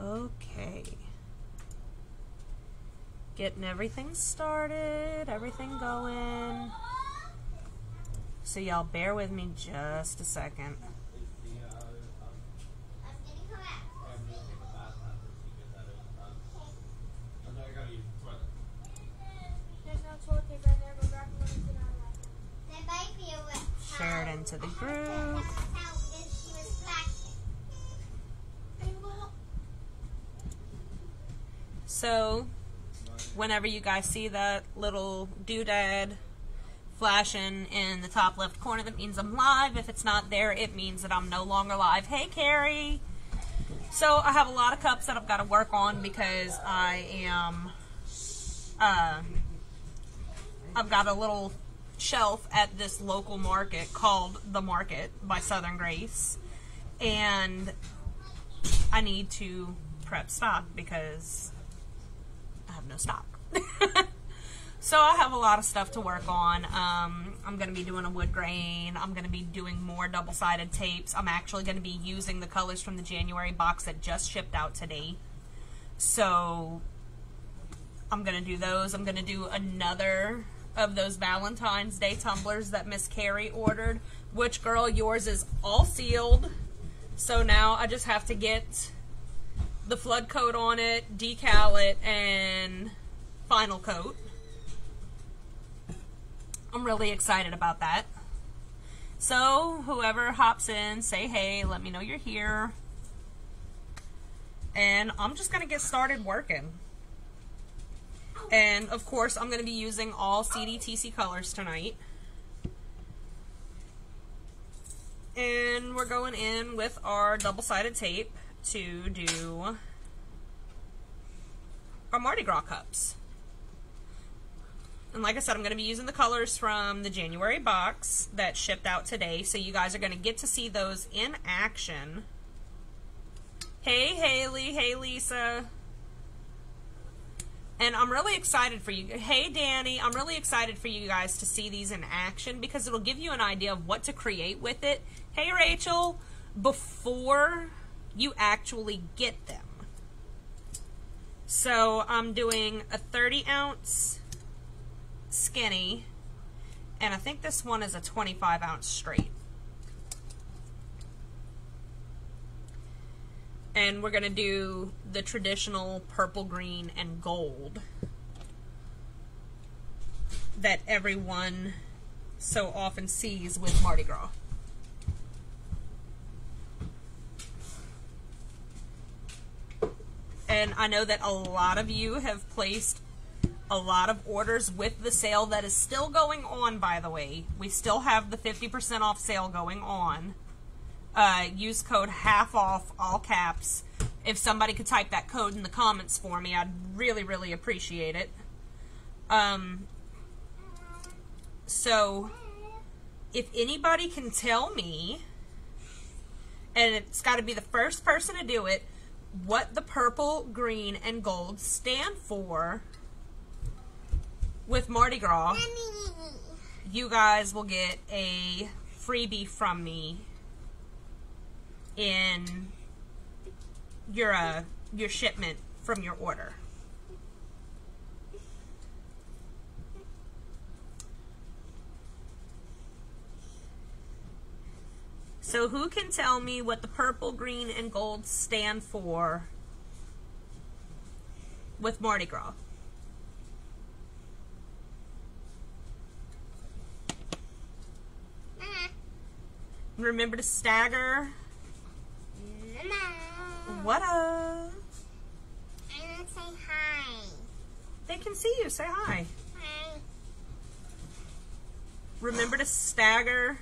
Okay. Getting everything started, everything going. So y'all bear with me just a second. Share it into the group. So, whenever you guys see that little doodad flashing in the top left corner, that means I'm live. If it's not there, it means that I'm no longer live. Hey, Carrie! So, I have a lot of cups that I've got to work on because I am, uh, I've got a little shelf at this local market called The Market by Southern Grace. And I need to prep stock because no stock. so I have a lot of stuff to work on. Um, I'm going to be doing a wood grain. I'm going to be doing more double-sided tapes. I'm actually going to be using the colors from the January box that just shipped out today. So I'm going to do those. I'm going to do another of those Valentine's Day tumblers that Miss Carrie ordered. Which girl, yours is all sealed. So now I just have to get the flood coat on it, decal it, and final coat. I'm really excited about that. So whoever hops in, say hey, let me know you're here. And I'm just going to get started working. And of course, I'm going to be using all CDTC colors tonight. And we're going in with our double-sided tape to do our Mardi Gras cups. And like I said, I'm going to be using the colors from the January box that shipped out today. So you guys are going to get to see those in action. Hey, Haley. Hey, Lisa. And I'm really excited for you. Hey, Danny, I'm really excited for you guys to see these in action because it'll give you an idea of what to create with it. Hey, Rachel, before you actually get them. So I'm doing a 30 ounce skinny, and I think this one is a 25 ounce straight. and we're going to do the traditional purple, green, and gold that everyone so often sees with Mardi Gras. And I know that a lot of you have placed a lot of orders with the sale that is still going on, by the way. We still have the 50% off sale going on uh, use code half off all caps. If somebody could type that code in the comments for me, I'd really, really appreciate it. Um, so, if anybody can tell me, and it's got to be the first person to do it, what the purple, green, and gold stand for with Mardi Gras, you guys will get a freebie from me in your uh, your shipment from your order. So who can tell me what the purple, green, and gold stand for with Mardi Gras? Mm-hmm. Remember to stagger mm-hmm. what up? I want to say hi. They can see you. Say hi. Hi. Remember to stagger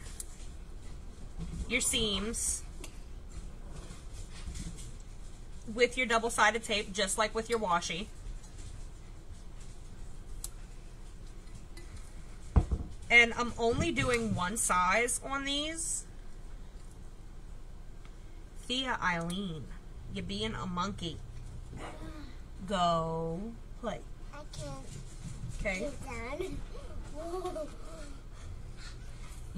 your seams with your double-sided tape, just like with your washi. And I'm only doing one size on these. Thea Eileen. you're being a monkey. Go play. I can't Okay.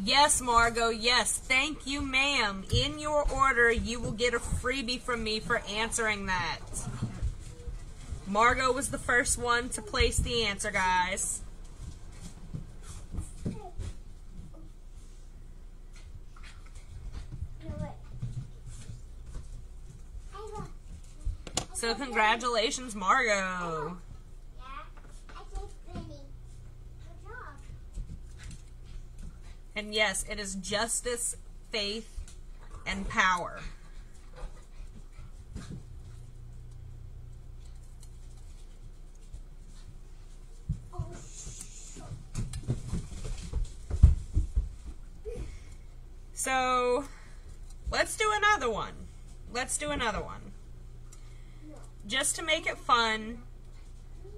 Yes, Margot, yes. Thank you, ma'am. In your order, you will get a freebie from me for answering that. Margot was the first one to place the answer, guys. So congratulations, Margot. Yeah, I take Benny. Good job. And yes, it is justice, faith, and power. So let's do another one. Let's do another one. Just to make it fun,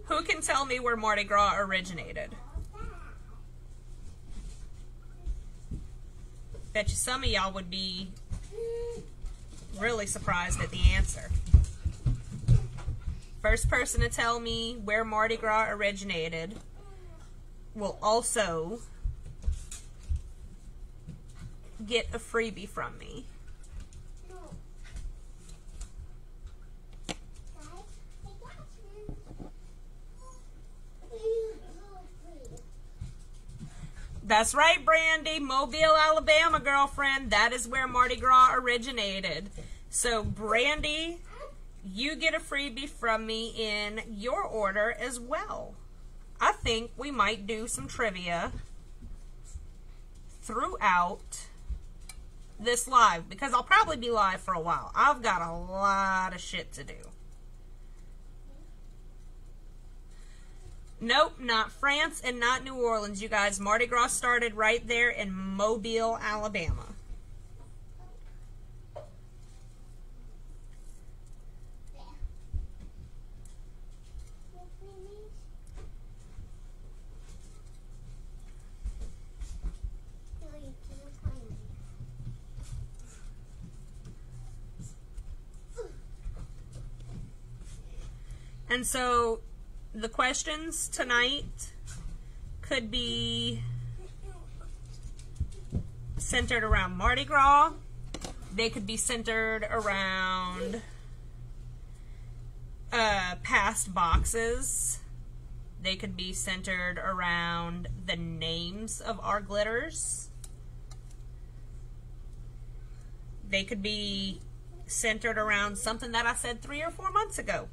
who can tell me where Mardi Gras originated? Bet you some of y'all would be really surprised at the answer. First person to tell me where Mardi Gras originated will also get a freebie from me. no. Guys, I got you. That's right, Brandy. Mobile, Alabama, girlfriend. That is where Mardi Gras originated. So, Brandy, you get a freebie from me in your order as well. I think we might do some trivia throughout this live because I'll probably be live for a while. I've got a lot of shit to do. Nope, not France and not New Orleans, you guys. Mardi Gras started right there in Mobile, Alabama. And so the questions tonight could be centered around Mardi Gras. They could be centered around uh, past boxes. They could be centered around the names of our glitters. They could be centered around something that I said three or four months ago.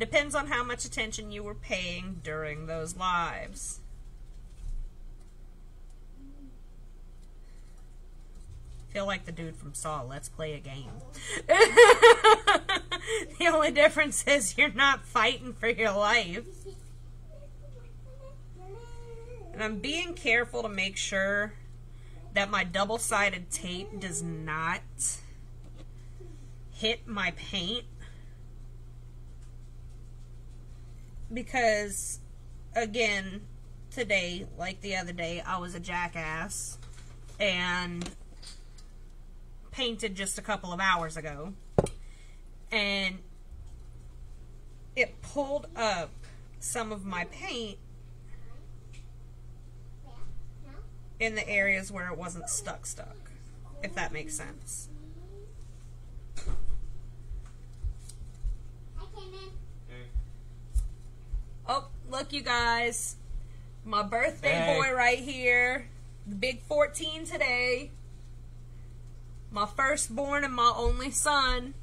Depends on how much attention you were paying during those lives. Feel like the dude from Saw. Let's play a game. the only difference is you're not fighting for your life. And I'm being careful to make sure that my double sided tape does not hit my paint. Because, again, today, like the other day, I was a jackass and painted just a couple of hours ago. And it pulled up some of my paint in the areas where it wasn't stuck stuck if that makes sense oh look you guys my birthday Hey. boy right here the big 14 today my firstborn and my only son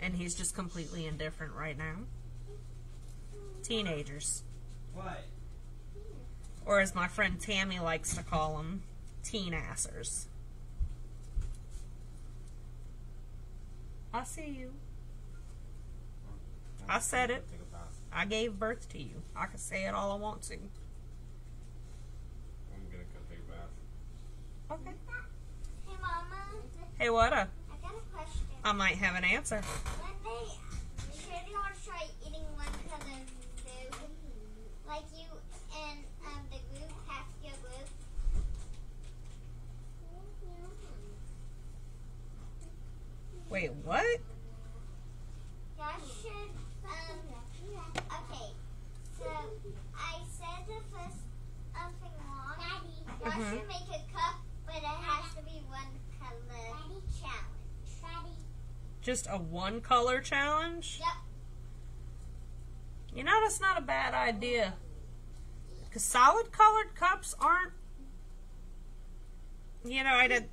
and he's just completely indifferent right now teenagers What? or as my friend Tammy likes to call them, teen assers. I see you. I said it. Take a bath. I gave birth to you. I can say it all I want to. I'm gonna go take a bath. Okay. Hey, Mama. Hey, what? A, I got a question. I might have an answer. Wait, what? That should. Um, okay. So I said the first um, thing wrong. Daddy. That mm -hmm. should mm-hmm. make a cup, but it has to be one color Daddy. challenge. Daddy. Just a one color challenge? Yep. You know, that's not a bad idea. Because solid colored cups aren't, you know, I did,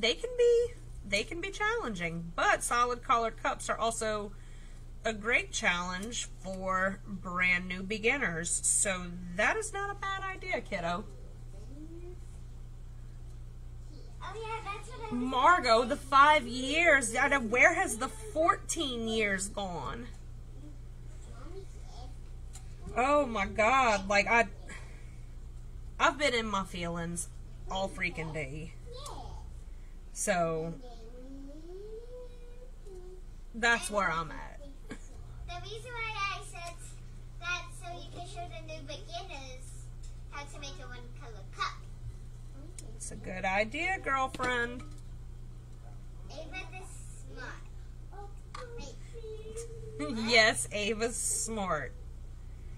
they can be they can be challenging. But solid colored cups are also a great challenge for brand new beginners. So that is not a bad idea, kiddo. Oh yeah, that's what I was Margot, the five years, where has the 14 years gone? Oh my god, like I I've been in my feelings all freaking day. So that's where I'm at. The reason why I said that so you can show the new beginners how to make a one color cup. It's a good idea, girlfriend. Ava is smart. Yes, Ava's smart.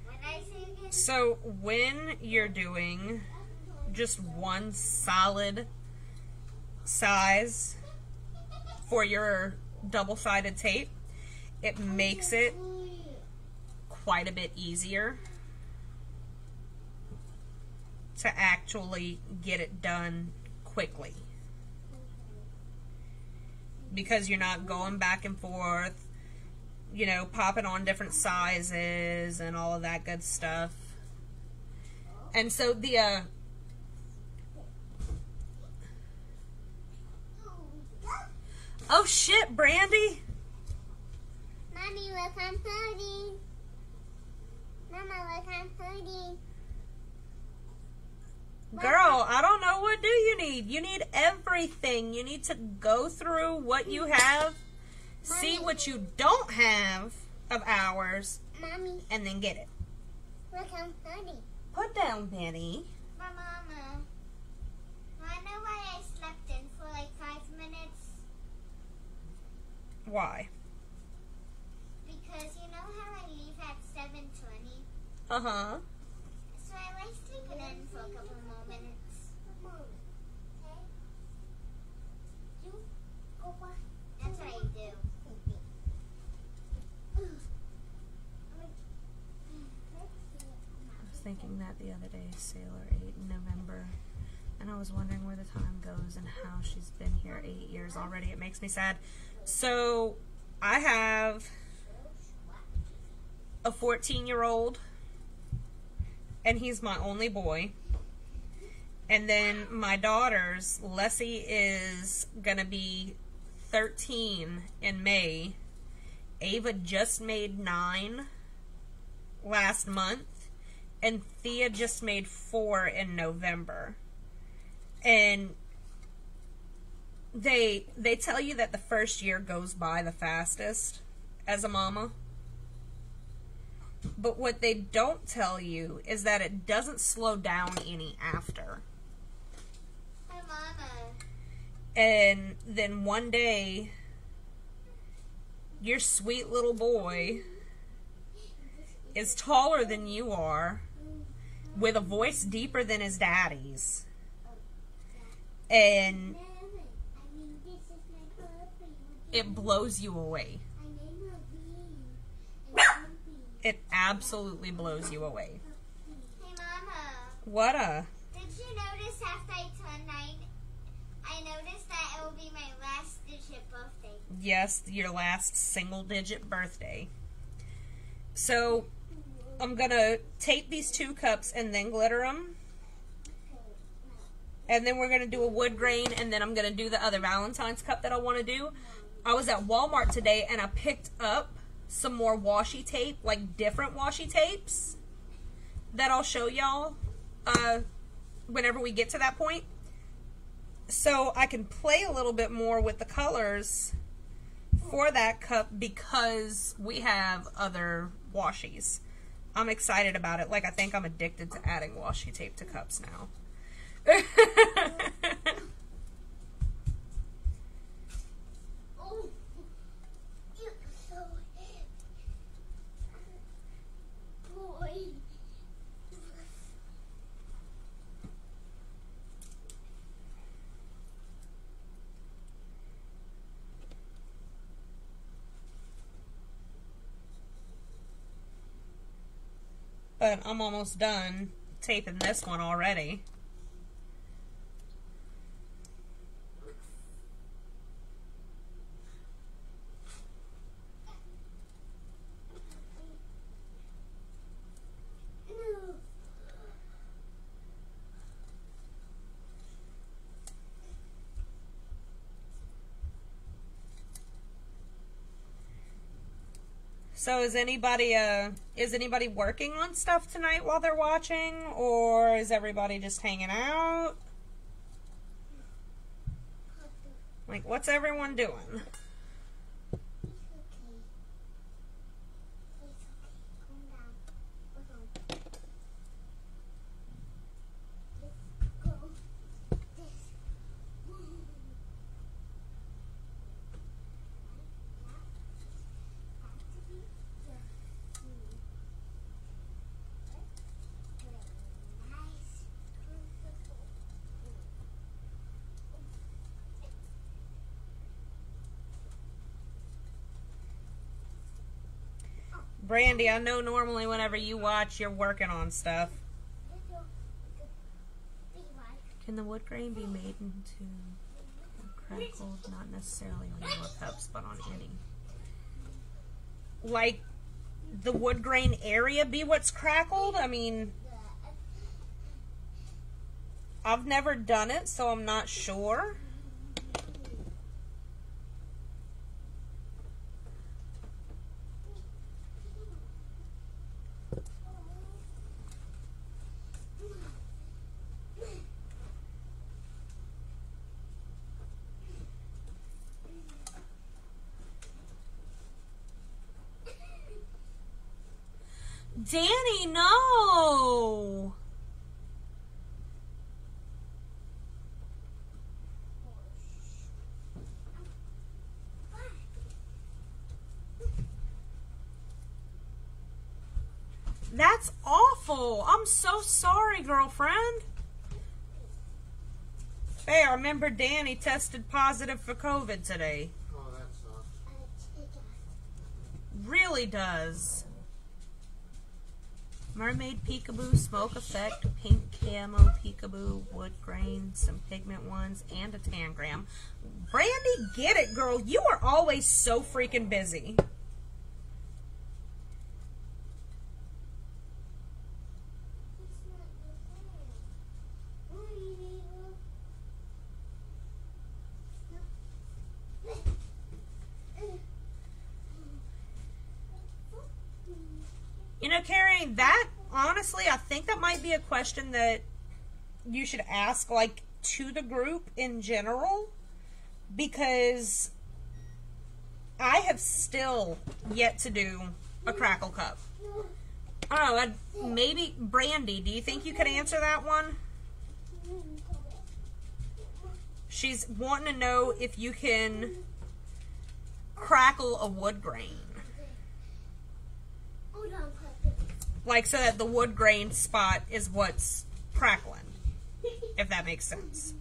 when I say again, So when you're doing just one solid size for your double-sided tape, it makes it quite a bit easier to actually get it done quickly. Because you're not going back and forth, you know, popping on different sizes and all of that good stuff. And so the uh Oh shit, Brandy. Mommy, look, I'm floating. Mama, look, I'm floating. Girl, I don't know what do you need. You need everything. You need to go through what you mm-hmm. have, see what you don't have of ours, Mommy, and then get it. look, I'm floating. Put down, Benny. My mama. I know why I slept in for like five minutes. Why? Because you know how I leave at 7.20? Uh huh. So I like sleeping in for a couple more minutes. Okay? You go That's what I do. I was thinking that the other day, Sailor 8 in November. And I was wondering where the time goes and how she's been here eight years already. It makes me sad. So, I have a 14 year old, and he's my only boy. And then my daughters, Leslie is going to be 13 in May. Ava just made nine last month and Thea just made four in November. And they they tell you that the first year goes by the fastest as a mama. But what they don't tell you is that it doesn't slow down any after. Hi, Mama. And then one day your sweet little boy is taller than you are with a voice deeper than his daddy's. And it blows you away. It absolutely blows you away. Hey, Mama. What a Did you notice after I turned nine, I noticed that it will be my last digit birthday. yes, your last single digit birthday. So I'm gonna tape these two cups and then glitter them. And then we're gonna do a wood grain, and then I'm gonna do the other Valentine's cup that I want to do. I was at Walmart today and I picked up some more washi tape, like different washi tapes, that I'll show y'all uh, whenever we get to that point. So I can play a little bit more with the colors for that cup because we have other washies. I'm excited about it. Like I think I'm addicted to adding washi tape to cups now. Oh, you're so boy. But I'm almost done taping this one already. So is anybody uh is anybody working on stuff tonight while they're watching or is everybody just hanging out? Like what's everyone doing? It's okay. It's okay. Calm down. We're home. Let's go. This. Nice. Brandy, I know normally whenever you watch you're working on stuff. Can the wood grain be made into crackled? Not necessarily on your cups, but on any. Like the wood grain area be what's crackled? I mean, I've never done it, so I'm not sure. Danny, no! That's awful. I'm so sorry, girlfriend. Hey, I remember Danny tested positive for COVID today. Oh, that sucks. Really does. Mermaid peekaboo, smoke effect, pink camo peekaboo, wood grain, some pigment ones, and a tangram. Brandy, get it, girl. You are always so freaking busy. You know, Carrie, that honestly, I be a question that you should ask, like, to the group in general, because I have still yet to do a crackle cup. I'd- maybe Brandy, do you think you could answer that one? She's wanting to know if you can crackle a wood grain. Like so that the wood grain spot is what's crackling if that makes sense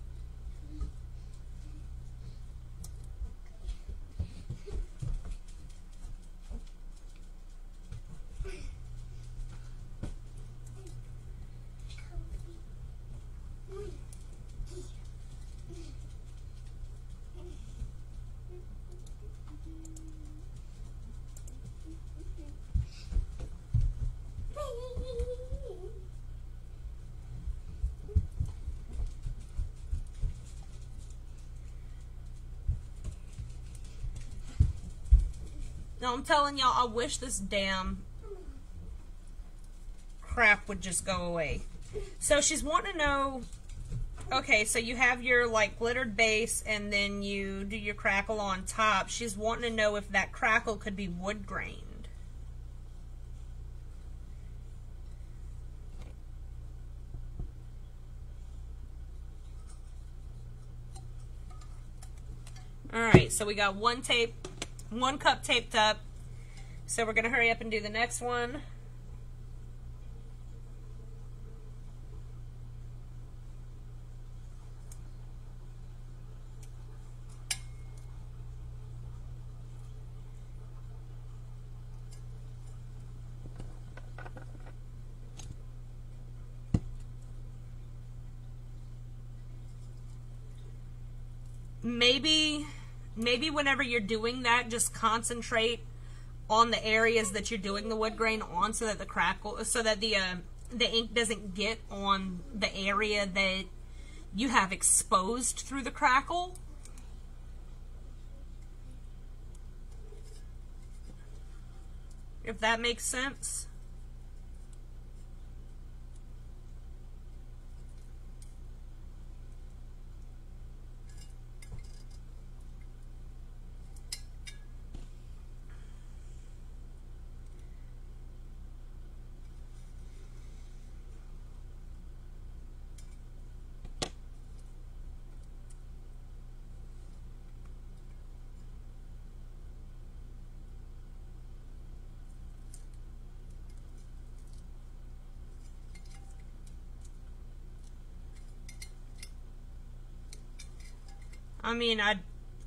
no i'm telling y'all i wish this damn crap would just go away. So she's wanting to know okay so you have your like glittered base and then you do your crackle on top. She's wanting to know if that crackle could be wood grained. All right so we got one tape one cup taped up. So we're going to hurry up and do the next one maybe maybe whenever you're doing that, just concentrate on the areas that you're doing the wood grain on, so that the crackle, so that the uh, the ink doesn't get on the area that you have exposed through the crackle. If that makes sense. I mean, I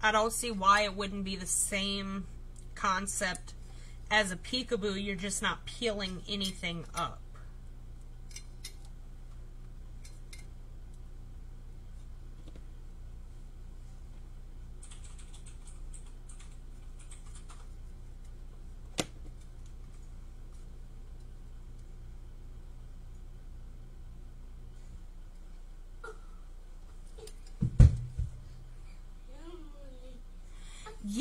I don't see why it wouldn't be the same concept as a peekaboo. You're just not peeling anything up.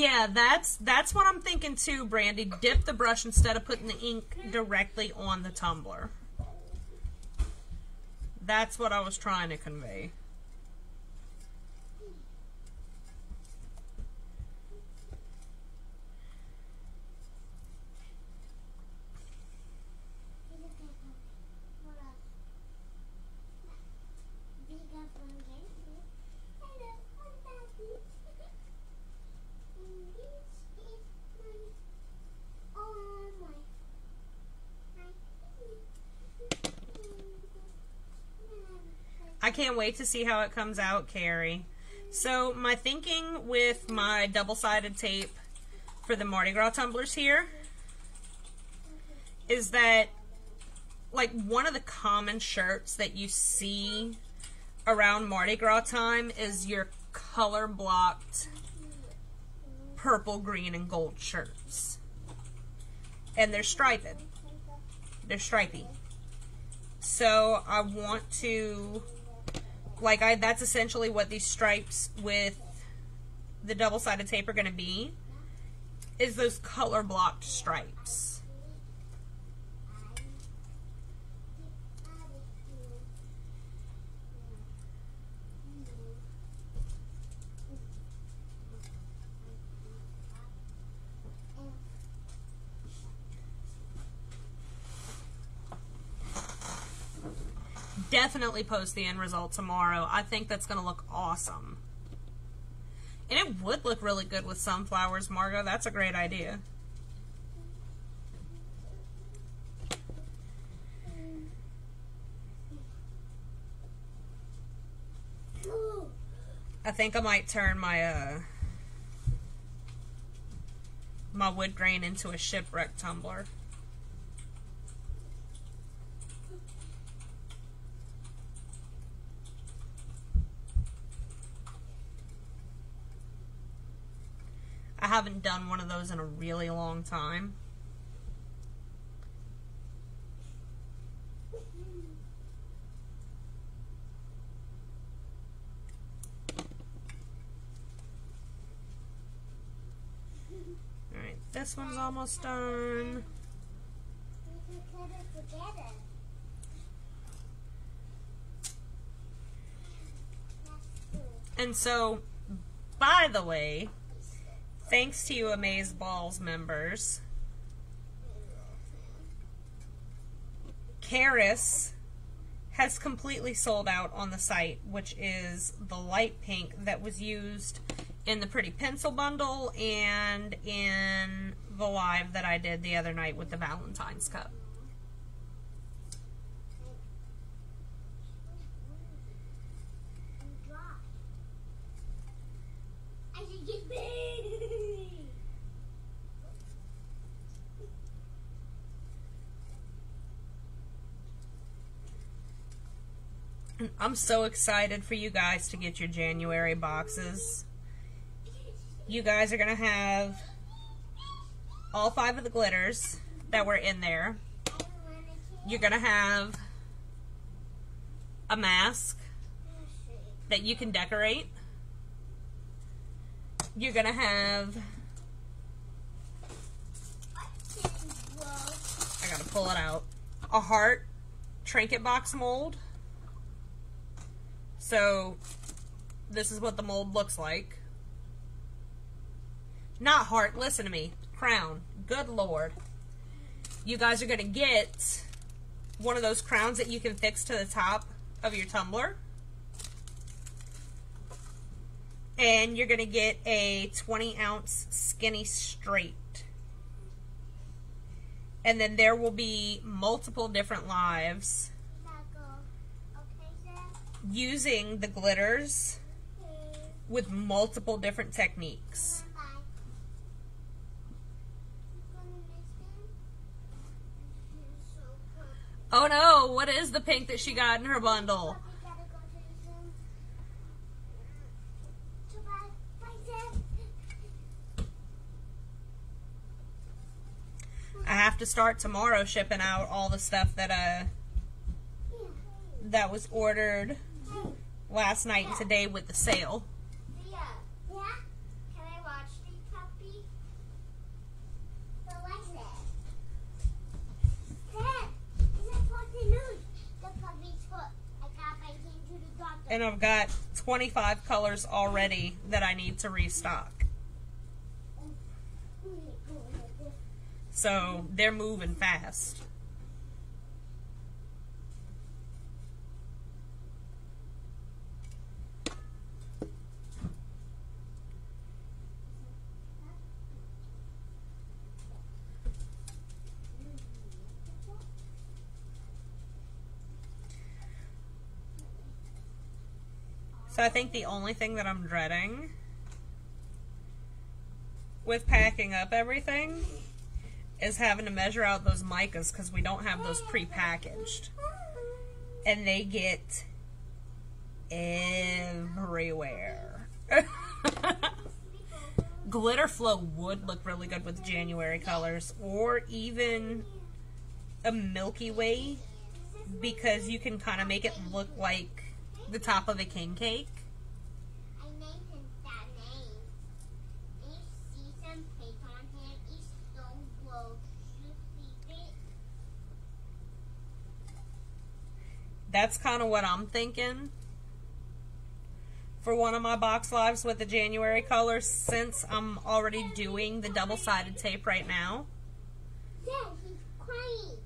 Yeah, that's that's what I'm thinking too, Brandy. Dip the brush instead of putting the ink directly on the tumbler. That's what I was trying to convey. I can't wait to see how it comes out, Carrie. So my thinking with my double-sided tape for the Mardi Gras tumblers here is that like one of the common shirts that you see around Mardi Gras time is your color blocked purple, green, and gold shirts. And they're striped. They're stripy. So I want to like I that's essentially what these stripes with the double-sided tape are going to be is those color blocked stripes. Definitely post the end result tomorrow. I think that's going to look awesome. And it would look really good with sunflowers, Margot. That's a great idea. I think I might turn my uh my wood grain into a shipwreck tumbler. I haven't done one of those in a really long time. Alright, this one's almost done. And so, by the way, Thanks to you, Amaze Balls members. Karis has completely sold out on the site, which is the light pink that was used in the Pretty Pencil bundle and in the live that I did the other night with the Valentine's Cup. I'm so excited for you guys to get your January boxes. you guys are going to have all five of the glitters that were in there. You're going to have a mask that you can decorate. You're going to have I gotta pull it out. A heart trinket box mold. So, this is what the mold looks like. Not heart, listen to me. Crown. Good lord. You guys are gonna get one of those crowns that you can fix to the top of your tumbler. And you're gonna get a 20 ounce skinny straight and then there will be multiple different lives using the glitters with multiple different techniques. Oh no, what is the pink that she got in her bundle? I have to start tomorrow shipping out all the stuff that uh that was ordered last night and today with the sale. Yeah. Yeah? Can I watch the puppy? That? Dad, is that for the news? The puppy's foot. I got my to the doctor. And I've got 25 colors already that I need to restock. Oh, so they're moving fast. I think the only thing that I'm dreading with packing up everything is having to measure out those micas because we don't have those pre-packaged. And they get everywhere. Glitter Flow would look really good with January colors or even a Milky Way because you can kind of make it look like the top of a king cake. I named him that name. You see some paint on him. He's so gross. You see it? That's kind of what I'm thinking for one of my box lives with the January colors since I'm already doing the double-sided tape right now. Yeah, he's crying.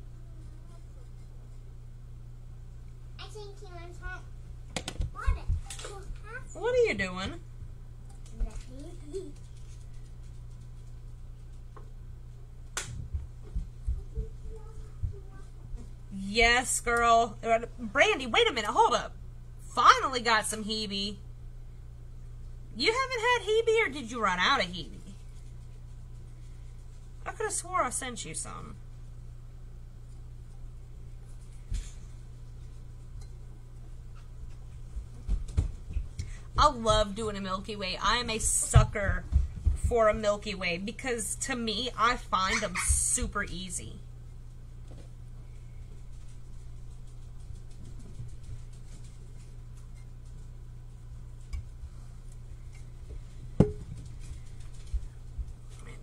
I think he went home. What? What are you doing? Yes, girl. Uh, Brandy, wait a minute. Hold up. Finally got some Hebe. You haven't had Hebe or did you run out of Hebe? I could have swore I sent you some. I love doing a Milky Way. I am a sucker for a Milky Way because to me, I find them super easy.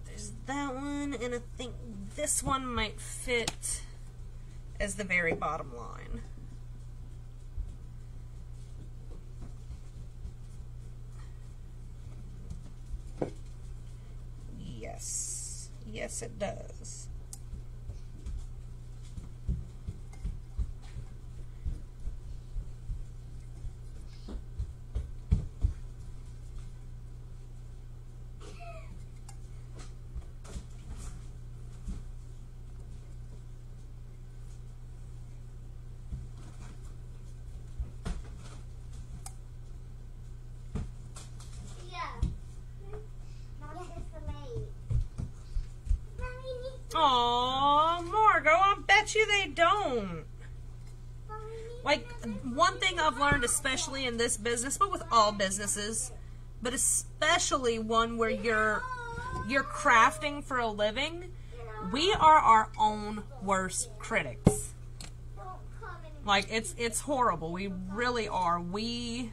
There's that one, and I think this one might fit as the very bottom line. Yes. Yes, it does. Yeah. Not just the maid. Mommy needs Aw, Margot, I bet you they don't. Like, one thing I've learned, especially in this business, but with all businesses, but especially one where you're you're crafting for a living, we are our own worst critics. Like it's it's horrible. We really are. We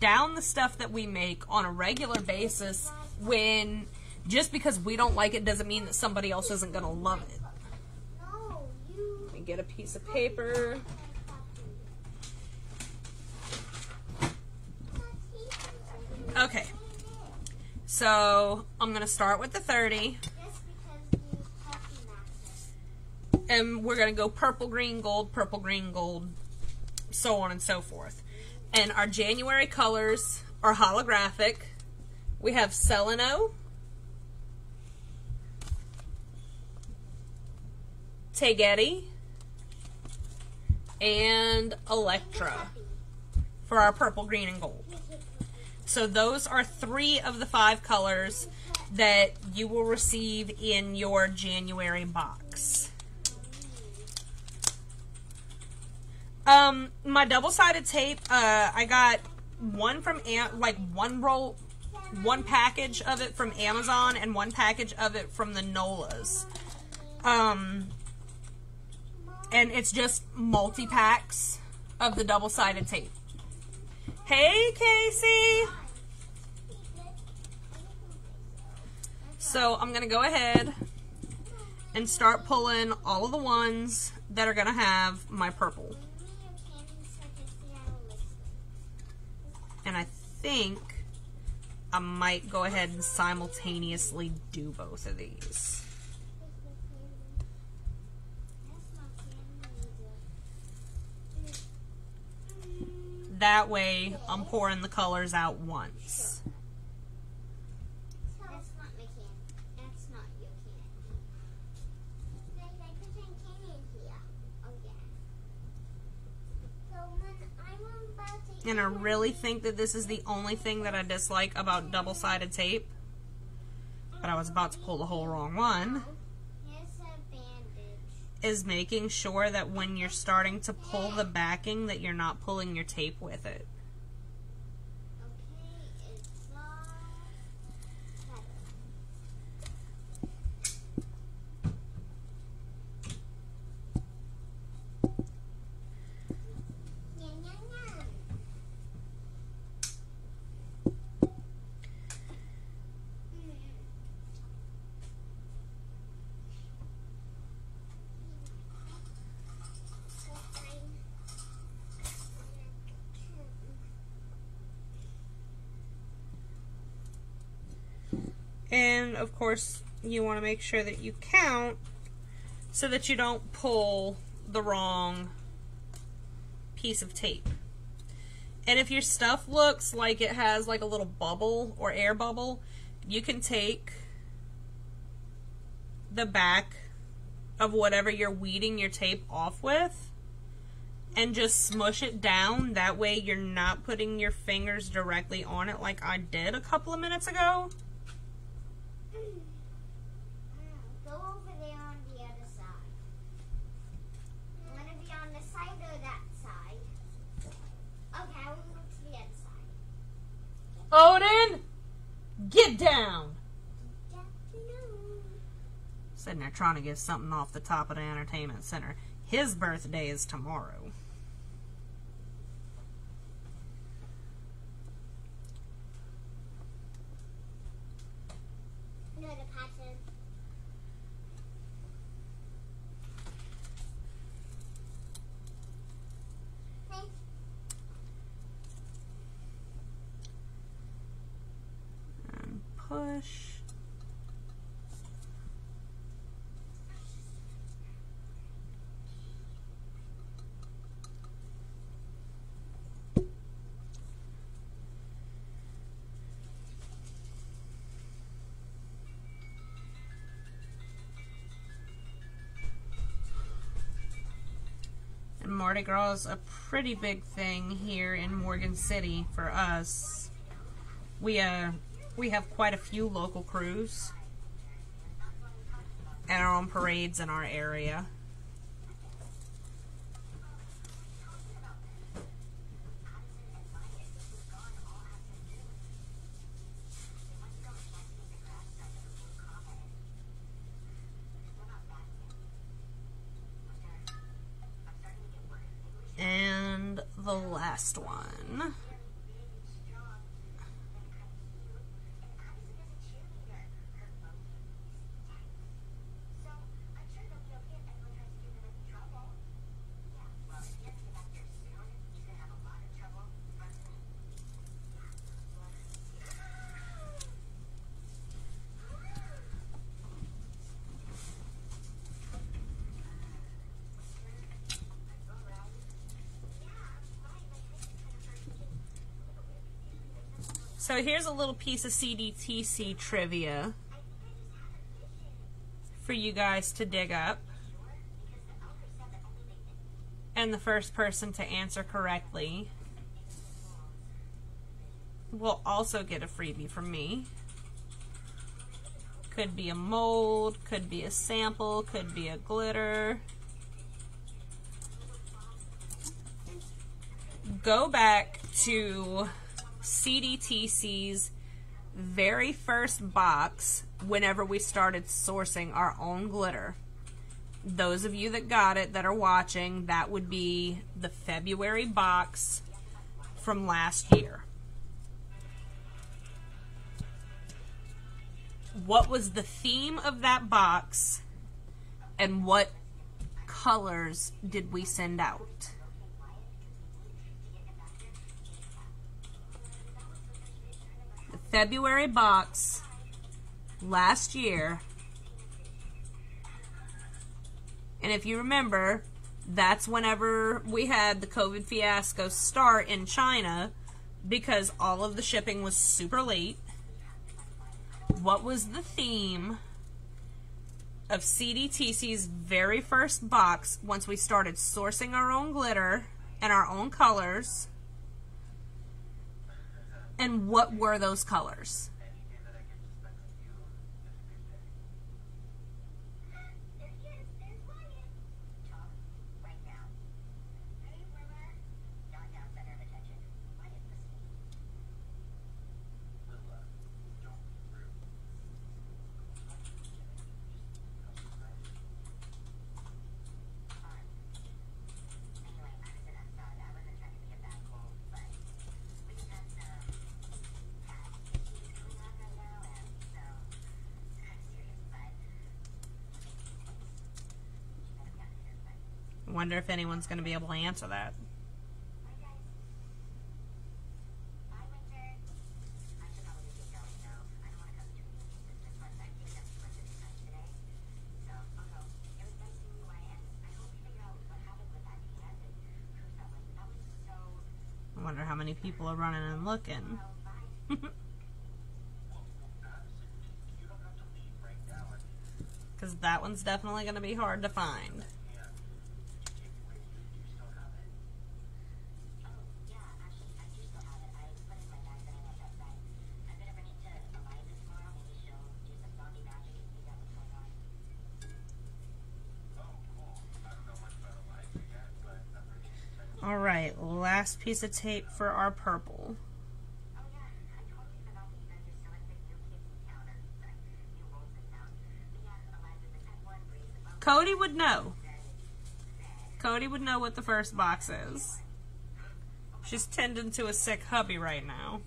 down the stuff that we make on a regular basis when just because we don't like it doesn't mean that somebody else isn't going to love it. Get a piece of paper. Okay. So, I'm going to start with the 30 Just because you puppy master. and we're going to go purple, green, gold, purple, green, gold, so on and so forth. And our January colors are holographic. We have Celaeno, Taygete, and Electra for our purple, green, and gold. So those are three of the five colors that you will receive in your January box. Um, my double-sided tape, uh, I got one from like one roll, one package of it from Amazon and one package of it from the Nolas. Um, and it's just multi packs of the double-sided tape. Hey, Casey. So I'm gonna go ahead and start pulling all of the ones that are gonna have my purple. And I think I might go ahead and simultaneously do both of these. That way I'm pouring the colors out once. That's not my can. That's not your can. Guys, I put some candy in here. Oh, yeah. So when I'm about to And I really think that this is the only thing that I dislike about double-sided tape. But I was about to pull the whole wrong one. Is making sure that when you're starting to pull the backing that you're not pulling your tape with it. Okay, it's all better. Yum, yum, yum. And of course, you want to make sure that you count so that you don't pull the wrong piece of tape. And if your stuff looks like it has like a little bubble or air bubble, you can take the back of whatever you're weeding your tape off with and just smush it down. That way you're not putting your fingers directly on it like I did a couple of minutes ago. Go over there on the other side. You want to be on this side or that side? Okay, I will go to the other side. Odin, get down. Sitting there trying to get something off the top of the entertainment center. His birthday is tomorrow. Mardi Gras is a pretty big thing here in Morgan City for us. We uh we have quite a few local crews and our own parades in our area. Last one. So here's a little piece of CDTC trivia for you guys to dig up. And the first person to answer correctly will also get a freebie from me. Could be a mold, could be a sample, could be a glitter. Go back to CDTC's very first box whenever we started sourcing our own glitter. Those of you that got it that are watching, that would be the February box from last year. What was the theme of that box and what colors did we send out? February box last year. And if you remember, that's whenever we had the COVID fiasco start in China because all of the shipping was super late. What was the theme of CDTC's very first box once we started sourcing our own glitter and our own colors? And what were those colors? Wonder if anyone's going to be able to answer that. I wonder how many people are running and looking. Because that one's definitely going to be hard to find. All right, last piece of tape for our purple. Cody would know. Cody would know what the first box is. She's tending to a sick hubby right now.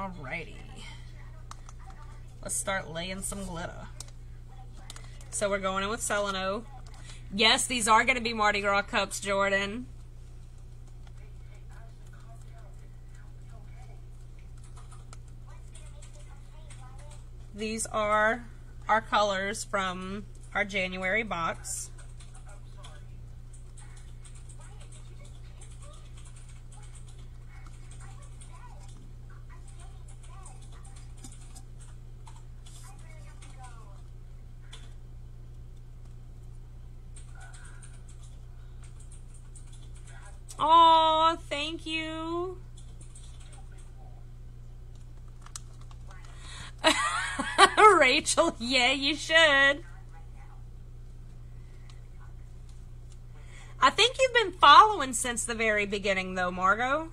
Alrighty. Let's start laying some glitter. So we're going in with Celaeno. Yes, these are going to be Mardi Gras cups, Jordan. These are our colors from our January box. Oh, thank you. Rachel, yeah, you should. I think you've been following since the very beginning, though, Margot.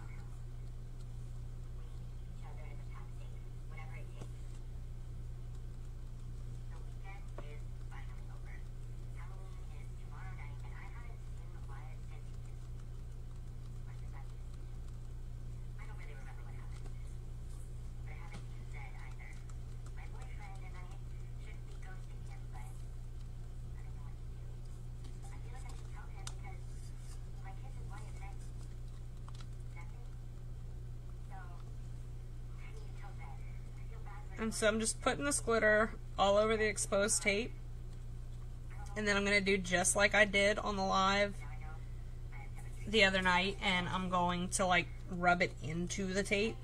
And so I'm just putting this glitter all over the exposed tape. And then I'm going to do just like I did on the live the other night. And I'm going to like rub it into the tape.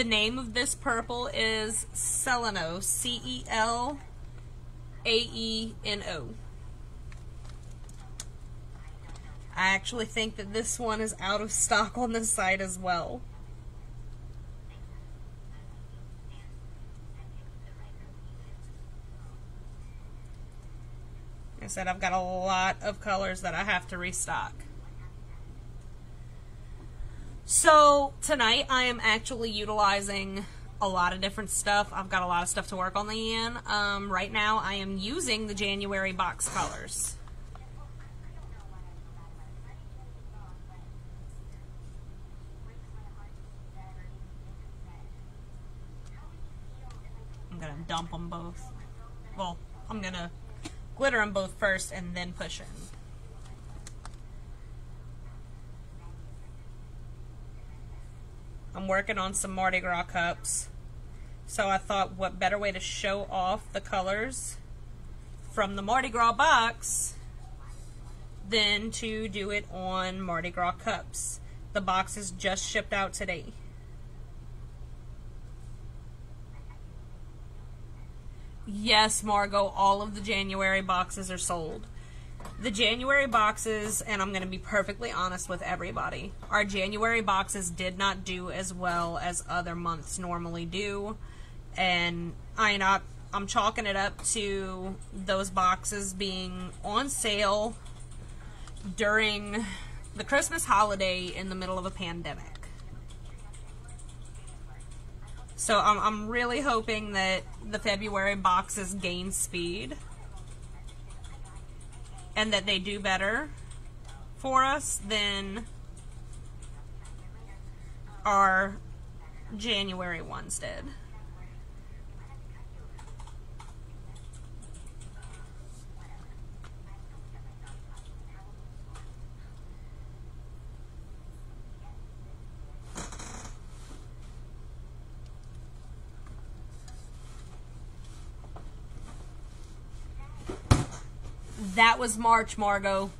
The name of this purple is Celaeno. C E L A E N O. I actually think that this one is out of stock on the site as well. I said I've got a lot of colors that I have to restock. So tonight I am actually utilizing a lot of different stuff. I've got a lot of stuff to work on the end. Um, right now I am using the January box colors. I'm gonna dump them both. Well, I'm gonna glitter them both first and then push in. I'm working on some Mardi Gras cups. So I thought what better way to show off the colors from the Mardi Gras box than to do it on Mardi Gras cups. The box is just shipped out today. Yes, Margot, all of the January boxes are sold. The January boxes, and I'm going to be perfectly honest with everybody, our January boxes did not do as well as other months normally do. And I not I'm chalking it up to those boxes being on sale during the Christmas holiday in the middle of a pandemic. So I'm, I'm really hoping that the February boxes gain speed and that they do better for us than our January ones did. That was March, Margot.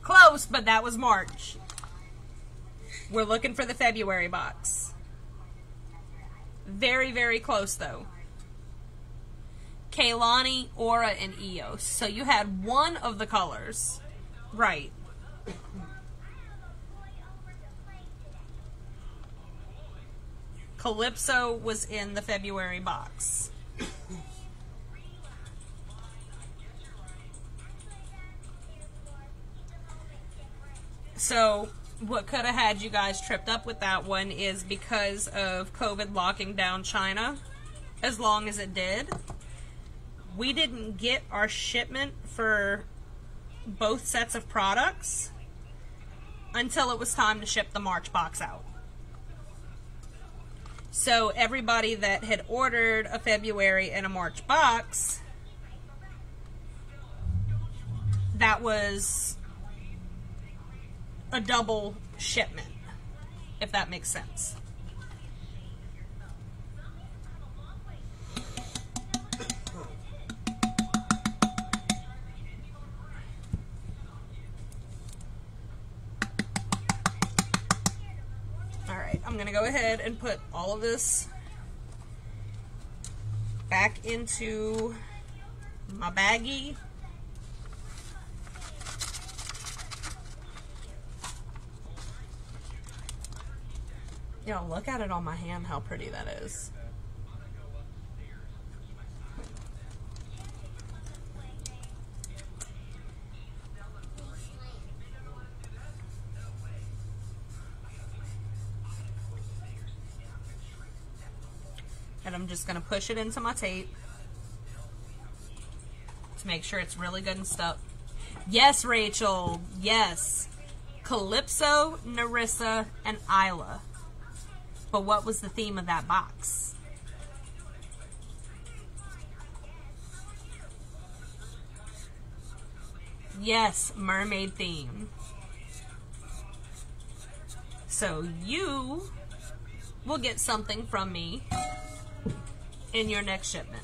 Close, but that was March. We're looking for the February box. Very, very close, though. Kaylani, Aura, and Eos. So you had one of the colors. Right. Calypso was in the February box. So, what could have had you guys tripped up with that one is because of COVID locking down China as long as it did. We didn't get our shipment for both sets of products until it was time to ship the March box out. So, everybody that had ordered a February and a March box, that was a double shipment, if that makes sense. I'm gonna go ahead and put all of this back into my baggie Yo, look at it on my hand, how pretty that is. And I'm just going to push it into my tape to make sure it's really good and stuck. Yes, Rachel. Yes. Calypso, Narissa, and Isla. But what was the theme of that box? Yes, mermaid theme. So you will get something from me in your next shipment.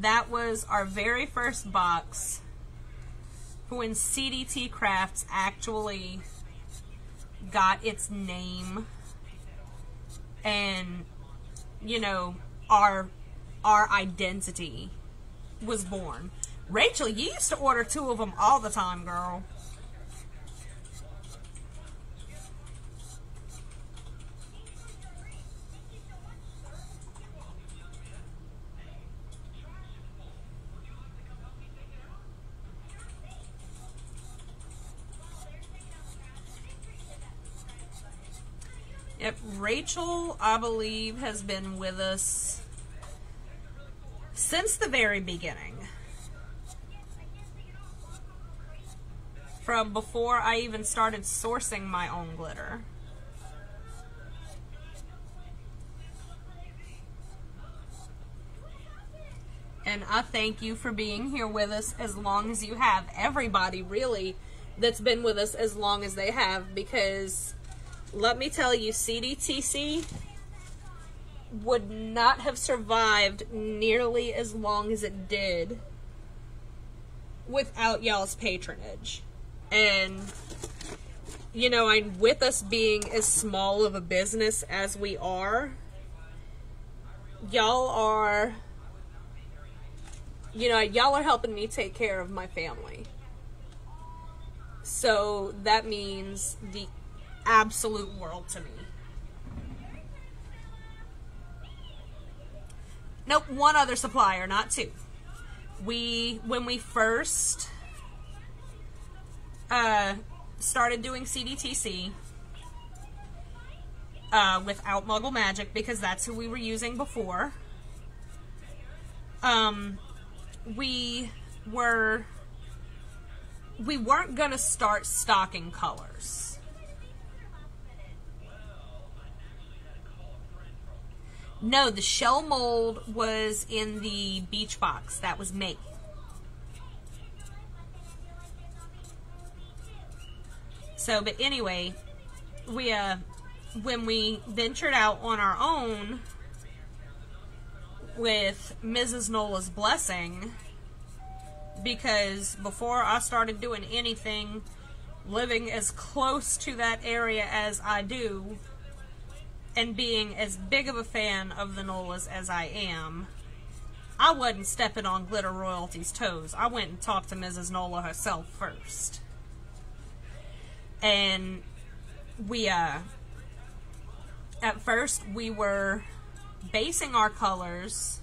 That was our very first box when CDT Crafts actually got its name and you know our our identity was born. Rachel, you used to order two of them all the time, girl. Rachel, I believe, has been with us since the very beginning. From before I even started sourcing my own glitter. And I thank you for being here with us as long as you have. Everybody, really, that's been with us as long as they have because let me tell you, CDTC would not have survived nearly as long as it did without y'all's patronage. And, you know, I'm with us being as small of a business as we are, y'all are, you know, y'all are helping me take care of my family. So that means the absolute world to me. Nope, one other supplier, not two. We, when we first uh, started doing CDTC uh, without Muggle Magic, because that's who we were using before, um, we were we weren't gonna start stocking colors. No, the shell mold was in the beach box. That was me. So, but anyway, we uh, when we ventured out on our own with Mrs. Nola's blessing, because before I started doing anything, living as close to that area as I do, and being as big of a fan of the Nolas as I am, I wasn't stepping on Glitter Royalty's toes. I went and talked to Mrs. Nola herself first. And we, uh, at first we were basing our colors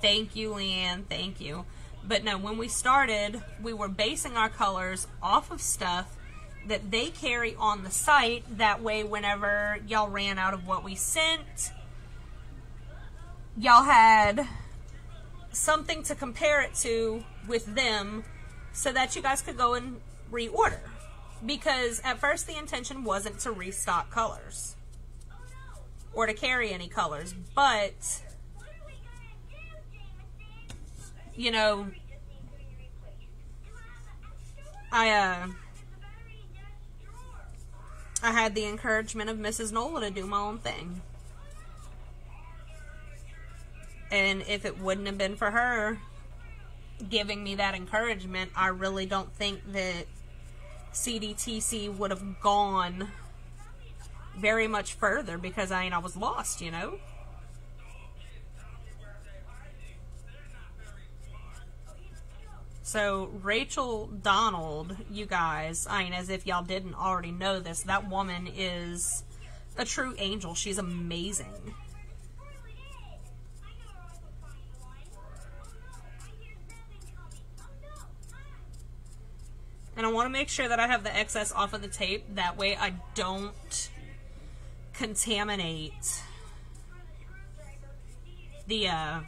Thank you, Leanne. Thank you. But no, when we started, we were basing our colors off of stuff that they carry on the site. That way, whenever y'all ran out of what we sent, y'all had something to compare it to with them so that you guys could go and reorder. Because at first, the intention wasn't to restock colors or to carry any colors, but you know, I, uh, I had the encouragement of Mrs. Nola to do my own thing. And if it wouldn't have been for her giving me that encouragement, I really don't think that CDTC would have gone very much further because I mean I was lost, you know. So Rachel Donald, you guys, I mean as if y'all didn't already know this, that woman is a true angel. She's amazing. And I want to make sure that I have the excess off of the tape. That way I don't contaminate the uh,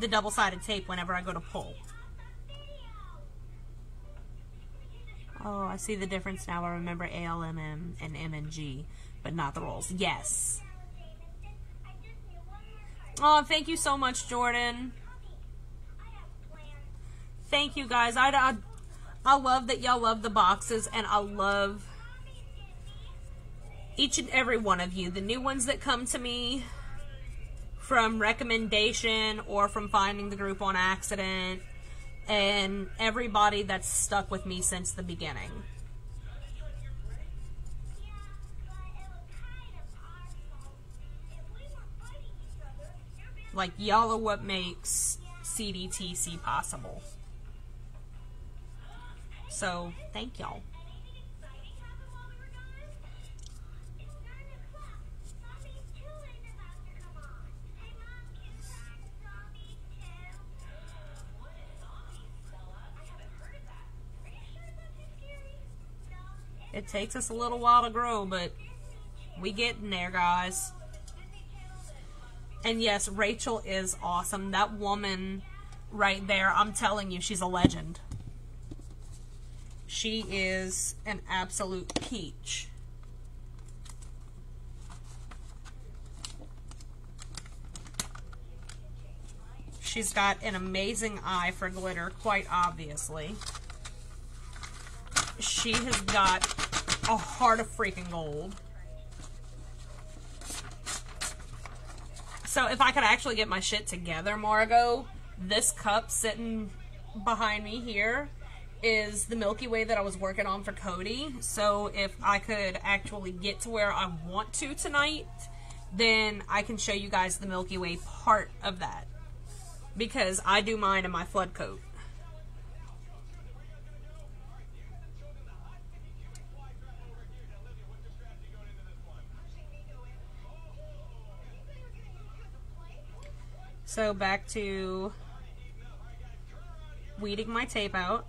the double-sided tape whenever I go to pull. Oh, I see the difference now. I remember ALMM and MNG, but not the rolls. Yes. Oh, thank you so much, Jordan. Thank you, guys. I, I, I love that y'all love the boxes, and I love each and every one of you. The new ones that come to me from recommendation or from finding the group on accident, and everybody that's stuck with me since the beginning. Like, y'all are what makes CDTC possible. So, thank y'all. It takes us a little while to grow, but we getting there, guys. And yes, Rachel is awesome. That woman right there, I'm telling you, she's a legend. She is an absolute peach. She's got an amazing eye for glitter, quite obviously. She has got a heart of freaking gold. So if I could actually get my shit together, Margot, this cup sitting behind me here is the Milky Way that I was working on for Cody. So if I could actually get to where I want to tonight, then I can show you guys the Milky Way part of that. Because I do mine in my flood coat. So back to weeding my tape out.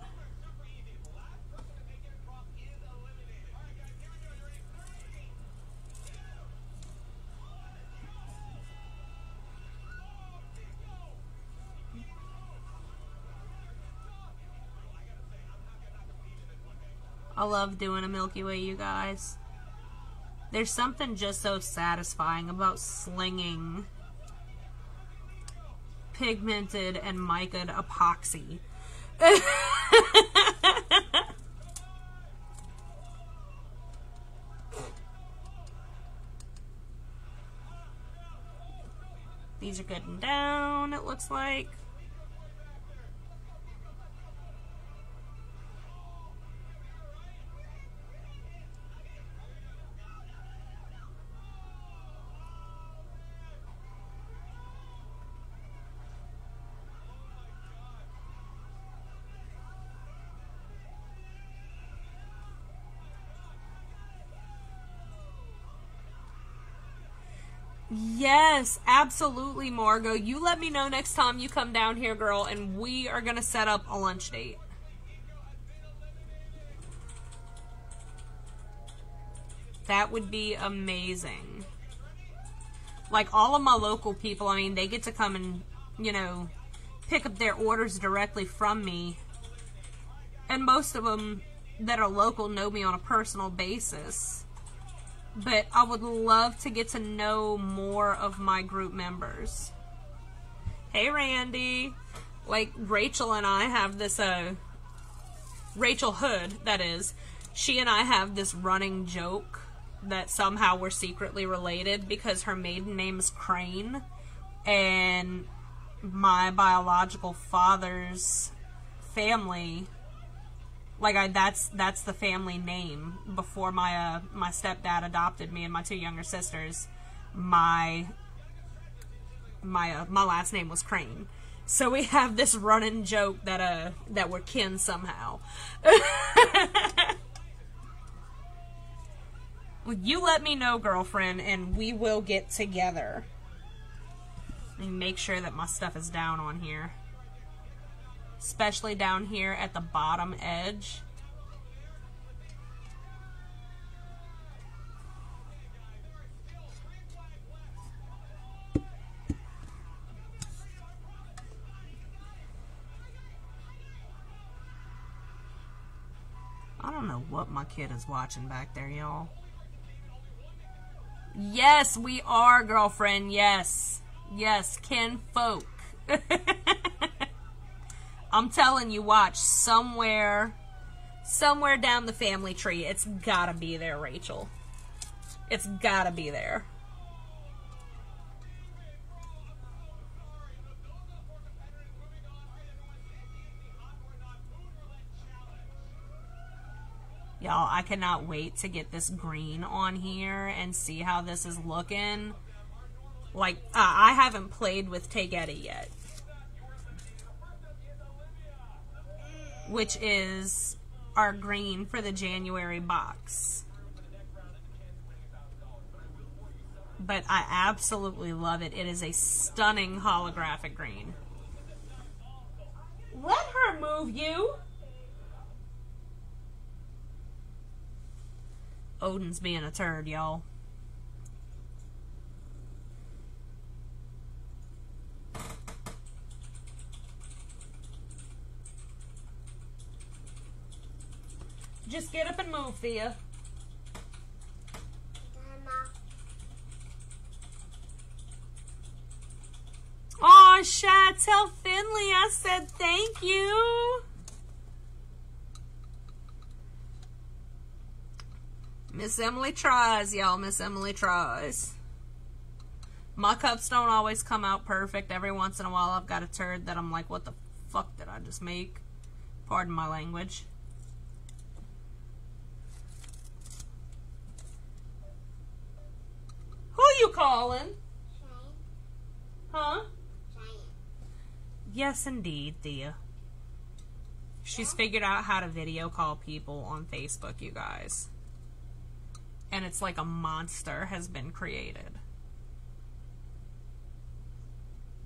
I love doing a Milky Way, you guys. There's something just so satisfying about slinging pigmented and mica epoxy. These are good and down, it looks like. Yes, absolutely, Margot. You let me know next time you come down here, girl, and we are going to set up a lunch date. That would be amazing. Like, all of my local people, I mean, they get to come and, you know, pick up their orders directly from me. And most of them that are local know me on a personal basis but I would love to get to know more of my group members. Hey, Randy. Like, Rachel and I have this, uh, Rachel Hood, that is, she and I have this running joke that somehow we're secretly related because her maiden name is Crane and my biological father's family like I that's that's the family name before my uh, my stepdad adopted me and my two younger sisters my my uh, my last name was Crane so we have this running joke that uh that we're kin somehow Well, you let me know, girlfriend, and we will get together. Me make sure that my stuff is down on here. Especially down here at the bottom edge. I don't know what my kid is watching back there, y'all. Yes, we are, girlfriend. Yes. Yes, kin folk. I'm telling you, watch somewhere, somewhere down the family tree. It's gotta be there, Rachel. It's gotta be there. Y'all, I cannot wait to get this green on here and see how this is looking. Like, uh, I haven't played with Taygete yet. Which is our green for the January box. But I absolutely love it. It is a stunning holographic green. Let her move you! Odin's being a turd, y'all. Just get up and move, Thea. Aw, Shad, tell Finley I said thank you. Miss Emily tries, y'all. Miss Emily tries. My cups don't always come out perfect. Every once in a while, I've got a turd that I'm like, what the fuck did I just make? Pardon my language. Who you calling? Huh? Yes, indeed, Thea. She's figured out how to video call people on Facebook, you guys. And it's like a monster has been created.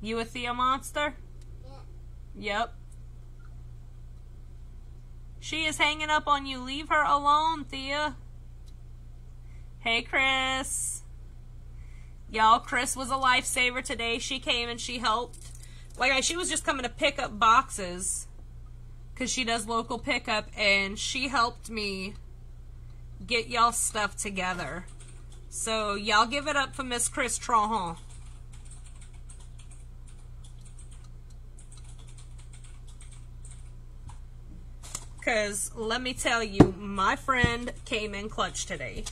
You a Thea monster? Yeah. Yep. She is hanging up on you. Leave her alone, Thea. Hey, Chris. Y'all, Chris was a lifesaver today. She came and she helped. Like, she was just coming to pick up boxes because she does local pickup, and she helped me get y'all stuff together. So, y'all give it up for Miss Chris Trahan. Because let me tell you, my friend came in clutch today.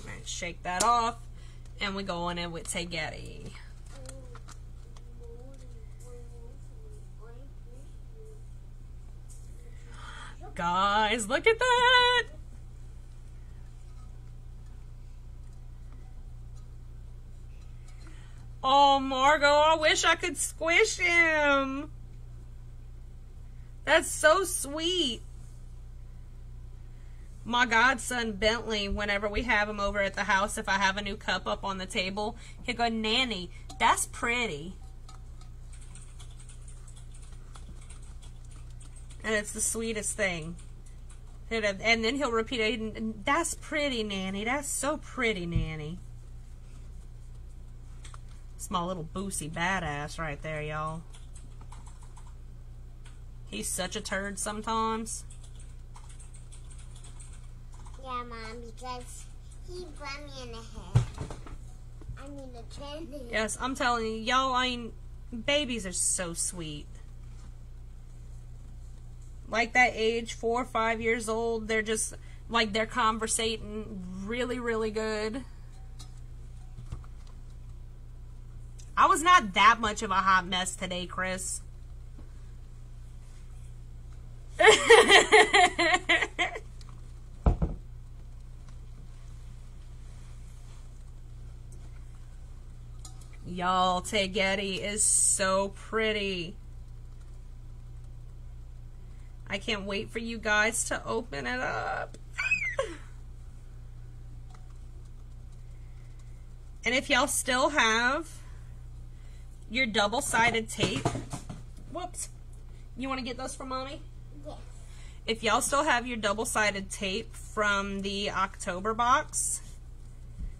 Alright, shake that off. And we go on in with Taygete. Guys, look at that! Oh, Margot, I wish I could squish him. That's so sweet. My godson Bentley, whenever we have him over at the house, if I have a new cup up on the table, he'll go, Nanny, that's pretty. And it's the sweetest thing. And then he'll repeat it, that's pretty, Nanny. That's so pretty, Nanny. It's my little boosie badass right there, y'all. He's such a turd sometimes. Because he burned me in the head. I mean, the candy. Yes, I'm telling you, y'all, I mean, babies are so sweet. like that age, four or five years old. They're just like they're conversating really, really good. I was not that much of a hot mess today, Chris. Y'all, Taygete is so pretty. I can't wait for you guys to open it up. and if y'all still have your double-sided tape, whoops, you want to get those for mommy? Yes. If y'all still have your double-sided tape from the October box,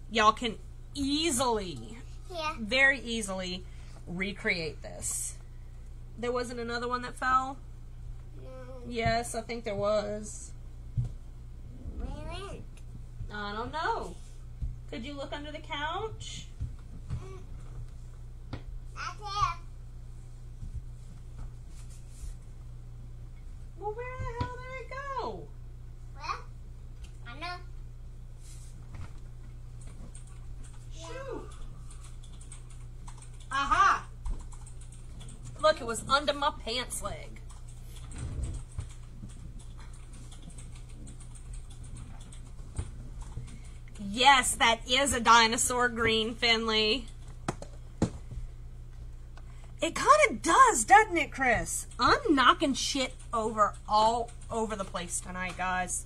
y'all can easily, Here. very easily recreate this. There wasn't another one that fell? No. Yes, I think there was. Where is? I don't know. Could you look under the couch? Uh, That's it. Well, where the hell did it go? Well, I know. Shoot. Aha! Look, it was under my pants leg. Yes, that is a dinosaur green, Finley. It kind of does, doesn't it, Chris? I'm knocking shit over all over the place tonight, guys.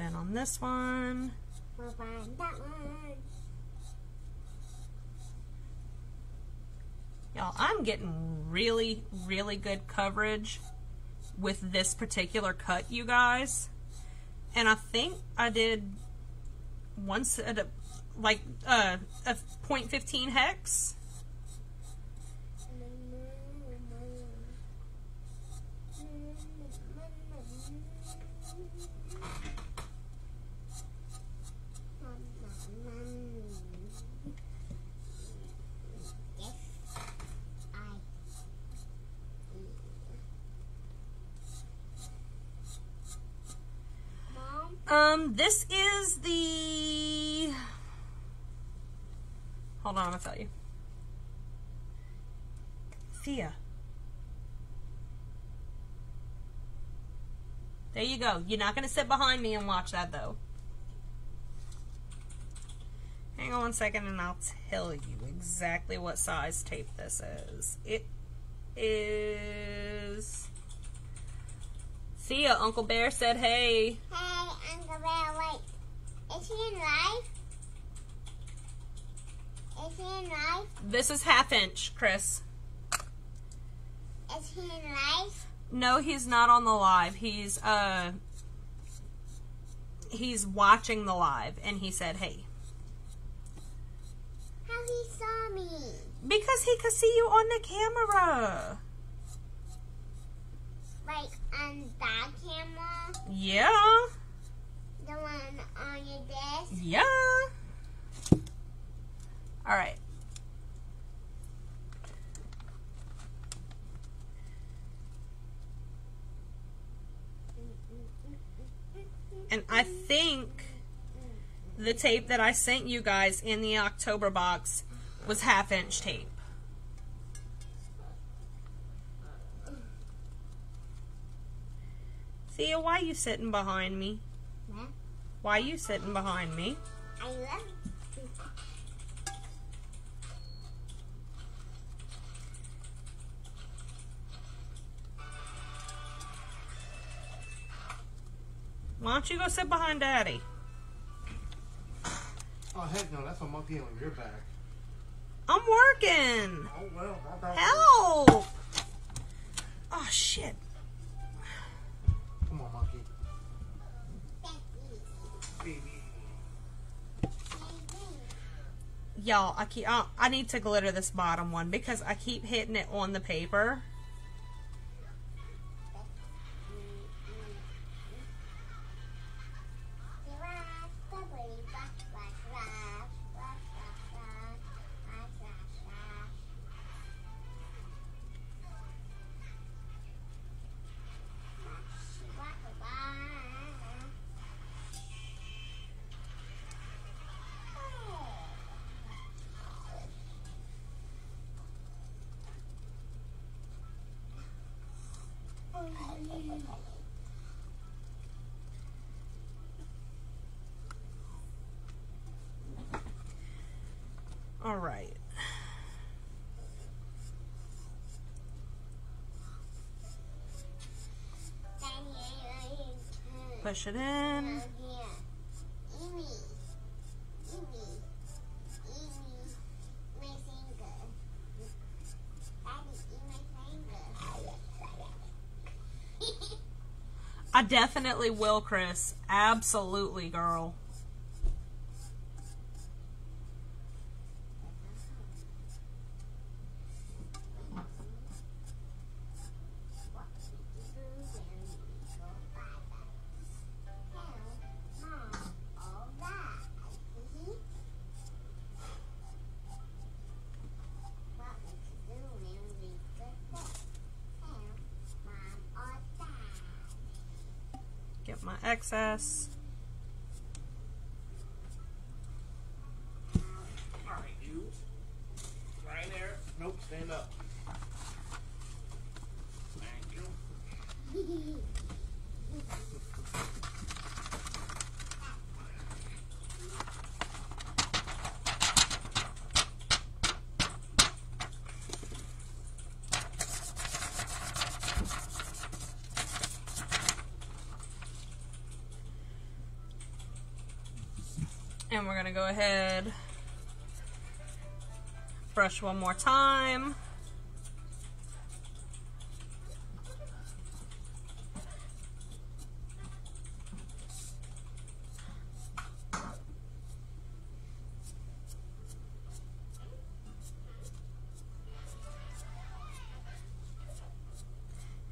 I'm gonna rub it in on this one. We'll find that one. Y'all, I'm getting really, really good coverage with this particular cut, you guys. And I think I did once at a, like, uh, a .15 hex. Yes, I. Mom, Um, this is the. Hold on, I'll tell you. Thea. There you go. You're not going to sit behind me and watch that, though. Hang on one second and I'll tell you exactly what size tape this is. It is. Thea, Uncle Bear said hey. hey, Uncle Bear, wait. Is he in life? Is he in life? This is half inch, Chris. Is he in life? No, he's not on the live. He's uh he's watching the live and he said, "Hey." How he saw me? Because he could see you on the camera. Like on that camera? Yeah. The one on your desk? Yeah. All right. And I think the tape that I sent you guys in the October box was half inch tape. Thea, why you sitting behind me? What? Why you sitting behind me? I love you. Why don't you go sit behind Daddy? Oh heck no, that's a monkey on your back. I'm working. Oh well, not that Help! Oh shit. Y'all, I keep I, I need to glitter this bottom one because I keep hitting it on the paper. Push it in. I definitely will, Chris. Absolutely, girl. Get my excess. Alright, you. Right there. Nope, stand up. Thank you. And we're going to go ahead, brush one more time.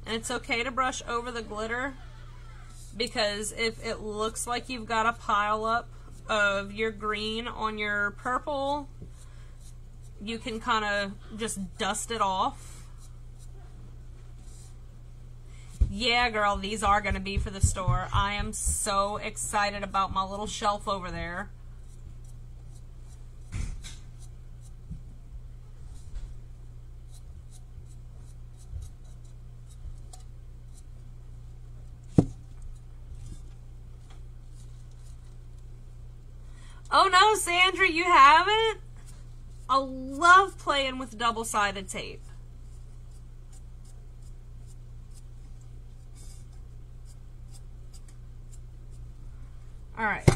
And it's okay to brush over the glitter because if it looks like you've got a pile up of your green on your purple, you can kind of just dust it off. Yeah, girl, these are going to be for the store. I am so excited about my little shelf over there. Oh no, Sandra, you haven't? I love playing with double sided tape. Alright.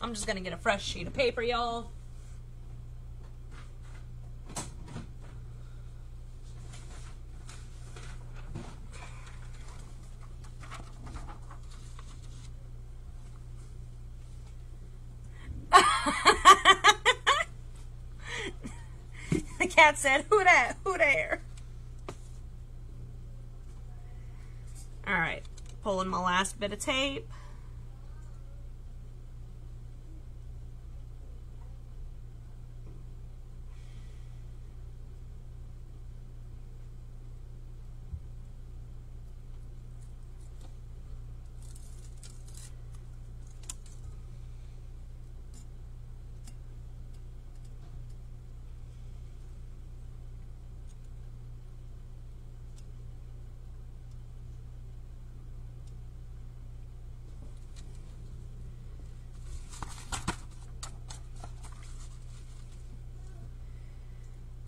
I'm just gonna get a fresh sheet of paper, y'all. the cat said, Who that? Who there? Alright, pulling my last bit of tape.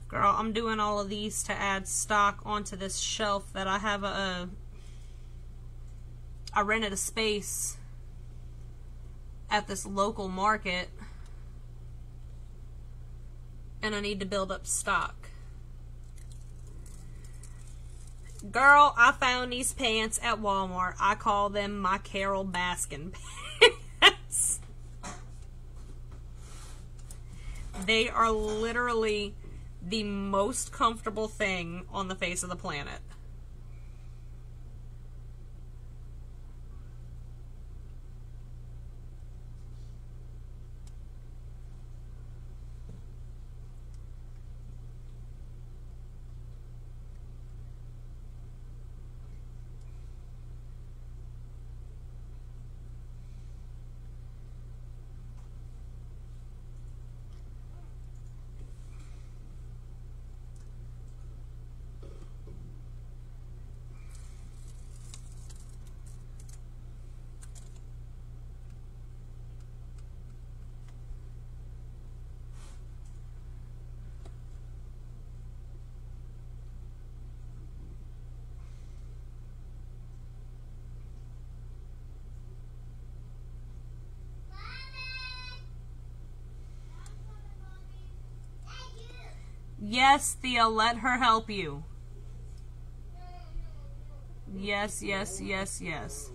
Girl, I'm doing all of these to add stock onto this shelf that I have a. I rented a space at this local market and I need to build up stock. Girl, I found these pants at Walmart. I call them my Carole Baskin pants. they are literally the most comfortable thing on the face of the planet. Yes, Thea, let her help you. Yes, yes, yes, yes.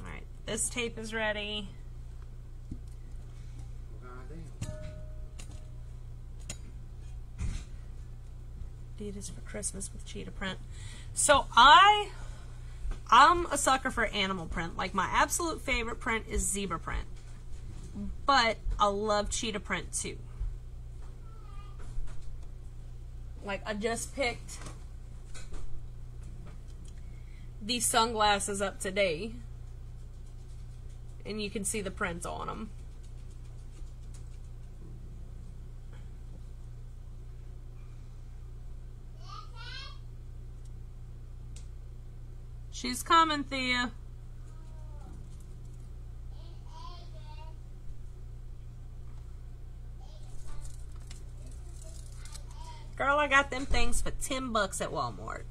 Alright, this tape is ready. Adidas for Christmas with cheetah print. So I I'm a sucker for animal print. Like my absolute favorite print is zebra print. But I love cheetah print too. Like I just picked these sunglasses up today. And you can see the print on them. She's coming, Thea. Girl, I got them things for 10 bucks at Walmart.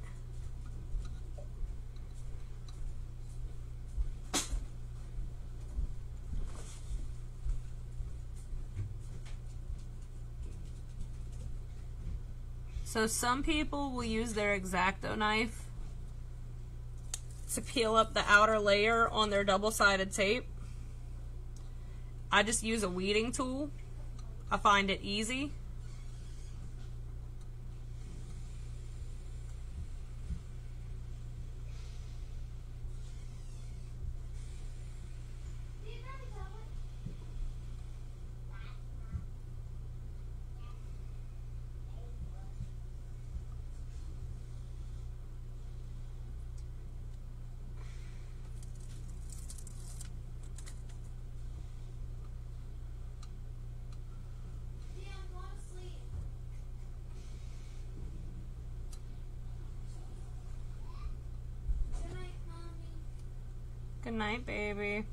So some people will use their X-Acto knife to peel up the outer layer on their double-sided tape. I just use a weeding tool. I find it easy. Night, baby.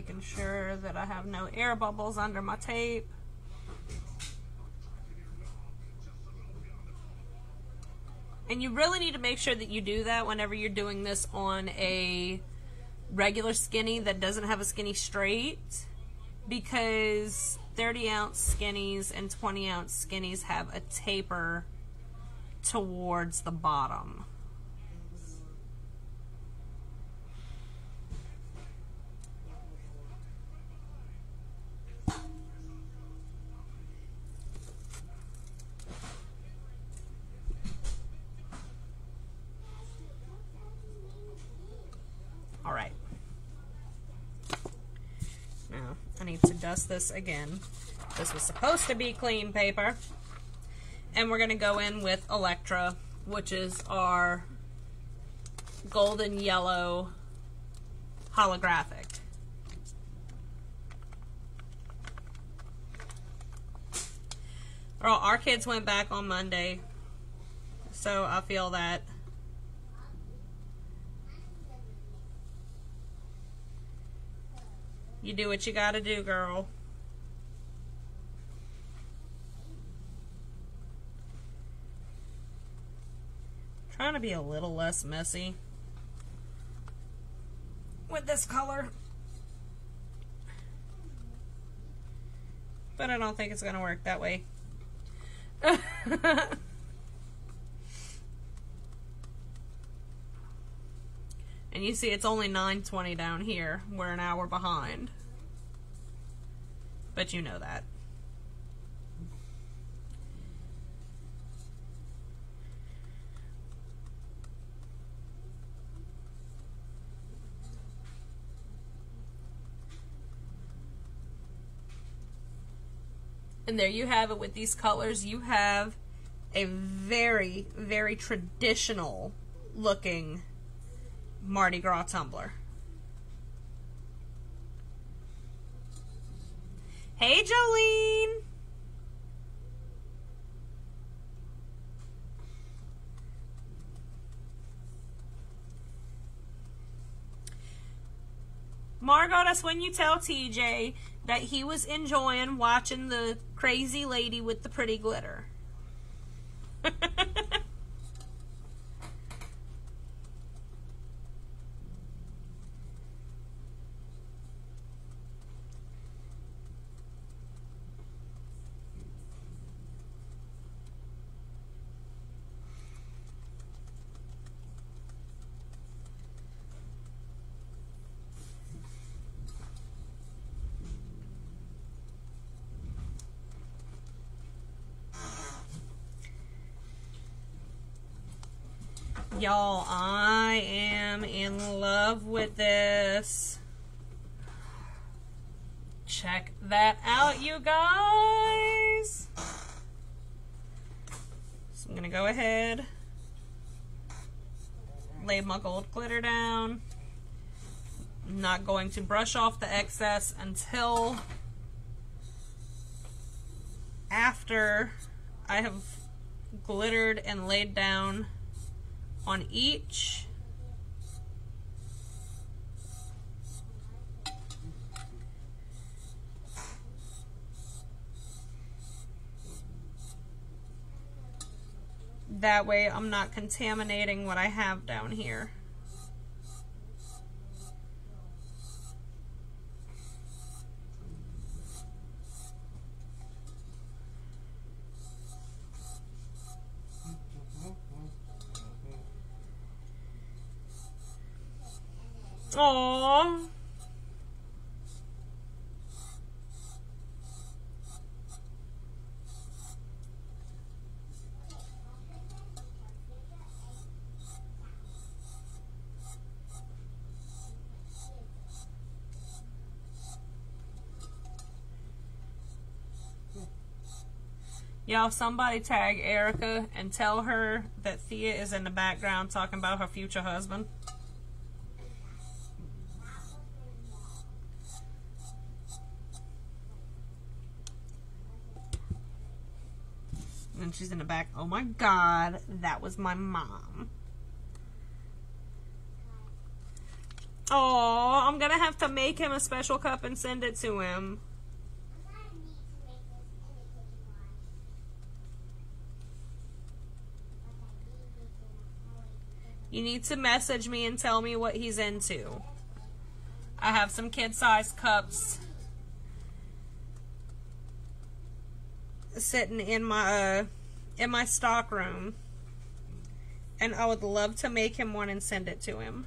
making sure that I have no air bubbles under my tape. And you really need to make sure that you do that whenever you're doing this on a regular skinny that doesn't have a skinny straight because 30 ounce skinnies and 20 ounce skinnies have a taper towards the bottom. dust this again. This was supposed to be clean paper. And we're going to go in with Electra, which is our golden yellow holographic. Well, our kids went back on Monday, so I feel that you do what you gotta do, girl. Trying to be a little less messy with this color. But I don't think it's going to work that way. and you see it's only 9.20 down here. We're an hour behind. But you know that. And there you have it with these colors. You have a very, very traditional looking Mardi Gras tumbler. Hey, Jolene! Margot, that's when you tell TJ that he was enjoying watching the crazy lady with the pretty glitter. Y'all, I am in love with this. Check that out, you guys. So I'm going to go ahead, lay my gold glitter down. I'm not going to brush off the excess until after I have glittered and laid down on each. That way I'm not contaminating what I have down here. Aww. Y'all, somebody tag Erica and tell her that Thea is in the background talking about her future husband. She's in the back. Oh my god, that was my mom. Oh, I'm gonna have to make him a special cup and send it to him. You need to message me and tell me what he's into. I have some kid-sized cups sitting in my uh, in my stock room, and I would love to make him one and send it to him.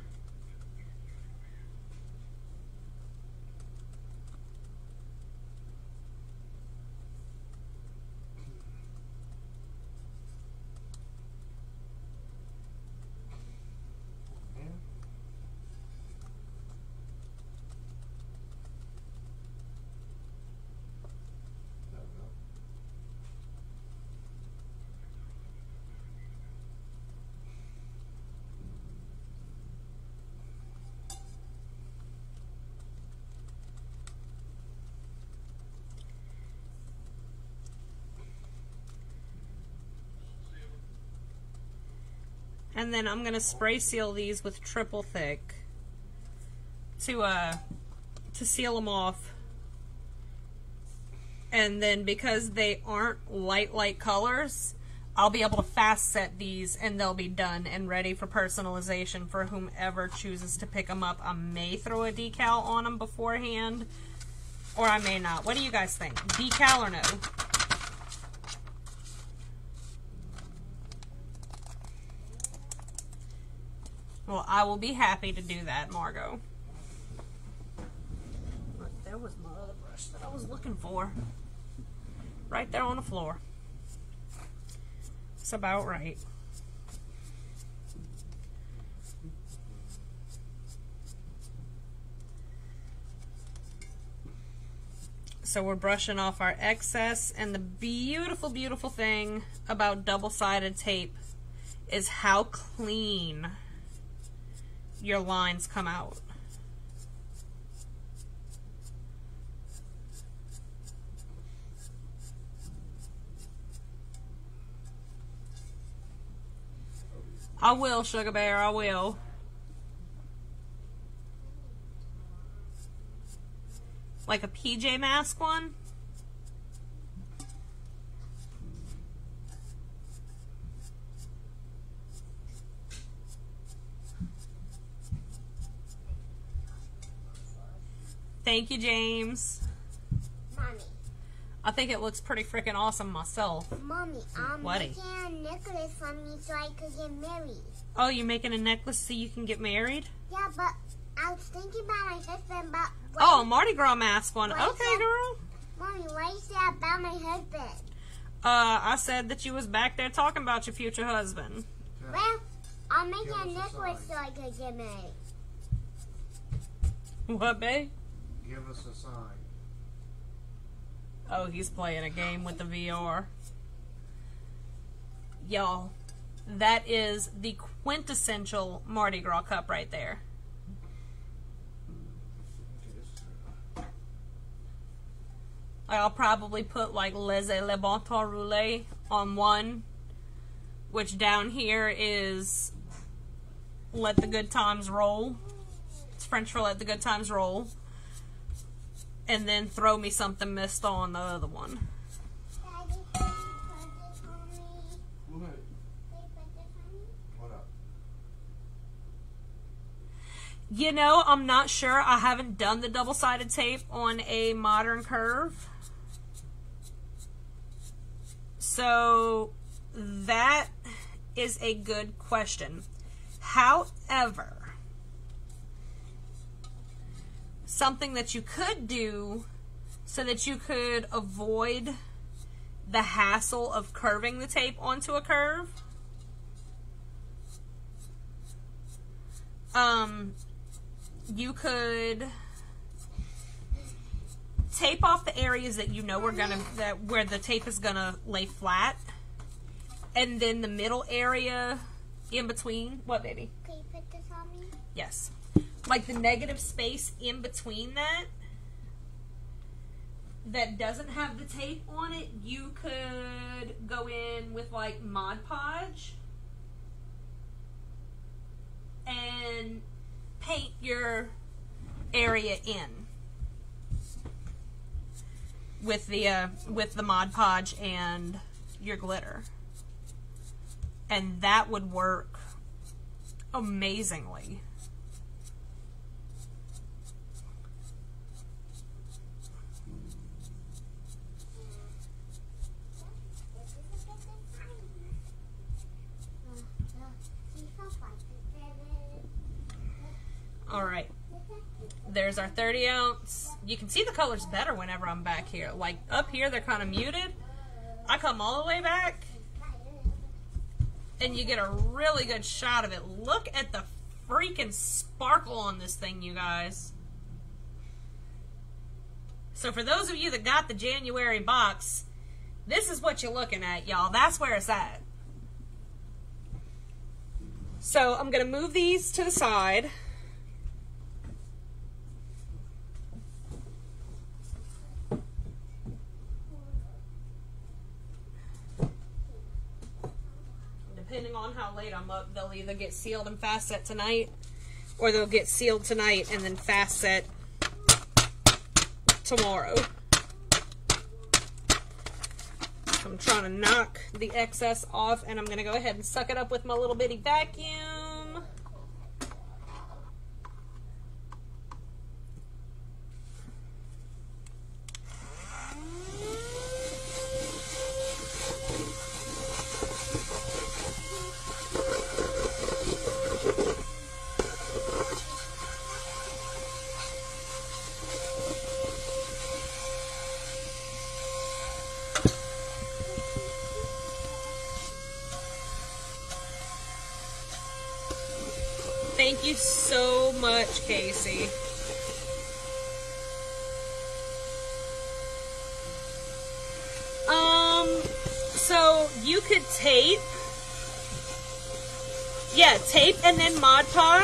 And then I'm going to spray seal these with triple thick to uh to seal them off. And then because they aren't light light colors, I'll be able to fast set these and they'll be done and ready for personalization for whomever chooses to pick them up. I may throw a decal on them beforehand or I may not. What do you guys think? Decal or no? Well, I will be happy to do that, Margot. Look, there was my other brush that I was looking for. Right there on the floor. It's about right. So we're brushing off our excess and the beautiful, beautiful thing about double-sided tape is how clean your lines come out. I will, Sugar Bear, I will. Like a PJ mask one? Thank you, James. Mommy. I think it looks pretty freaking awesome myself. Mommy, I'm Whatty? making a necklace for me so I could get married. Oh, you're making a necklace so you can get married? Yeah, but I was thinking about my husband, but Oh, a Mardi Gras mask one. Wait, Okay, yeah. girl. Mommy, what is that about my husband? Uh, I said that you was back there talking about your future husband. Well, I'm making a necklace so I could get married. What, babe? Give us a sign. Oh, he's playing a game with the VR. Y'all, that is the quintessential Mardi Gras cup right there. I'll probably put like Laissez le temps roulé on one, which down here is Let the Good Times Roll. It's French for Let the Good Times Roll. And then Throw Me Something missed on the other one. You know, I'm not sure. I haven't done the double sided tape on a modern curve. So that is a good question. However, something that you could do so that you could avoid the hassle of curving the tape onto a curve. Um, you could tape off the areas that you know are gonna that where the tape is gonna lay flat, and then the middle area in between. What, baby? Can you put this on me? Yes, like the negative space in between that that doesn't have the tape on it. You could go in with like Mod Podge and paint your area in with the uh, with the Mod Podge and your glitter, and that would work amazingly. This is a bit of time. Uh, uh, see how far it is. All right. There's our 30 ounce. You can see the colors better whenever I'm back here. Like up here, they're kind of muted. I come all the way back, and you get a really good shot of it. Look at the freaking sparkle on this thing, you guys. So, for those of you that got the January box, this is what you're looking at, y'all. That's where it's at. So, I'm going to move these to the side. Depending on how late I'm up, they'll either get sealed and fast set tonight, or they'll get sealed tonight and then fast set tomorrow. I'm trying to knock the excess off, and I'm going to go ahead and suck it up with my little bitty vacuum.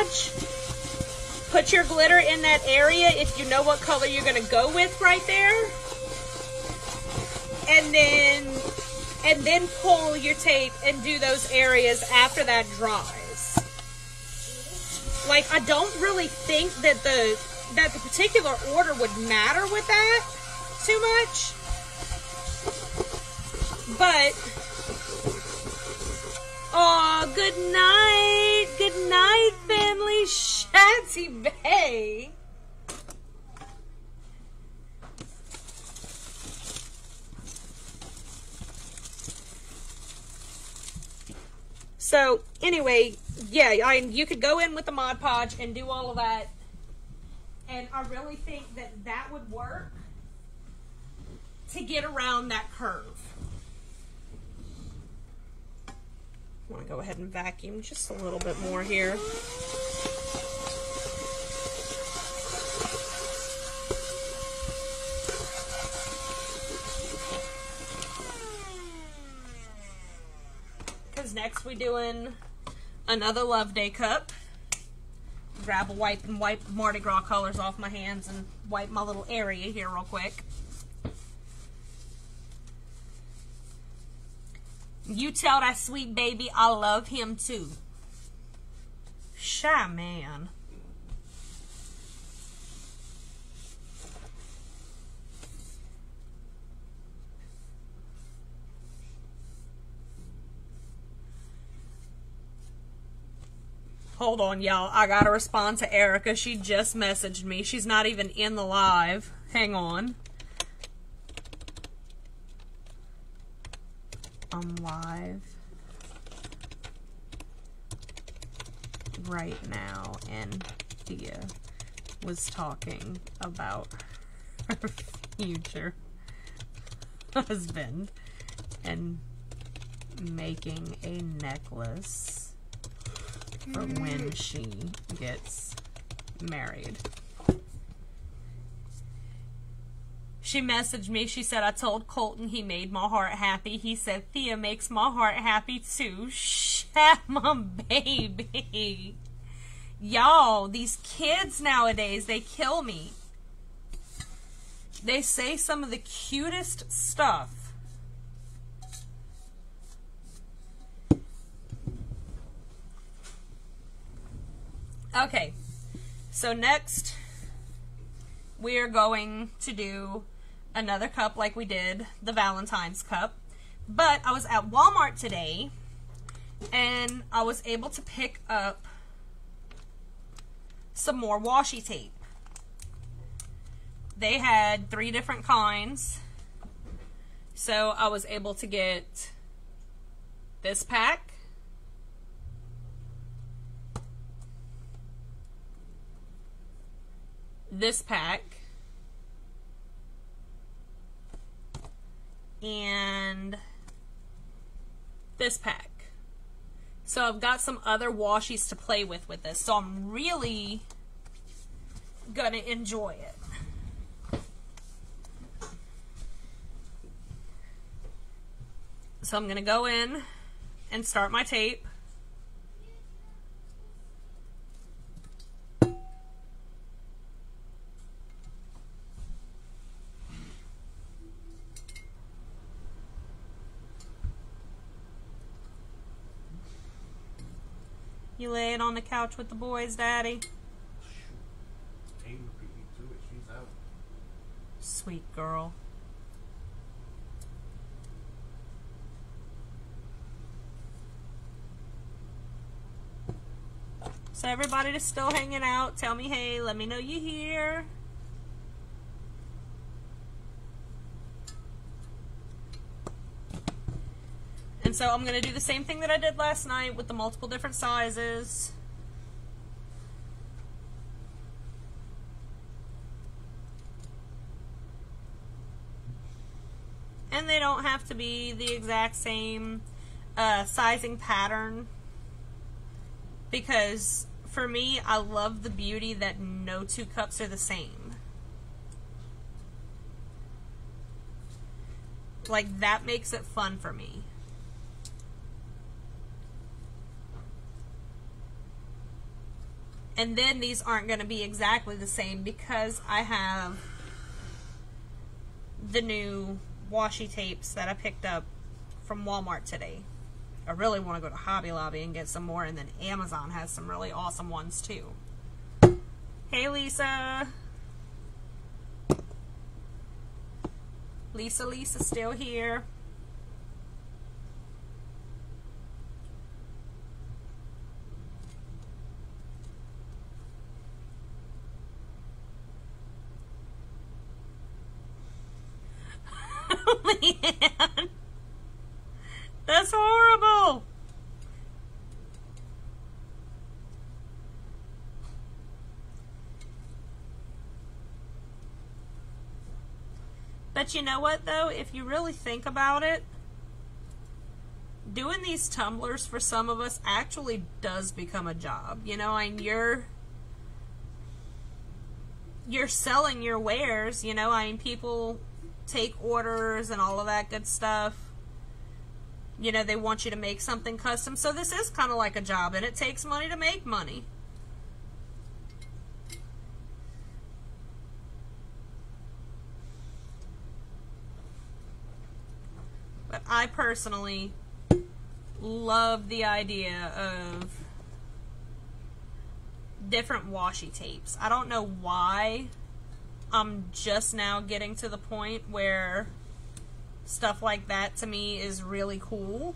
Podge. Put your glitter in that area if you know what color you're going to go with right there. And then and then pull your tape and do those areas after that dries like I don't really think that the that the particular order would matter with that too much. But oh, good night, good night, family, Shanty Bay. So anyway, yeah, I you could go in with the Mod Podge and do all of that, and I really think that that would work to get around that curve. I want to go ahead and vacuum just a little bit more here. Because next we're doing another Love Day cup. Grab a wipe and wipe Mardi Gras colors off my hands and wipe my little area here real quick. You tell that sweet baby I love him too. Shy man. Hold on, y'all. I gotta respond to Erica. She just messaged me. She's not even in the live. Hang on. I'm live right now, and Thea was talking about her future husband and making a necklace for when she gets married. She messaged me. She said, I told Colton he made my heart happy. He said, Thea makes my heart happy too. Shut my baby. Y'all, these kids nowadays, they kill me. They say some of the cutest stuff. Okay, so next we are going to do another cup like we did the Valentine's cup. But I was at Walmart today and I was able to pick up some more washi tape. They had three different kinds. So I was able to get this pack. This pack. And this pack. So I've got some other washies to play with with this. So I'm really gonna enjoy it. So I'm gonna go in and start my tape. You laying on the couch with the boys, Daddy? Ava beat me to it. She's out. Sweet girl. So everybody that's still hanging out, tell me hey, let me know you're here. And so I'm going to do the same thing that I did last night with the multiple different sizes. And they don't have to be the exact same uh, sizing pattern. Because for me, I love the beauty that no two cups are the same. Like, that makes it fun for me. And then these aren't going to be exactly the same because I have the new washi tapes that I picked up from Walmart today. I really want to go to Hobby Lobby and get some more, and then Amazon has some really awesome ones too. Hey, Lisa. Lisa, Lisa, still here. Man. That's horrible. But you know what, though? If you really think about it, doing these tumblers for some of us actually does become a job. You know, and you're you're selling your wares. You know, I mean, people take orders and all of that good stuff. You know, they want you to make something custom. So this is kind of like a job, and it takes money to make money. But I personally love the idea of different washi tapes. I don't know why I'm just now getting to the point where stuff like that to me is really cool.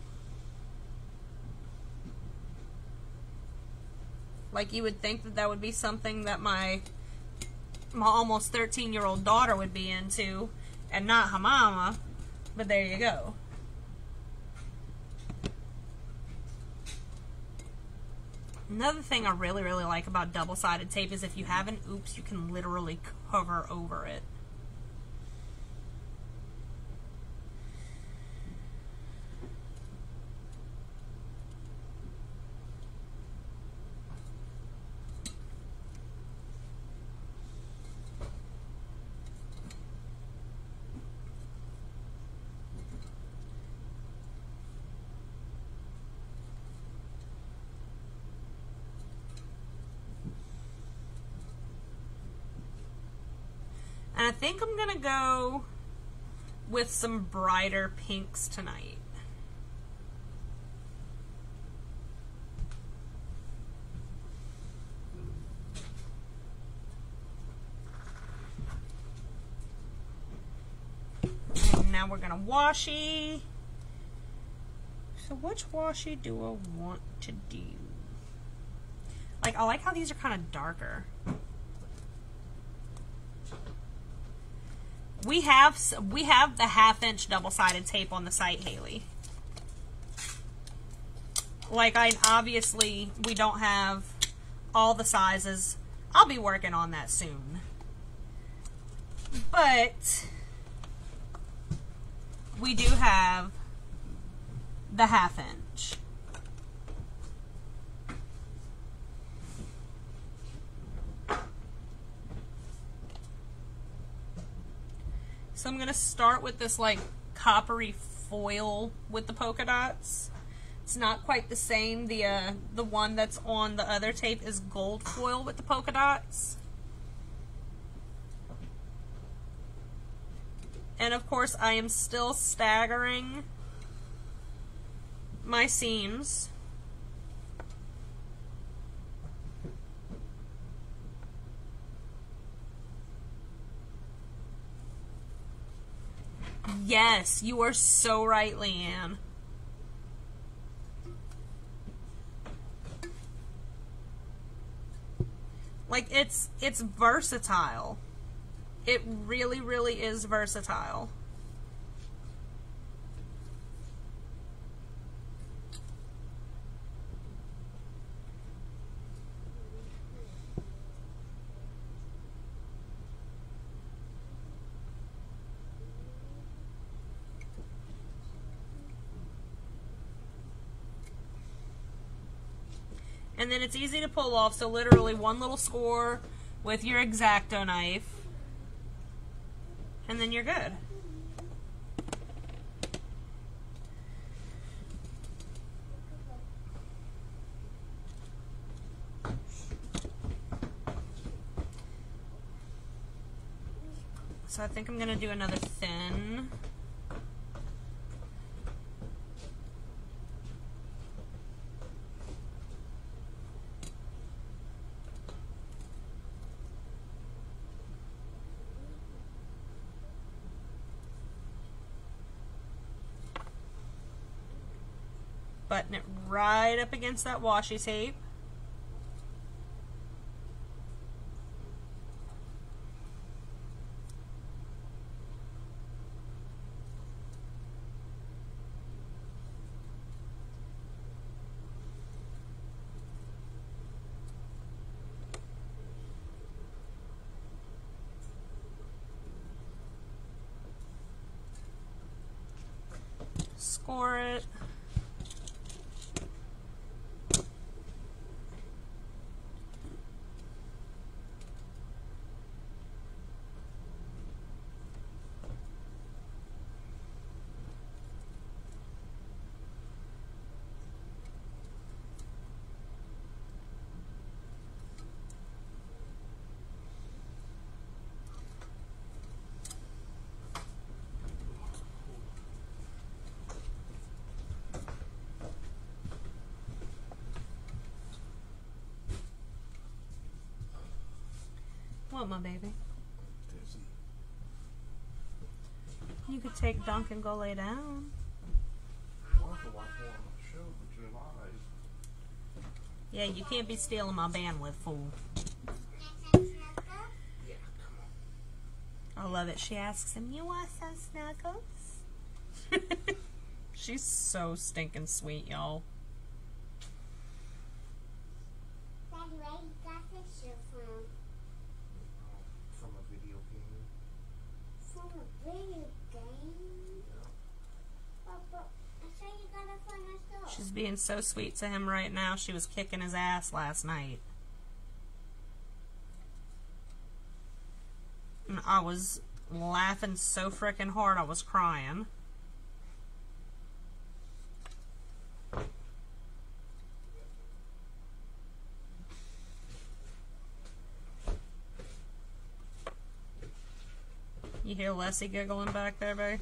Like you would think that that would be something that my my almost 13 year old daughter would be into and not her mama, but there you go. Another thing I really, really like about double-sided tape is if you have an oops, you can literally cover over it. And I think I'm going to go with some brighter pinks tonight. And now we're going to washi. So which washi do I want to do? Like, I like how these are kind of darker. We have we have the half inch double sided tape on the site, Haley. Like I obviously we don't have all the sizes. I'll be working on that soon. But we do have the half inch. So I'm going to start with this like coppery foil with the polka dots. It's not quite the same. The uh, the one that's on the other tape is gold foil with the polka dots. And of course I am still staggering my seams. Yes, you are so right, Leanne. Like it's it's versatile. It really, really is versatile. And then it's easy to pull off, so literally one little score with your X-Acto knife. And then you're good. So I think I'm gonna do another thin. Button it right up against that washi tape. Score it. What, my baby? You could take Dunk and go lay down. I'll have to watch more on my show, but you're live. Yeah, you can't be stealing my bandwidth, fool. Yeah, come on. I love it. She asks him, You want some snuggles? She's so stinking sweet, y'all. Daddy, where you got this shoe from? From a video game. From a video game? But, but, I saw you got it from a store. She's being so sweet to him right now. She was kicking his ass last night. And I was laughing so freaking hard I was crying. You hear Leslie giggling back there, babe?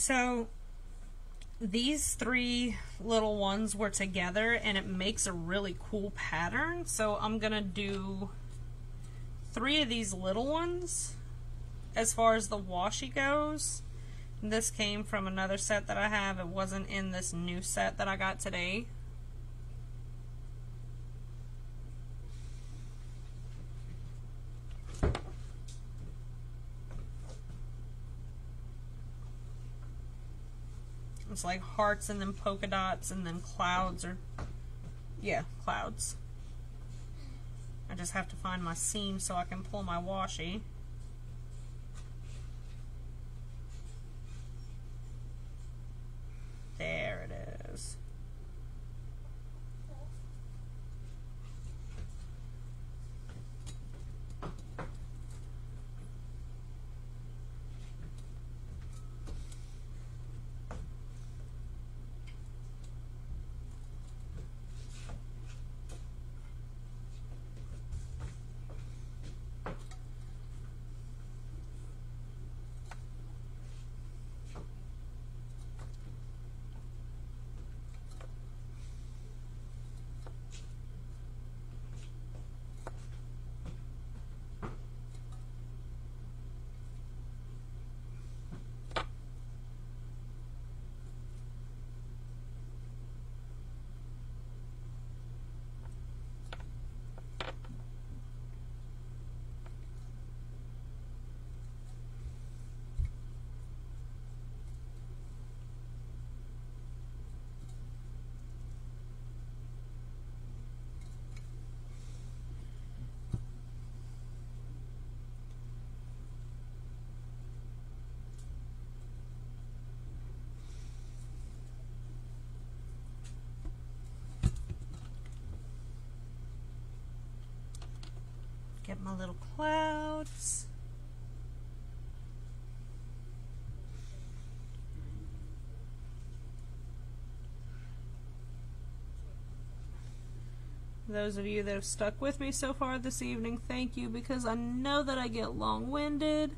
So these three little ones were together and it makes a really cool pattern. So I'm going to do three of these little ones as far as the washi goes. This came from another set that I have. It wasn't in this new set that I got today. It's like hearts and then polka dots and then clouds or yeah, clouds. I just have to find my seam so I can pull my washi. There it is. My little clouds. Those of you that have stuck with me so far this evening, thank you because I know that I get long winded.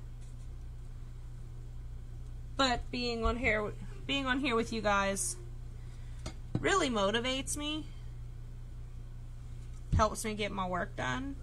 But being on here being on here with you guys really motivates me. Helps me get my work done.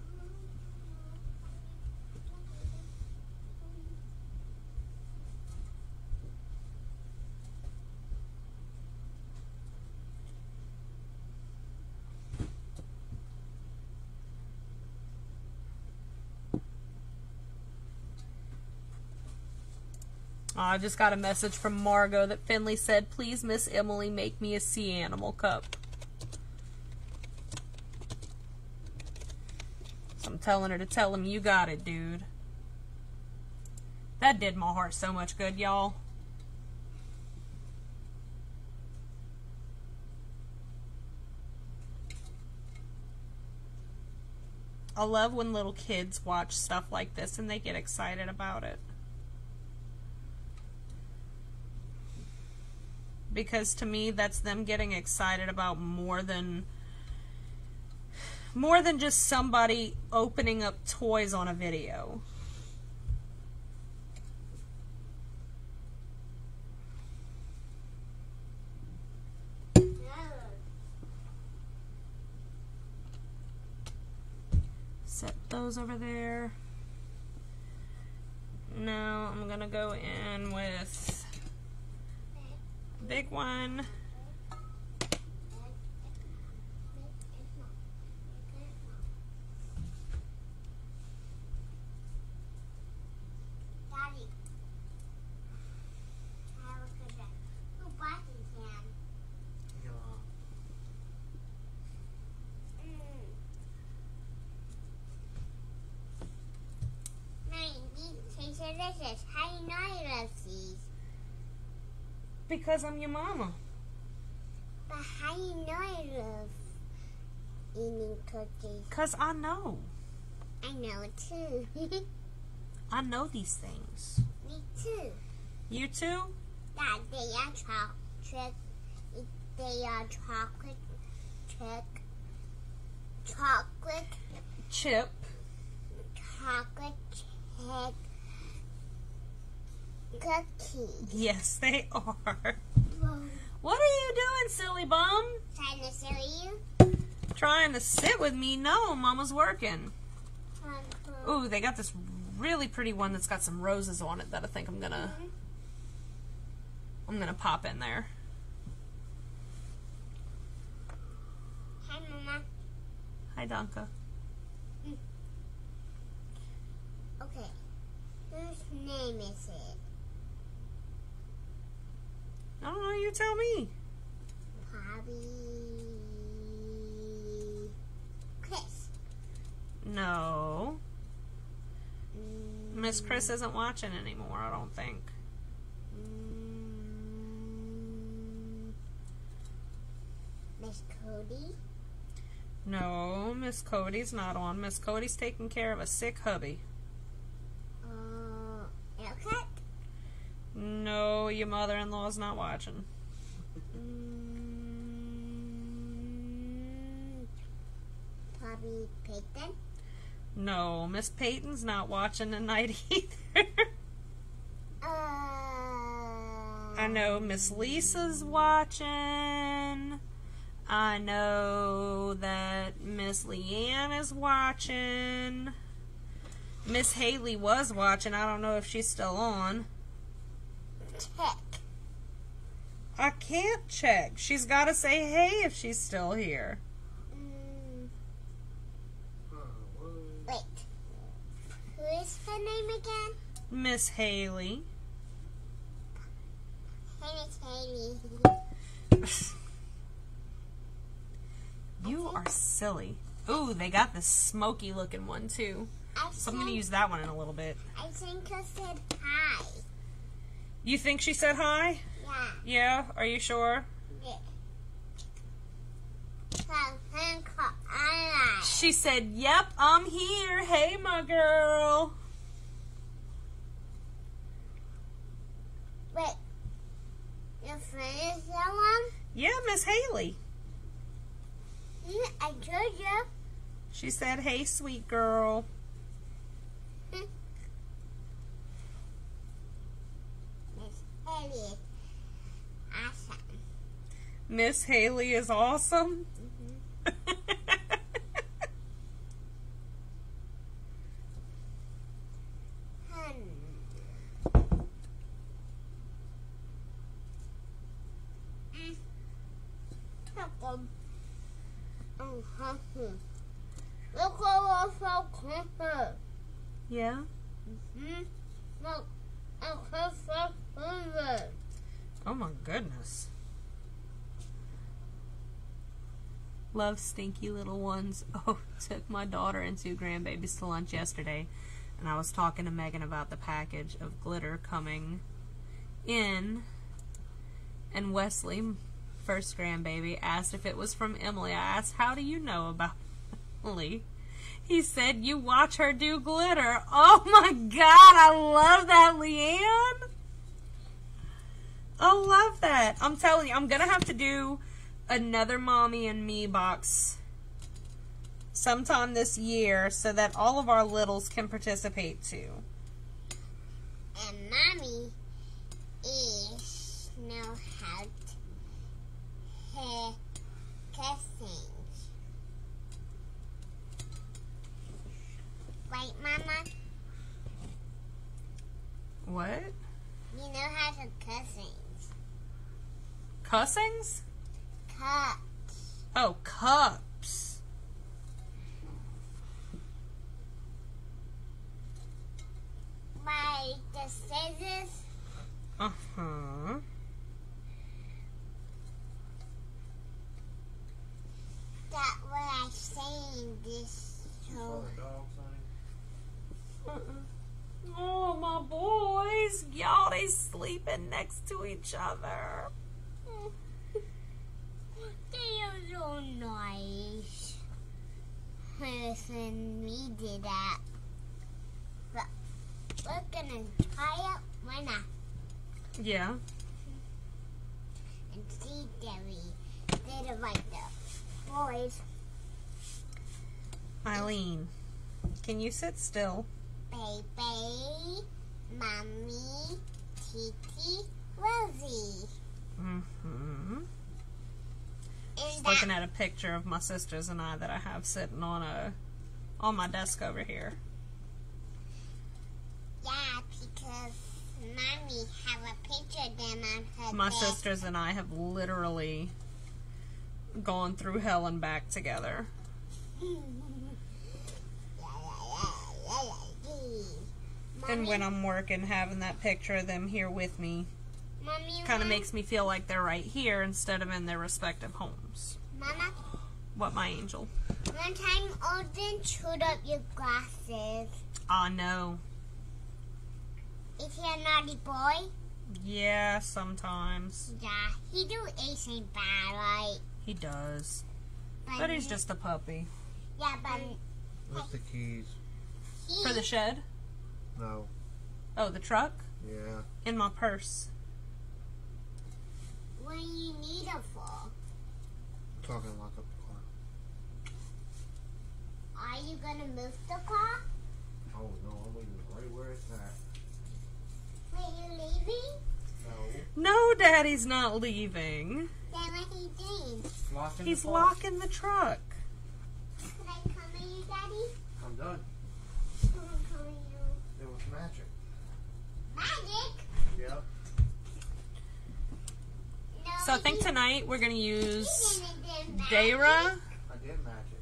I just got a message from Margot that Finley said, please, Miss Emily, make me a sea animal cup. So I'm telling her to tell him, you got it, dude. That did my heart so much good, y'all. I love when little kids watch stuff like this and they get excited about it. Because to me that's them getting excited about more than more than just somebody opening up toys on a video. Set those over there. Now I'm gonna go in with big one. Daddy. Have a good day. Oh, Blackie can. Yeah. Mm. Mommy, these taste delicious. How do you know I love these? Because I'm your mama. But how do you know I love eating cookies? Because I know. I know it too. I know these things. Me too. You too? That they are chocolate. They are chocolate. Trick. Chocolate. Chip. Chocolate chip cookies. Yes, they are. What are you doing, silly bum? Trying to silly you? Trying to sit with me? No, mama's working. Ooh, they got this really pretty one that's got some roses on it that I think I'm gonna mm-hmm. I'm gonna pop in there. Hi, Mama. Hi, Donka. Mm. Okay. Whose name is it? I don't know. You tell me. Bobby. Chris. No, Mm, Miss Chris isn't watching anymore. I don't think. mm, Miss Cody. No, Miss Cody's not on. Miss Cody's taking care of a sick hubby. Uh, Elcott. No, your mother-in-law's not watching. Bobby Payton. No, Miss Peyton's not watching tonight either. Uh, I know Miss Lisa's watching. I know that Miss Leanne is watching. Miss Haley was watching. I don't know if she's still on. Check. I can't check. She's got to say hey if she's still here. Mm, wait. Who is her name again? Miss Haley. Hey, Miss Haley. You are silly. Ooh, they got this smoky looking one too. I So I'm going to use that one in a little bit. I think I said hi. You think she said hi? Yeah. Yeah, are you sure? yeah. So, and cut eyeliner. She said, Yep, I'm here. Hey, my girl. Wait, your friend is that one? Yeah, Miss Haley. I told you. She said, Hey, sweet girl. Miss Elliot. Awesome. Miss Haley is awesome. Hmm. Mm. Welcome. Oh, happy. Look what I so comfort. yeah? Hmm? Look, I'm so comfort. Oh my goodness. Love stinky little ones. Oh, took my daughter and two grandbabies to lunch yesterday, and I was talking to Megan about the package of glitter coming in, and Wesley, first grandbaby, asked if it was from Emily. I asked, How do you know about Emily? He said, You watch her do glitter. Oh my god, I love that, Leanne! I love that. I'm telling you, I'm gonna have to do another mommy and me box sometime this year so that all of our littles can participate too. And mommy is know how to hair cussings. Right, Mama? What? You know how to cussings. Cussings? Oh, cups. By the scissors. Uh huh. That what I say in this Saw show. the dog, Sonny? Oh, my boys. Y'all, they sleeping next to each other. They are so nice. Listen, we did that. But we're gonna try it right now Yeah. and see did it right there. Boys, Eileen, can you sit still? baby, mommy, Titi, Rosie. Mm-hmm. Just looking at a picture of my sisters and I that I have sitting on a on my desk over here. yeah, because mommy have a picture of them on her My desk. sisters and I have literally gone through hell and back together. And when I'm working, having that picture of them here with me kind of makes me feel like they're right here instead of in their respective homes. Mama, What, my angel? one time Odin chewed up your glasses. Ah, I know. Is he a naughty boy? Yeah, sometimes. Yeah, he do anything bad, right? He does. But he's just a puppy. Yeah, but What's the keys? he, For the shed? No. Oh, the truck? Yeah. In my purse. what do you need it for? Talking lock up the car. Are you gonna move the car? Oh no, I'm leaving it right where it's at. Wait, you leaving? No. No, Daddy's not leaving. Then what he doing? Locking He's the locking the truck. Can I come with you, Daddy? I'm done. Can I come with you? It was magic. Magic? Yep. No, So I think tonight we're going to use didn't do magic. Dara, I did magic.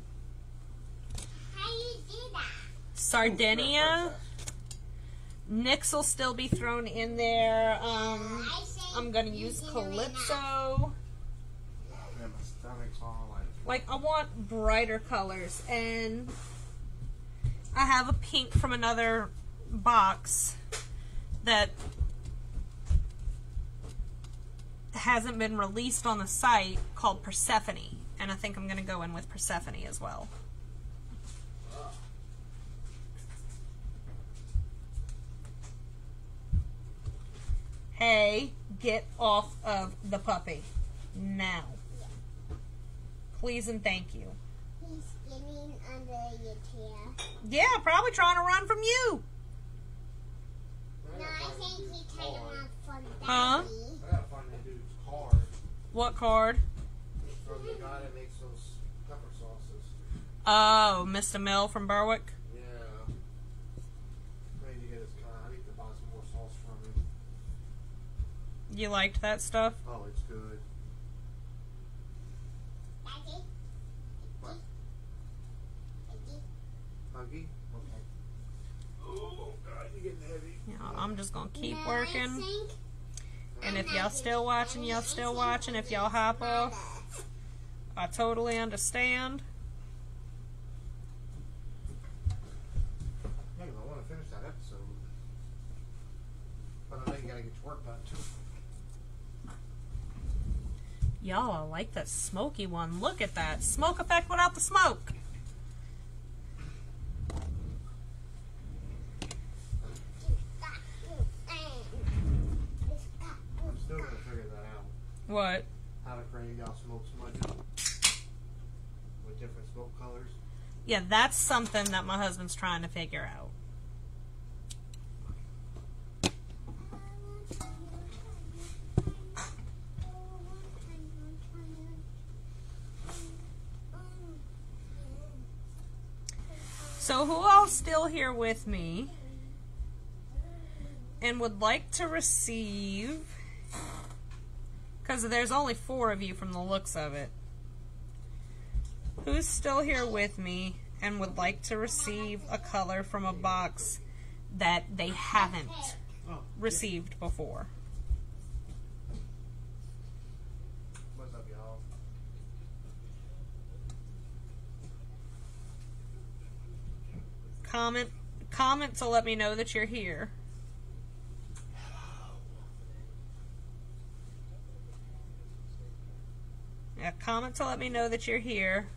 How you do that? Sardinia. Nyx will still be thrown in there. Um, I'm going to use. Calypso. Like, I want brighter colors. And I have a pink from another box that hasn't been released on the site called Persephone. And I think I'm going to go in with Persephone as well. Hey, get off of the puppy. Now. Please and thank you. He's getting under your chair. Yeah, probably trying to run from you. No, I think he tried to run from Huh? Daddy. I gotta find that dude's card What card? from the guy that makes those pepper sauces. Oh, Mr. Mill from Berwick. Yeah. I need to get his card. I need to buy some more sauce from him. You liked that stuff? Oh, it's good. Daddy. What? Huggy? Okay. Oh, God, you're getting heavy. Yeah, I'm just gonna keep No, working. And if y'all still watching, y'all still watching. If y'all hop off, I totally understand. Yeah, 'cause I want to finish that episode. But I know you gotta get your work done, too. Y'all, I like that smoky one. Look at that. Smoke effect without the smoke. I'm still gonna figure that out. What? How to create y'all smoke smudges with different smoke colors. Yeah, that's something that my husband's trying to figure out. So, who all's still here with me and would like to receive? Because there's only four of you from the looks of it. Who's still here with me and would like to receive a color from a box that they haven't Oh, received before? What's up, y'all? Comment comment to let me know that you're here. Yeah, comment to let me know that you're here.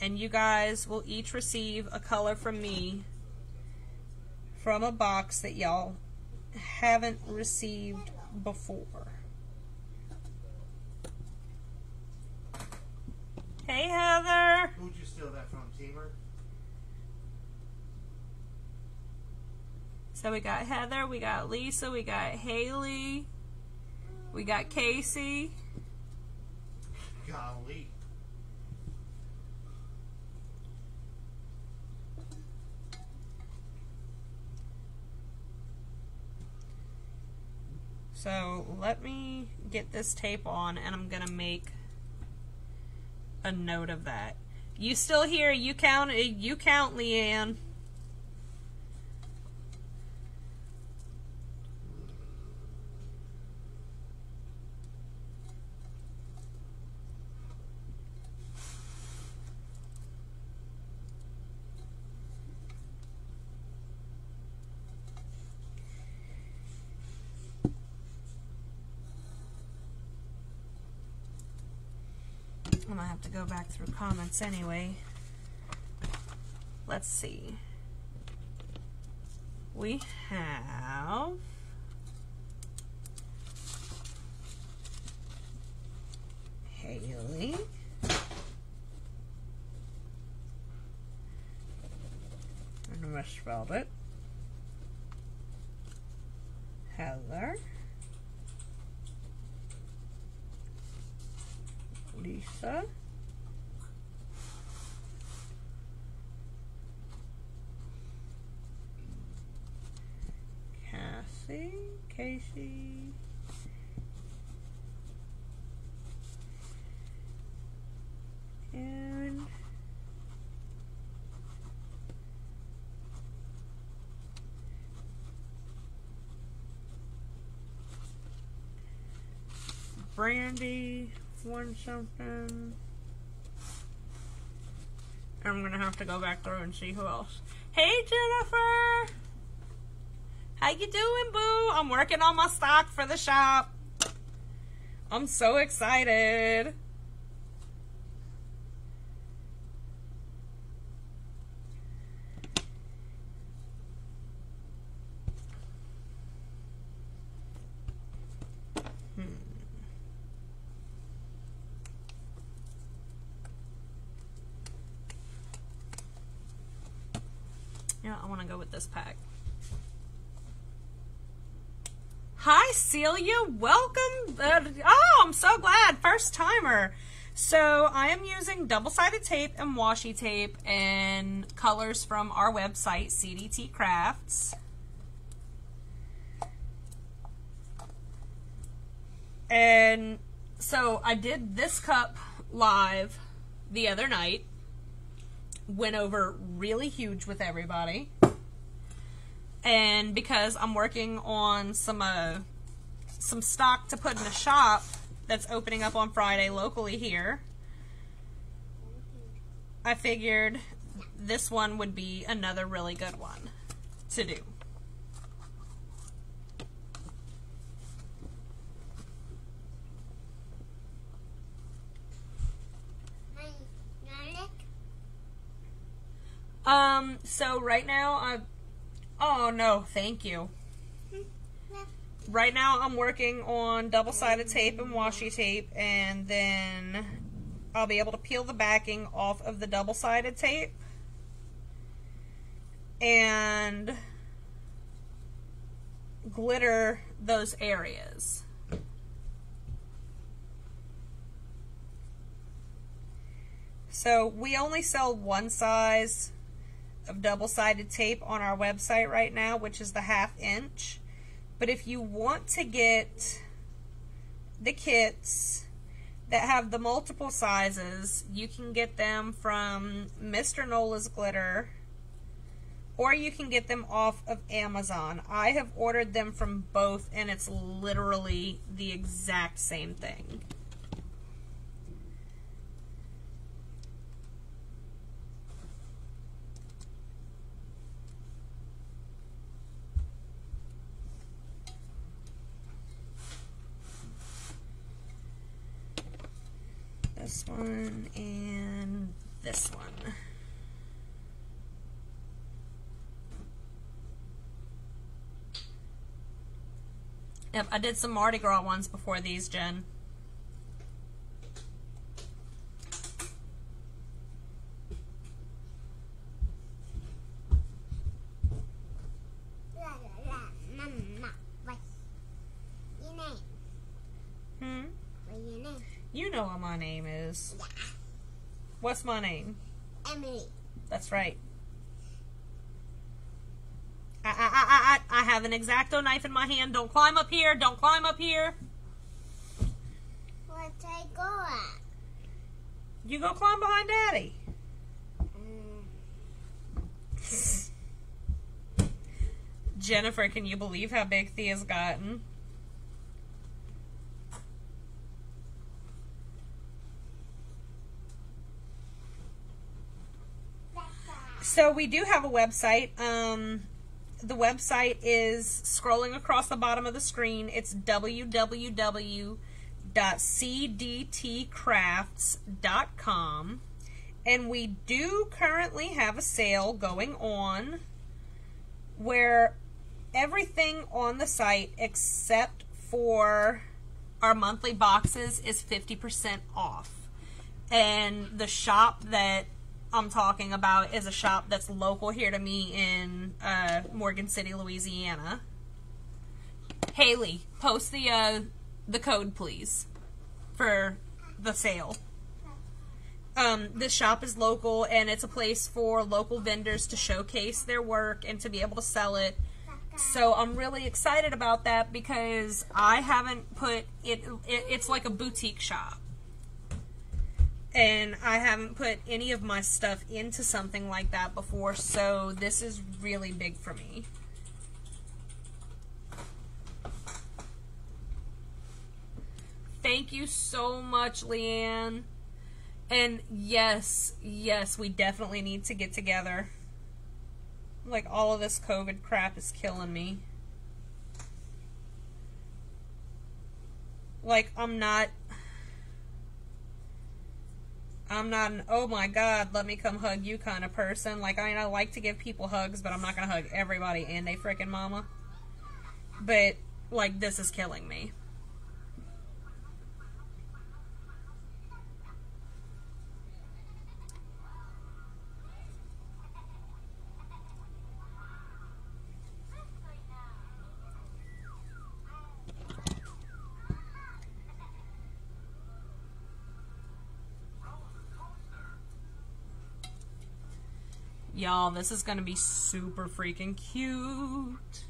And you guys will each receive a color from me from a box that y'all haven't received before. Hey Heather! Who'd you steal that from, So we got Heather, we got Lisa, we got Haley, we got Casey. Golly. So let me get this tape on and I'm gonna make a note of that. You still here? You count you count Leanne. I'm gonna have to go back through comments anyway. Let's see. We have Haley. And misspelled it. Heather. Lisa. Cassie, Casey, and Brandy won something. I'm gonna have to go back through and see who else. Hey Jennifer! How you doing, boo? I'm working on my stock for the shop. I'm so excited. Hmm. Yeah, I want to go with this pack. Celia. Welcome. Uh, oh, I'm so glad. First timer. So I am using double-sided tape and washi tape and colors from our website, CDT Crafts. And so I did this cup live the other night. Went over really huge with everybody. And because I'm working on some uh, some stock to put in a shop that's opening up on Friday locally here, I figured this one would be another really good one to do. Um, so right now I Oh no, thank you. Right now I'm working on double-sided tape and washi tape and then I'll be able to peel the backing off of the double-sided tape. And glitter those areas. So we only sell one size of double-sided tape on our website right now, which is the half inch. But if you want to get the kits that have the multiple sizes, you can get them from Mr. Nola's Glitter or you can get them off of Amazon. I have ordered them from both and it's literally the exact same thing. This one and this one. Yep, I did some Mardi Gras ones before these, Jen. La la la. Mama. What's your name? Hmm? What's your name? You know what my name is. What's my name? Emily. That's right. I, I, I, I, I have an X-Acto knife in my hand. Don't climb up here. Don't climb up here. What's I go at? You go climb behind Daddy. Mm. Jennifer, can you believe how big Thea's gotten? So we do have a website. Um, the website is scrolling across the bottom of the screen. It's www.cdtcrafts.com. And we do currently have a sale going on where everything on the site except for our monthly boxes is 50% off. And the shop that I'm talking about is a shop that's local here to me in uh, Morgan City, Louisiana. Haley, post the uh, the code, please, for the sale. Um, this shop is local, and it's a place for local vendors to showcase their work and to be able to sell it. So I'm really excited about that because I haven't put it, it it's like a boutique shop and I haven't put any of my stuff into something like that before, so this is really big for me. Thank you so much, Leanne. And yes, yes, we definitely need to get together. Like, all of this COVID crap is killing me. Like, I'm not. I'm not an oh my god, let me come hug you kind of person. Like I mean, I like to give people hugs, but I'm not gonna hug everybody and a freaking mama. But like this is killing me. Y'all, this is gonna be super freaking cute.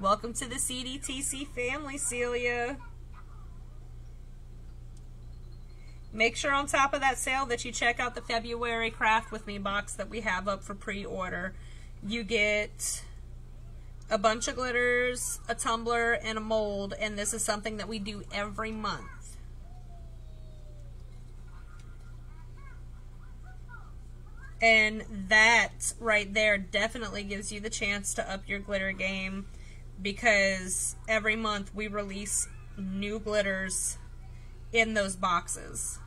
Welcome to the CDTC family, Celia. Make sure on top of that sale that you check out the February Craft With Me box that we have up for pre-order. You get a bunch of glitters, a tumbler, and a mold, and this is something that we do every month. And that right there definitely gives you the chance to up your glitter game because every month we release new glitters in those boxes.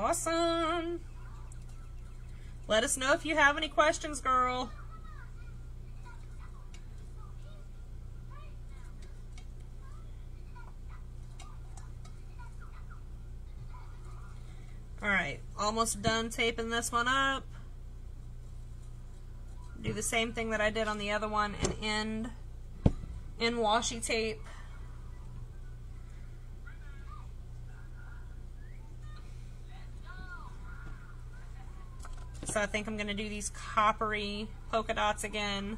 Awesome. Let us know if you have any questions, girl. Alright, almost done taping this one up. Do the same thing that I did on the other one and end in washi tape. So I think I'm going to do these coppery polka dots again.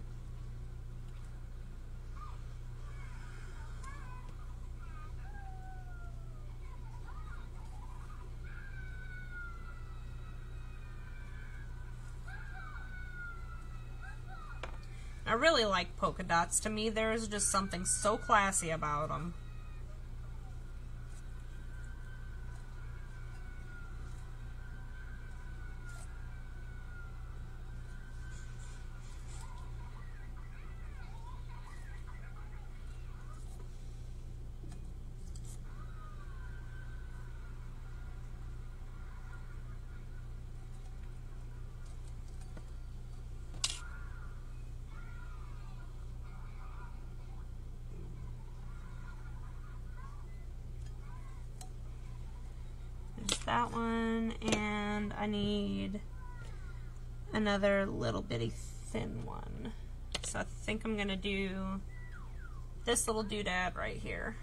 I really like polka dots. To me, there is just something so classy about them. There's that one, and I need another little bitty thin one. So I think I'm gonna do this little doodad right here.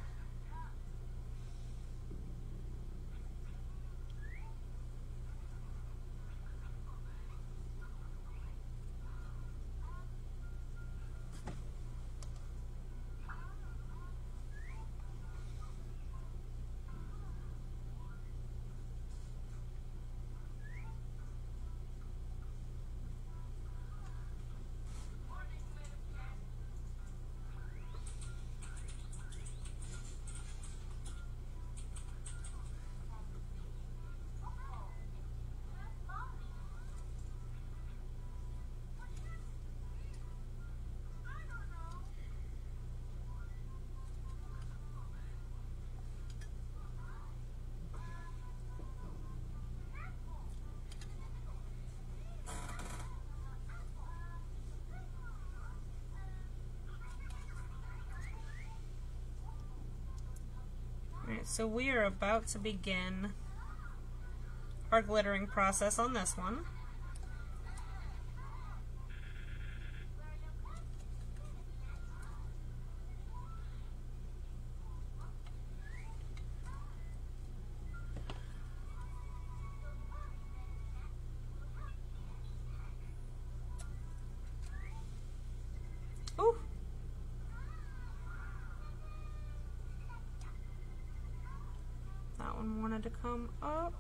Alright, so we are about to begin our glittering process on this one. Ooh. That one wanted to come up.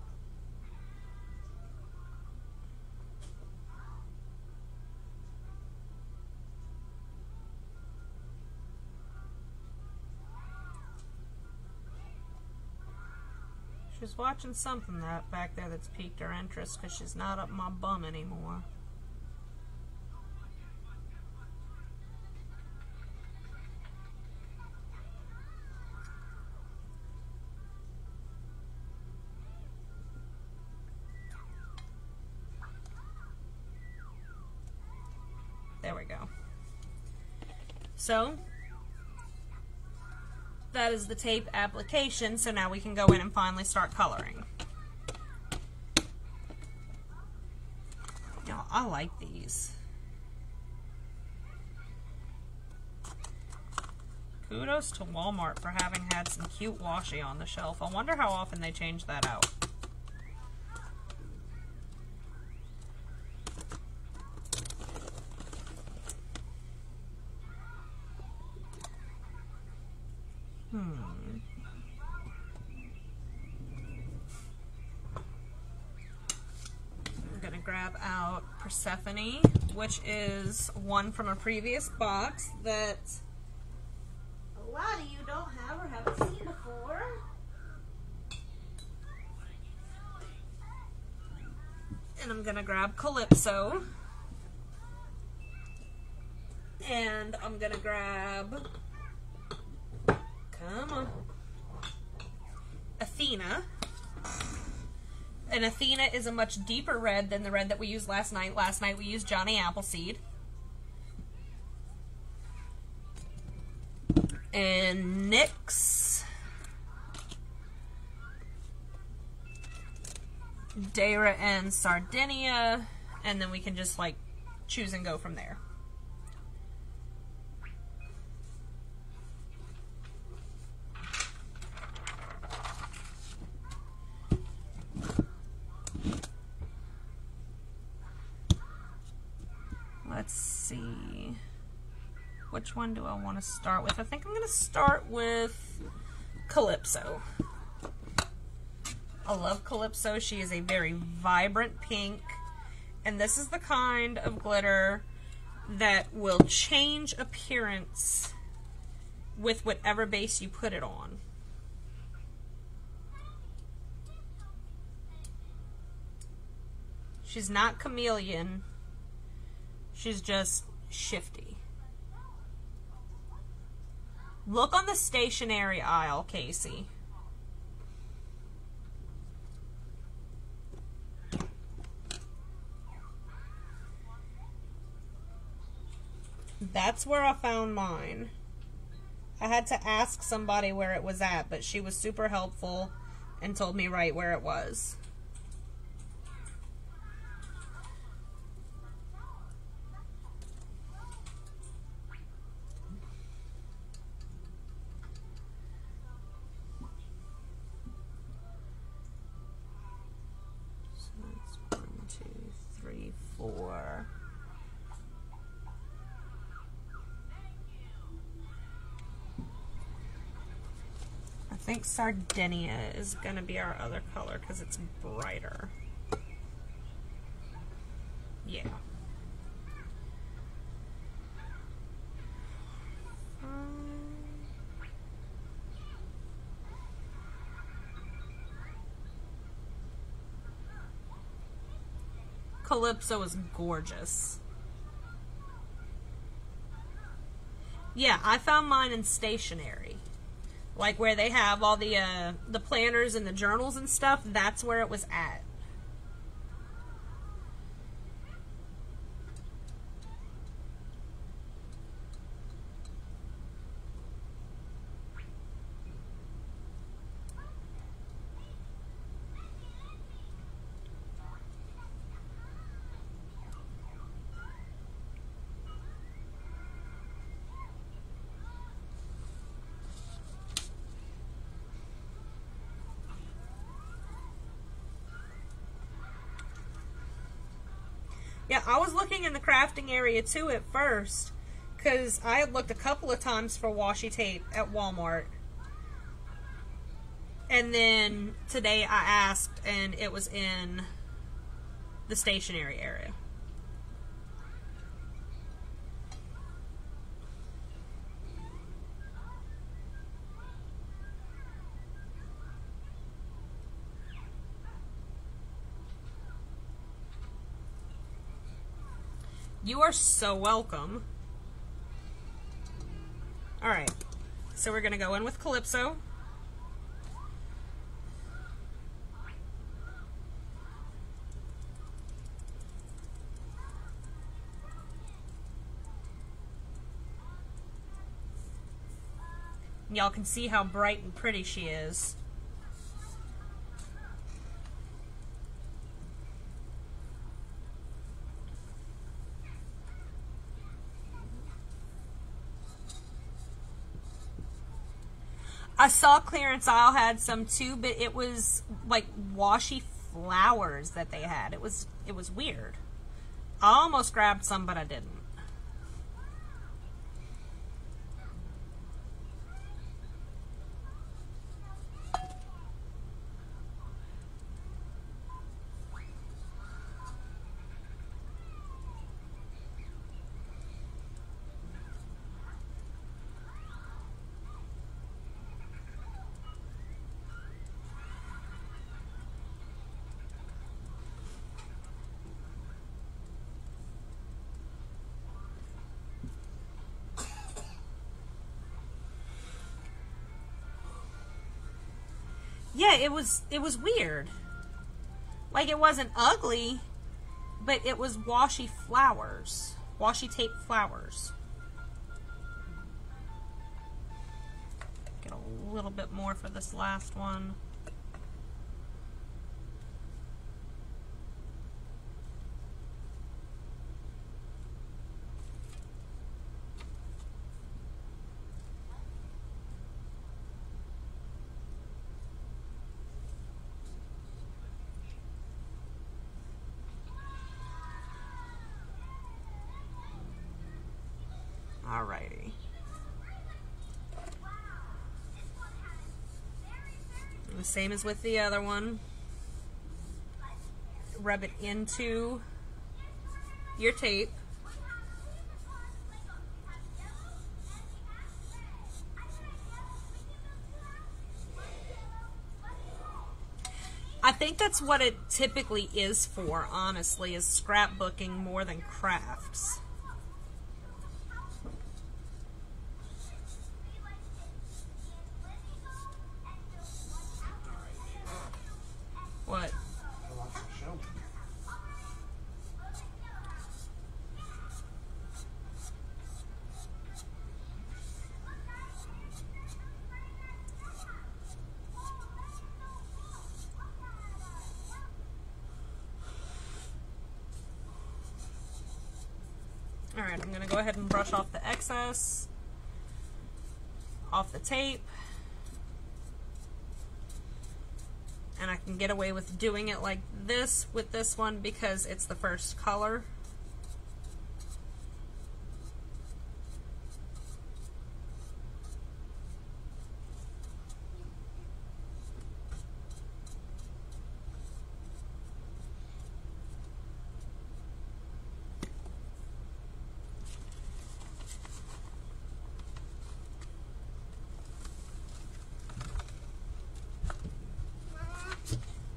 She's watching something that back there that's piqued her interest because she's not up my bum anymore. So, that is the tape application, so now we can go in and finally start coloring. Now, I like these. Kudos to Walmart for having had some cute washi on the shelf. I wonder how often they change that out. Hmm. I'm gonna grab out Persephone, which is one from a previous box that a lot of you don't have or haven't seen before. And I'm gonna grab Calypso. And I'm gonna grab Come on. Athena. And Athena is a much deeper red than the red that we used last night. Last night we used Johnny Appleseed. And Nyx. Dara and Sardinia. And then we can just like choose and go from there. Let's see. Which one do I want to start with? I think I'm going to start with Calypso. I love Calypso. She is a very vibrant pink. And this is the kind of glitter that will change appearance with whatever base you put it on. She's not chameleon. She's just shifty. Look on the stationery aisle, Casey. That's where I found mine. I had to ask somebody where it was at, but she was super helpful and told me right where it was. Think Sardinia is going to be our other color because it's brighter. Yeah. Calypso is gorgeous. Yeah, I found mine in stationery. Like where they have all the uh, the planners and the journals and stuff, that's where it was at. Yeah, In the crafting area too at first because I had looked a couple of times for washi tape at Walmart. And then today I asked and it was in the stationery area. You are so welcome. Alright, so we're going to go in with Calypso. Y'all can see how bright and pretty she is. I saw clearance aisle had some too, but it was like washi flowers that they had. It was it was weird. I almost grabbed some, but I didn't. Yeah, it was it was weird. Like it wasn't ugly, but it was washi flowers. Washi tape flowers. Get a little bit more for this last one. Alrighty. The same as with the other one. Rub it into your tape. I think that's what it typically is for, honestly, is scrapbooking more than crafts. Go ahead and brush off the excess off the tape. And I can get away with doing it like this with this one because it's the first color.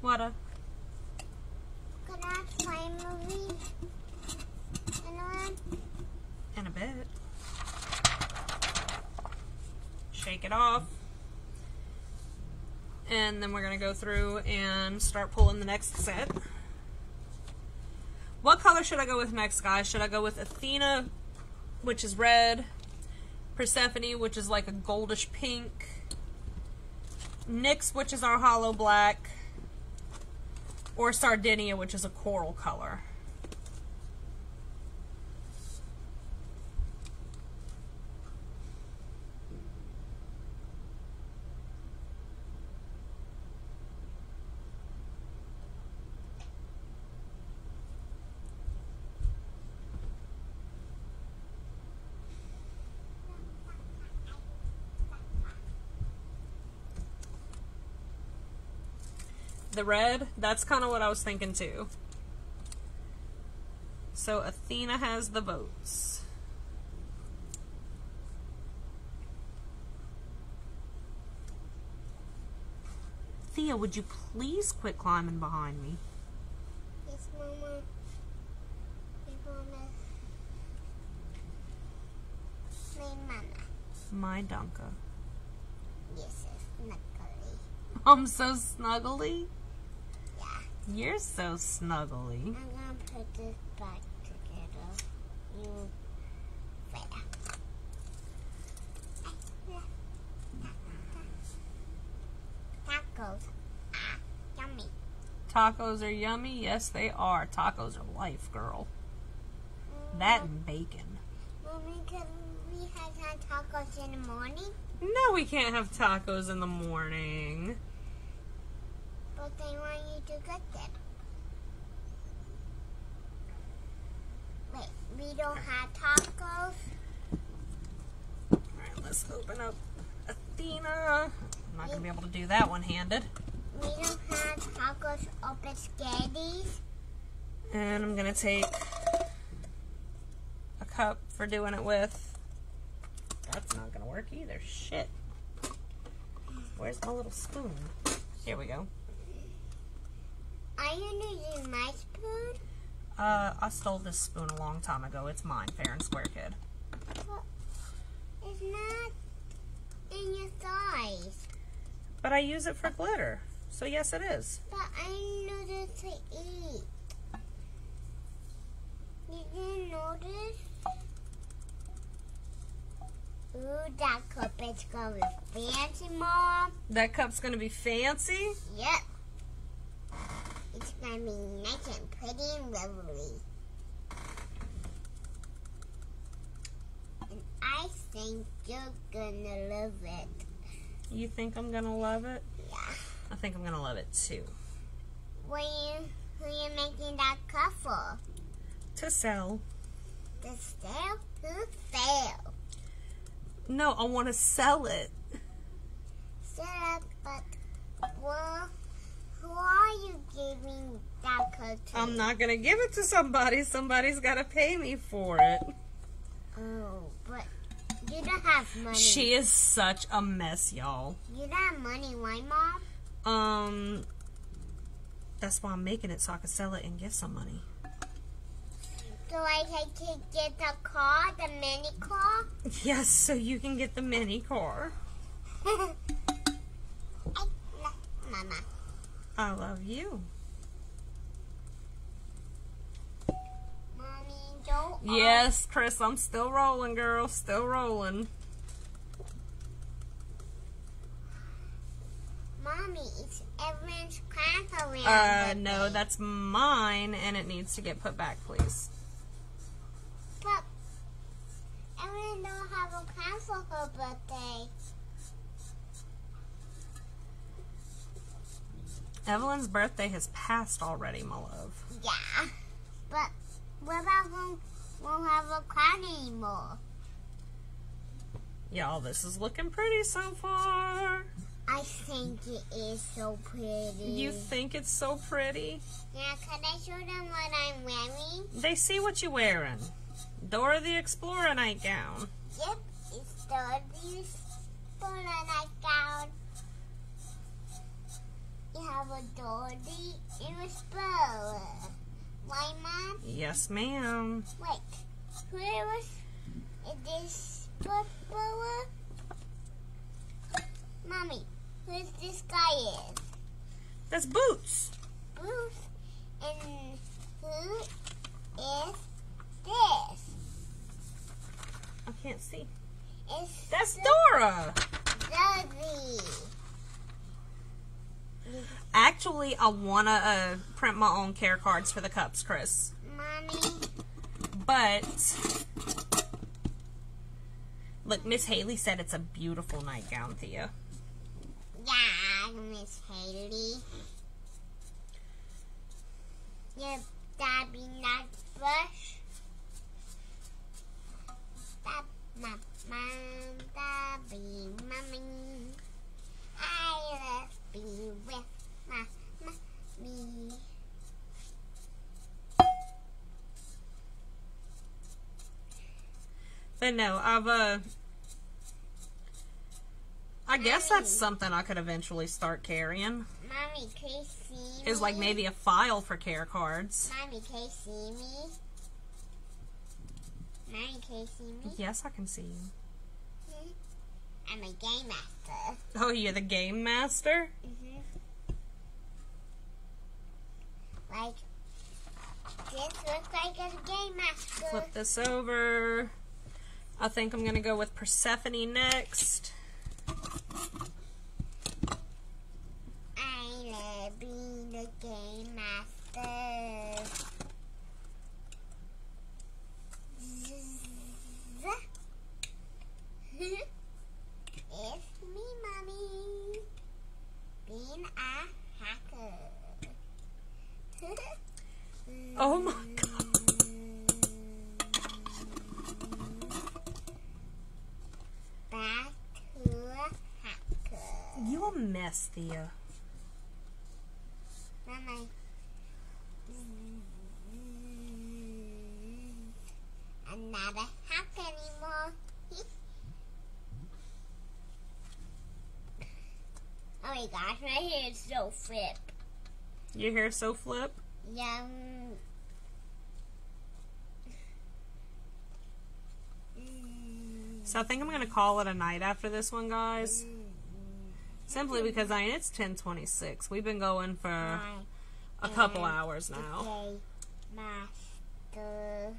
Mama, What a I play movie? In a bit. Shake it off. And then we're going to go through and start pulling the next set. What color should I go with next, guys? Should I go with Athena, which is red, Persephone, which is like a goldish pink, Nyx, which is our hollow black, or Sardinia, which is a coral color? The red, that's kind of what I was thinking too. So Athena has the votes. Thea, would you please quit climbing behind me? Yes, Mama. My mama. My Dunka. Yes, Natalie. I'm so snuggly. You're so snuggly. I'm gonna put this back together. You Tacos. Ah, yummy. Tacos are yummy? Yes, they are. Tacos are life, girl. That and bacon. Mommy, can we have tacos in the morning? No, we can't have tacos in the morning. But they want you to get them. Wait, we don't have tacos? Alright, let's open up Athena. I'm not gonna be able to do that one handed. We don't have tacos or spaghettis. And I'm gonna take a cup for doing it with. That's not gonna work either. Shit. Where's my little spoon? Here we go. Are you using my spoon? Uh, I stole this spoon a long time ago. It's mine, fair and square kid. It's not in your size. But I use it for glitter. So yes, it is. But I noticed to eat. You didn't notice? Ooh, that cup is gonna be fancy, Mom. That cup's gonna be fancy. Yep. It's gonna be nice and pretty and lovely. And I think you're gonna love it. You think I'm gonna love it? Yeah. I think I'm gonna love it too. What you, who you making that cup for? To sell. The sale? Who sale? No, I want to sell it. Sarah, but well, who are you giving that to? I'm not gonna give it to somebody. Somebody's gotta pay me for it. Oh, but you don't have money. She is such a mess, y'all. You don't have money, why, Mom? Um, that's why I'm making it so I can sell it and get some money. So I can get the car, the mini car? Yes, so you can get the mini car. I love Mama. I love you. Mommy, don't. Yes, Chris, I'm still rolling, girl. Still rolling. Mommy, it's everyone's around. Uh, no, that's mine, and it needs to get put back, please. But everyone don't have a class for her birthday. Evelyn's birthday has passed already, my love. Yeah. But what about when we won't have a class anymore? Y'all, this is looking pretty so far. I think it is so pretty. You think it's so pretty? Yeah, can I show them what I'm wearing? They see what you're wearing. Dora the Explorer nightgown. Yep, it's Dorothy's Explorer nightgown. You have a Dorothy Explorer. Why, Mom? Yes, ma'am. Wait, who was this Explorer? Mommy, who's this guy is? That's Boots. Bruce. And who is this? I can't see. It's That's Dora. Dudley. Actually, I want to uh, print my own care cards for the cups, Chris. Mommy, But look, Miss Haley said it's a beautiful nightgown, Thea. yeah, Miss Haley. You're dabbing that brush. Dab, mom, mom, dabby, mommy. I love be with mommy. But no, I've uh I guess that's something I could eventually start carrying. Mommy, can you see me? Is like maybe a file for care cards. Mommy, can you see me? Mommy, can you see me? Yes, I can see you. I'm a game master. Oh, you're the game master? hmm Like, this looks like a game master. Flip this over. I think I'm gonna go with Persephone next. I love being the game master. it's me, mommy. Being a Oh my god. Back to hacker. You a mess, Thea. Mama. I'm not a hack anymore. oh my gosh, my hair is so flip. Your hair is so flip? Yum. So I think I'm gonna call it a night after this one, guys. Simply because I mean it's 10:26. We've been going for a couple hours now. Master.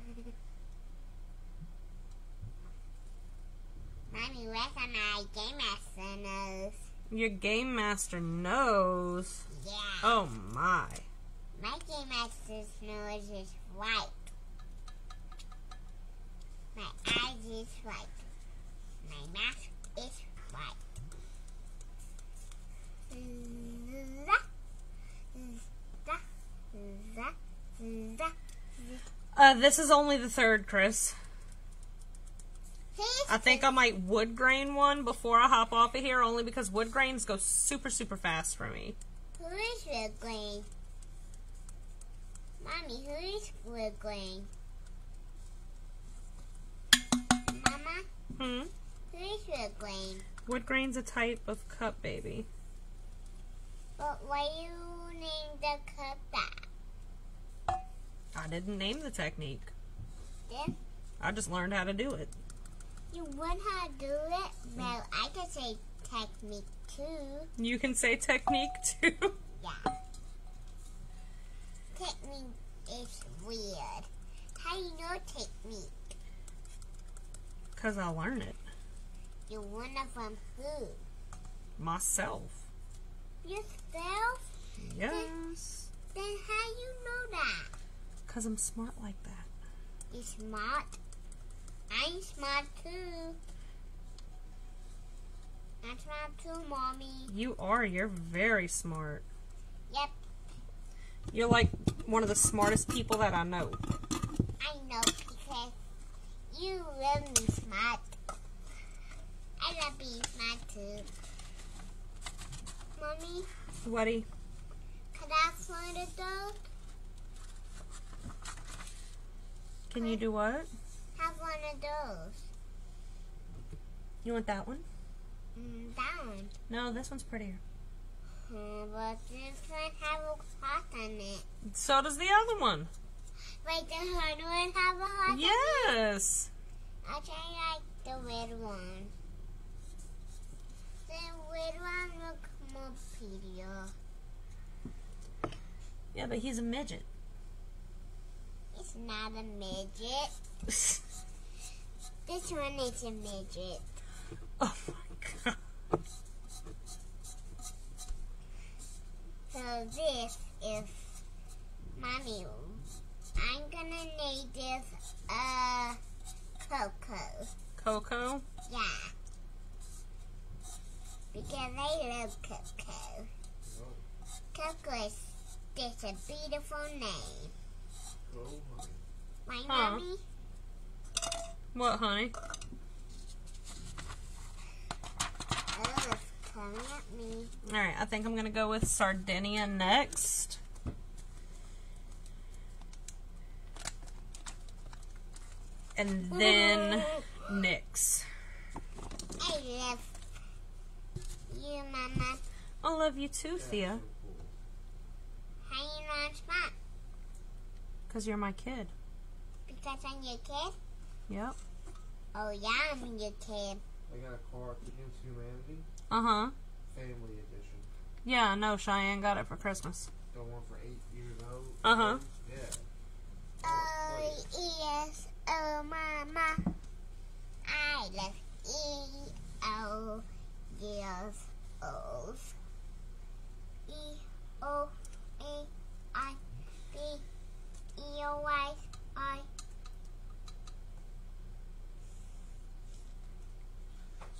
Mommy, where's my game master nose? Your game master knows. Yeah. Oh my. My game master's nose is white. My eyes is white. My mask is white. Uh, this is only the third, Chris. I think I might wood grain one before I hop off of here, only because wood grains go super, super fast for me. Who is Wood Grain? Mommy, who is Wood Grain? Mama, Hmm. who is Wood Grain? Wood grain's a type of cup, baby. But why you name the cup that? I didn't name the technique. Then I just learned how to do it. you want how to do it? Well, I can say technique too. You can say technique too. Yeah. Technique is weird. How do you know technique? Cause I learn it You one of them who? myself. Yourself? Yes. Then how you know that? Cause I'm smart like that. You smart? I'm smart too. I'm smart too, mommy. You are. You're very smart. Yep, You're like one of the smartest people that I know. I know because you love me smart. I love being smart too. Mommy, Sweaty. could I have one of those? Can you do what? Have one of those. You want that one? Mm, that one. No, this one's prettier. But this one have a heart on it. So does the other one. Wait, the other one have a heart on it? Yes. I like the red one. The red one look more prettier. Yeah, but he's a midget. It's not a midget. This one is a midget. oh my god. So this is my mommy. I'm gonna name this uh Coco. Coco. Yeah. Because I love Coco. Coco is just a beautiful name. Go, honey. My Huh. mommy. What, honey? At me. All right, I think I'm gonna go with Sardinia next. And then Nyx. I love you, Mama. I love you too, Thea, How you know I'm smart? because you're my kid. Because I'm your kid? Yep. Oh, yeah, I'm your kid. I got a car against humanity, uh huh. Family edition. Yeah, no, Cheyenne got it for Christmas. The one for eight years old. Uh huh. Yeah. Oh, yes, oh, mama. I love E O years old.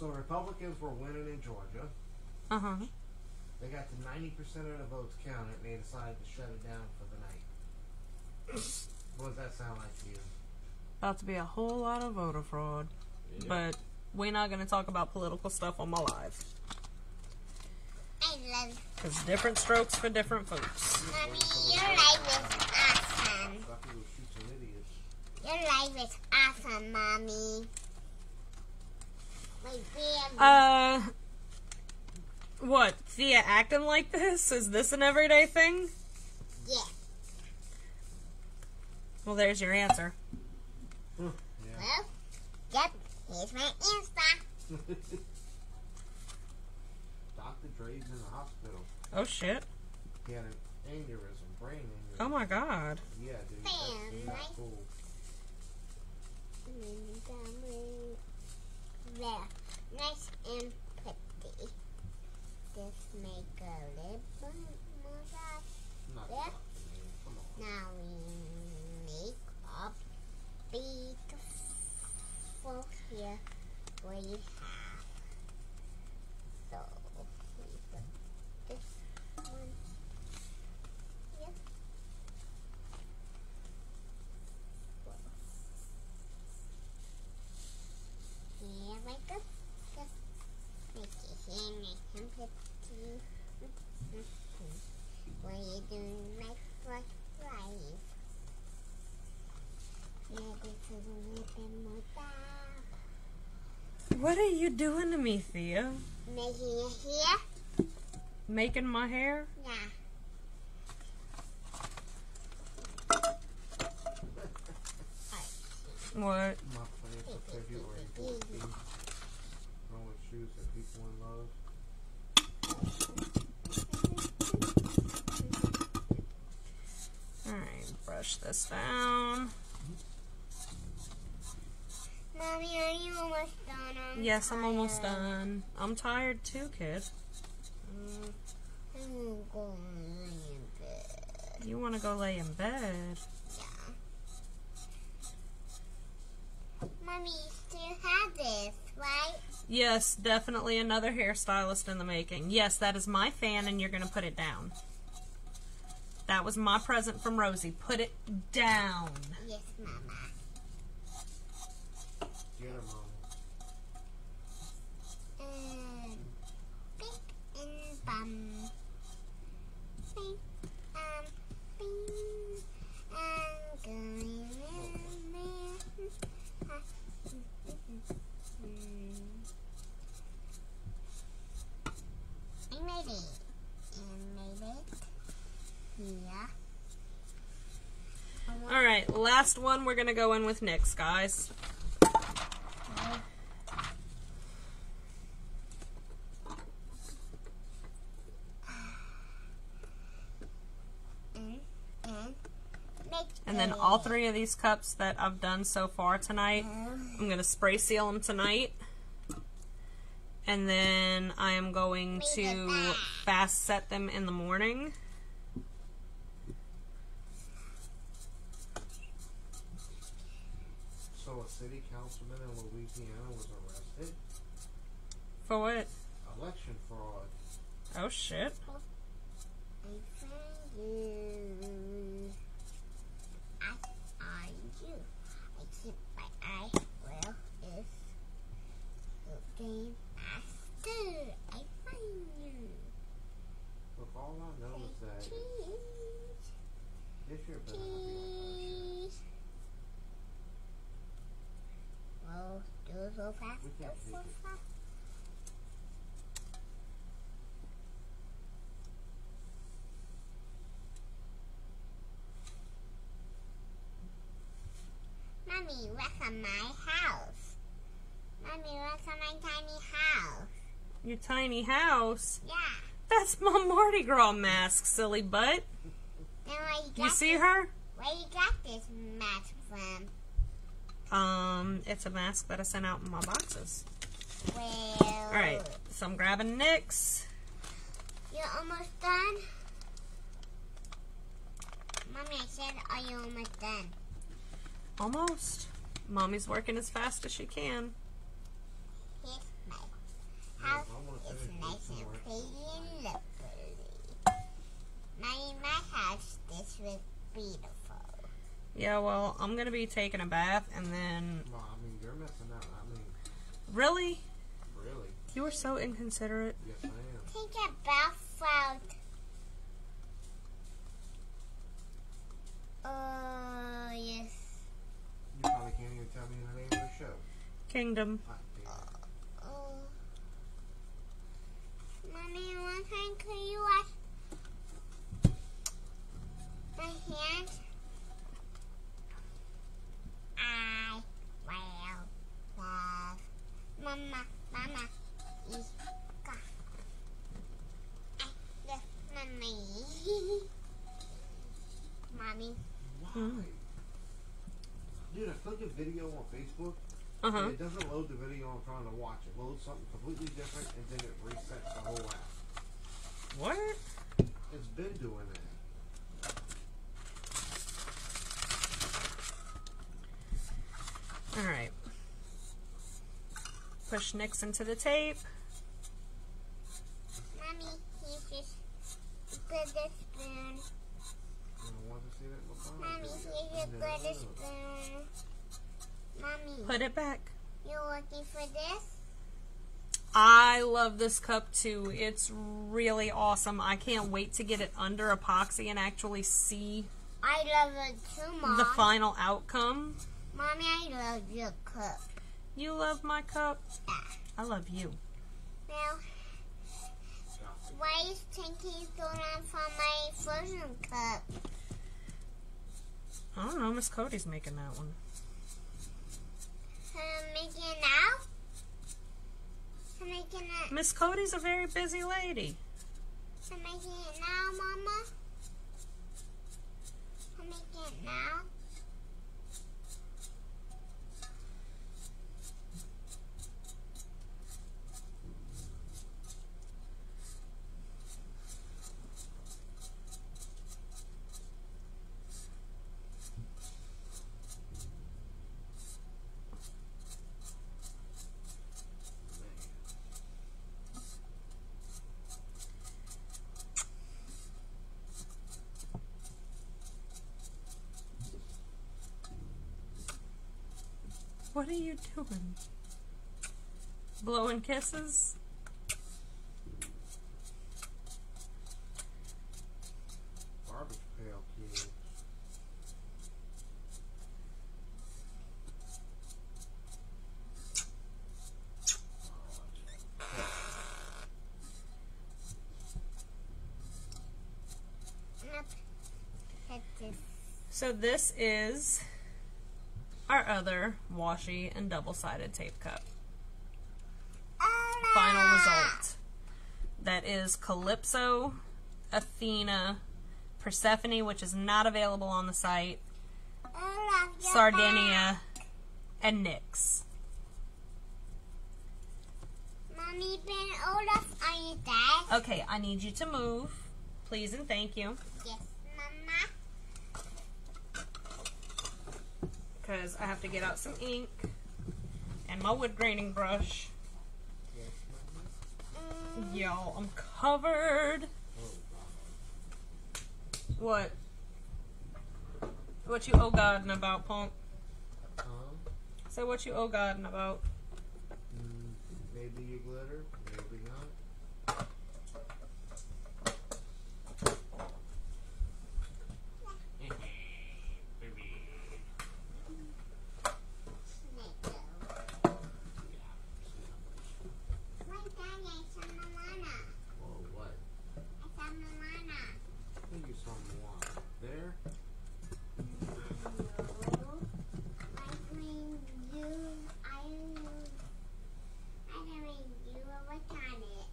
So Republicans were winning in Georgia. Uh huh. They got to 90% of the votes counted and they decided to shut it down for the night. what does that sound like to you? About to be a whole lot of voter fraud. But we're not going to talk about political stuff on my live. I love Because different strokes for different folks. Mommy, your life is awesome. Stop you shoot some idiots. Your life is awesome, Mommy. My baby. Uh. What? Thea acting like this? Is this an everyday thing? yeah. Well, there's your answer. Yeah. Well, yep. Here's my answer. Dr. Dre's in the hospital. Oh, shit. He had an aneurysm, brain aneurysm. Oh, my God. Yeah, dude. That's, Bam, that's right? cool. There. Nice and pretty. Just make a little Yeah. that, man. Now we make a beautiful here we have. So we put this one here. Here we go. Just make it here nice and pretty. What are you doing my first life? Maybe to the little more down. What are you doing to me, Thea? Making it here? Making my hair? Yeah. What? My plan for February 14th. Throwing shoes at people in love. Alright, brush this down. Mommy, are you almost done? I'm Yes, I'm almost done. I'm tired too, kid. Mm, I'm gonna go lay in bed. You want to go lay in bed? Yeah. Mommy, you still have this, right? Yes, definitely another hairstylist in the making. Yes, that is my fan, and you're going to put it down. That was my present from Rosie. Put it down. Yes, Mama. Get her, mama. Um, big and bum. Bing, um, bing. I'm going in there. Ah, mm, mm, mm, mm. I made it. I made it. Here. I want All right, last one we're going to go in with Nyx, guys. And then all three of these cups that I've done so far tonight, I'm going to spray seal them tonight. And then I am going to fast set them in the morning. So a city councilman in Louisiana was arrested. For what? Election fraud. Oh, shit. I find you. I find you. I keep my eye where is looking faster. I find you. Look, all I know is that Cheese, this year better not be like last year. cheese. Whoa, do it so fast, We do can't it so take it. fast. Mommy, what's on my house? Mommy, what's on my tiny house? Your tiny house. Yeah. That's my Mardi Gras mask, silly butt. Then you got You see this, her? Where you got this mask from? Um, it's a mask that I sent out in my boxes. Well. All right, so I'm grabbing Nyx. You're almost done? Mommy, I said, are you almost done? Almost. Mommy's working as fast as she can. Yeah, well, I'm going to be taking a bath and then... Well, I mean, you're messing up. I mean... Really? Really? You are so inconsiderate. Yes, I am. Take a bath out. Oh, yes. You probably can't even tell me the name of the show. Kingdom. Oh. Mommy, one time could you wash my hands? I will love Mama, Mama is gone. I love Mommy. Mommy. Why? Dude, I click a video on Facebook, Uh huh. and it doesn't load the video I'm trying to watch. It loads something completely different, and then it resets the whole app. What? It's been doing that. All right. Push Nyx into the tape. Mommy, he's just good the spoon. You don't want to see that before? Mommy, here's a spoon. Mommy, Put it back. You're looking for this? I love this cup too. It's really awesome. I can't wait to get it under epoxy and actually see I love it too, Mom. the final outcome. Mommy, I love your cup. You love my cup. Yeah. I love you. Now, why is Tinky going on from my frozen cup? I don't know. Miss Cody's making that one. I'm making it now? I'm making it, Miss Cody's a very busy lady. can I make it now, Mama? Can I make it now? What are you doing? Blowing kisses? Garbage pail kid. Nope. Hit this. So this is our other washi and double-sided tape cup. Final result. That is Calypso, Athena, Persephone, which is not available on the site, Sardinia, and Nyx. Mommy, Ben Olaf, are you there? Okay, I need you to move, please and thank you, Yes, Mama. Because I have to get out some ink and my wood graining brush. Y'all, I'm covered. What? What you oh godding about, punk? Say what you oh godding about. mm, maybe you glitter, maybe not. Nico. Wait, Daddy, I saw Moana. Whoa, what? I saw Moana. I think you saw one. There? No. I bring you. I I bring you a it.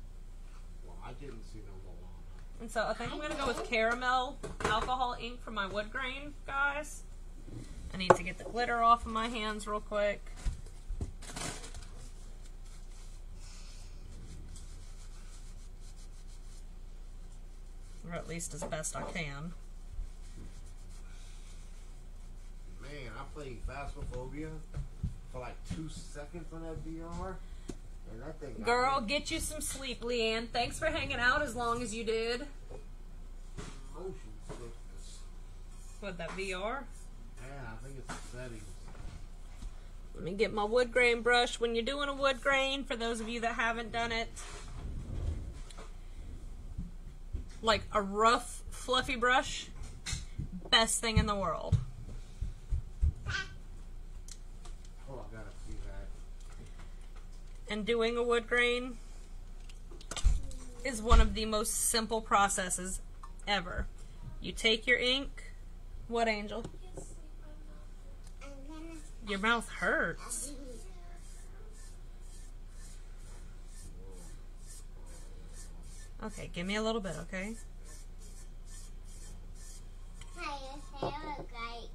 Well, I didn't see no Moana. And so I think I'm gonna go with caramel alcohol ink for my wood grain, guys. I need to get the glitter off of my hands real quick. Or at least as best I can. Man, I played Phasmophobia for like two seconds on that VR. And that thing Girl, get you some sleep, Leanne. Thanks for hanging out as long as you did. What, that VR? Yeah. Yeah, I think it's the settings. Let me get my wood grain brush. When you're doing a wood grain, for those of you that haven't done it, like a rough, fluffy brush, best thing in the world. Oh, I gotta see that. And doing a wood grain is one of the most simple processes ever. You take your ink. What, Angel? Your mouth hurts. Okay, give me a little bit, okay? How hair look like.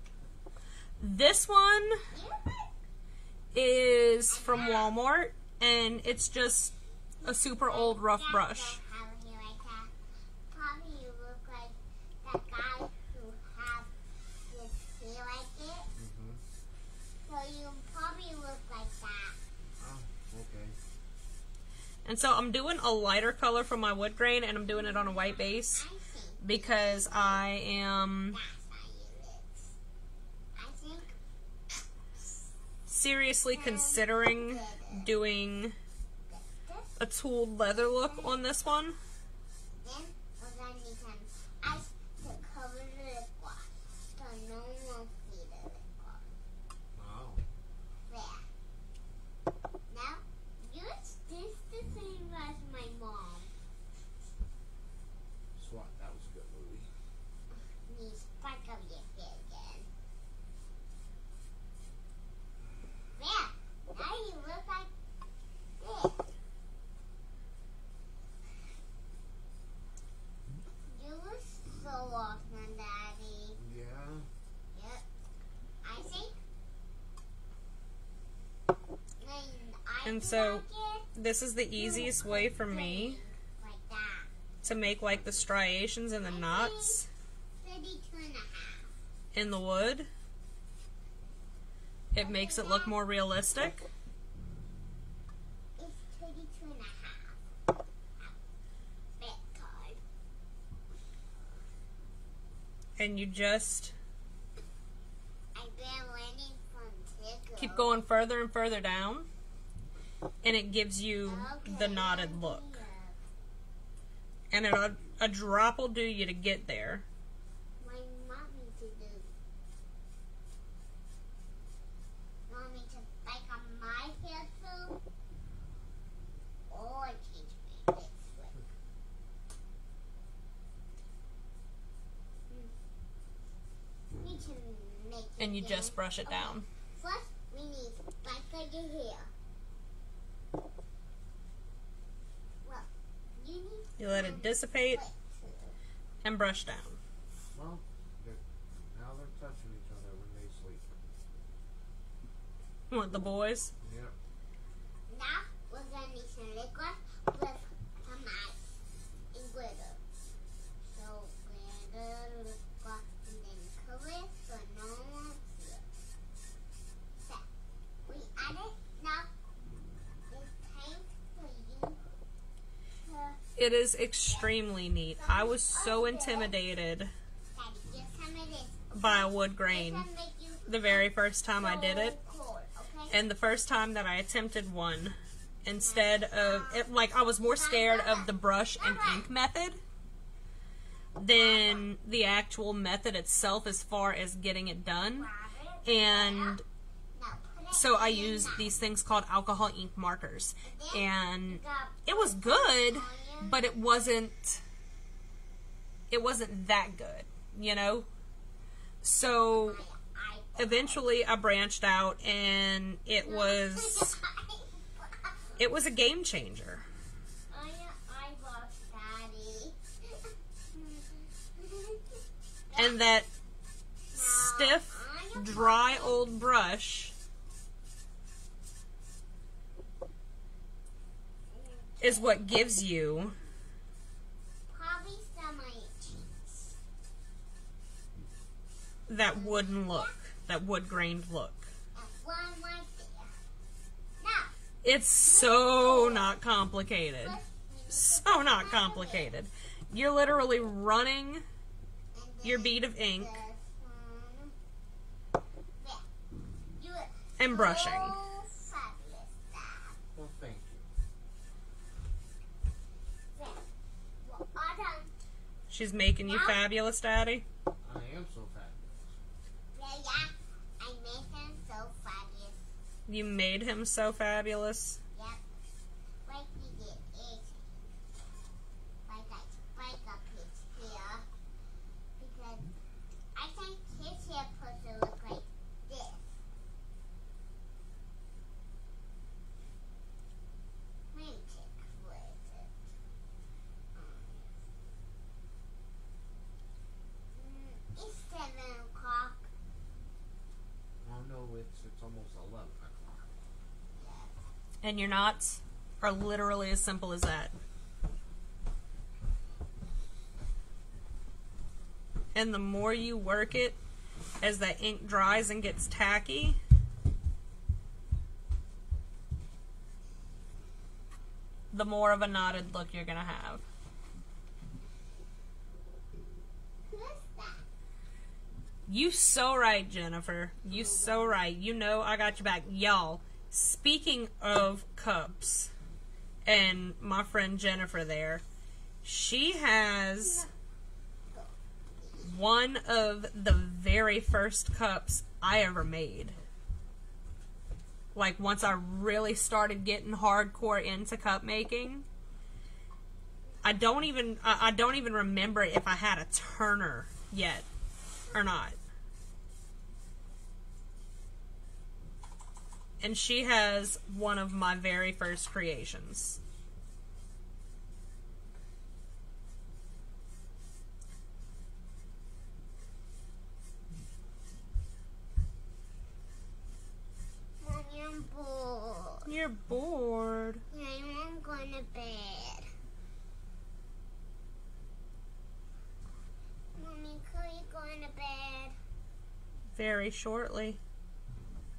This one is from Walmart, and it's just a super old rough Dad brush. don't have hair like that. Probably you look like that guy who have his hair like it. Mm-hmm. So you probably look like that. Oh, okay. And so I'm doing a lighter color for my wood grain, and I'm doing it on a white base because I am seriously considering doing a tooled leather look on this one. Then we're gonna need some ice to cover the lip gloss. So no one will see the lip gloss. Oh. There. Now, use this the same as my mom. SWAT, that was a good movie. Need spark of your hair again. There. Now you look like this. You look so awesome, Daddy. Yeah. Yep. I think. When I And do so- This is the easiest way for me to make like the striations and the knots 32 and a half. in the wood. It makes it look more realistic. And you just keep going further and further down. And it gives you the knotted look. And a, a drop will do you to get there. My mommy to do. Want me to spike on my hair too? Or change my this way? Hmm. To And you just brush it down. First, we need spike your hair. Well, you need You let it dissipate and brush down. Well, they're, now they're touching each other when they sleep. What, the boys? Yep. Now we're gonna need some liquid with some ice and glitter. So glitter, liquid, and then cover it so no one will see it. So we add it. Now it's time for you to It is extremely neat. I was so intimidated by a wood grain the very first time I did it. And the first time that I attempted one, instead of it, like I was more scared of the brush and ink method than the actual method itself as far as getting it done. And so I used these things called alcohol ink markers. And it was good, but it wasn't it wasn't that good, you know? So eventually I branched out and it was it was a game changer. And that stiff, dry old brush is what gives you Probably some on your cheeks. that wooden look, that wood grained look. And one right there. It's so not complicated. So not complicated. You're literally running your bead of ink and brushing. Oh, fabulous, Dad. Well, thank you. There. Well, all done. She's making you fabulous, Daddy. I am so fabulous. Yeah, yeah. I made him so fabulous. You made him so fabulous. Yep. Like we did it. Like I break up his hair. Because I think his hair supposed to look like this. Let me check where is it. Mm, it's seven o'clock. Oh no, it's it's almost eleven o'clock. And your knots are literally as simple as that. And the more you work it, as that ink dries and gets tacky, the more of a knotted look you're going to have. You so right, Jennifer. You so right. You know I got your back. Y'all, speaking of cups and my friend Jennifer there, she has one of the very first cups I ever made. Like once I really started getting hardcore into cup making. I don't even I, don't even remember if I had a turner yet or not. And she has one of my very first creations. Mommy, I'm bored. You're bored. I'm going to bed. Mommy, could you go to bed? Very shortly.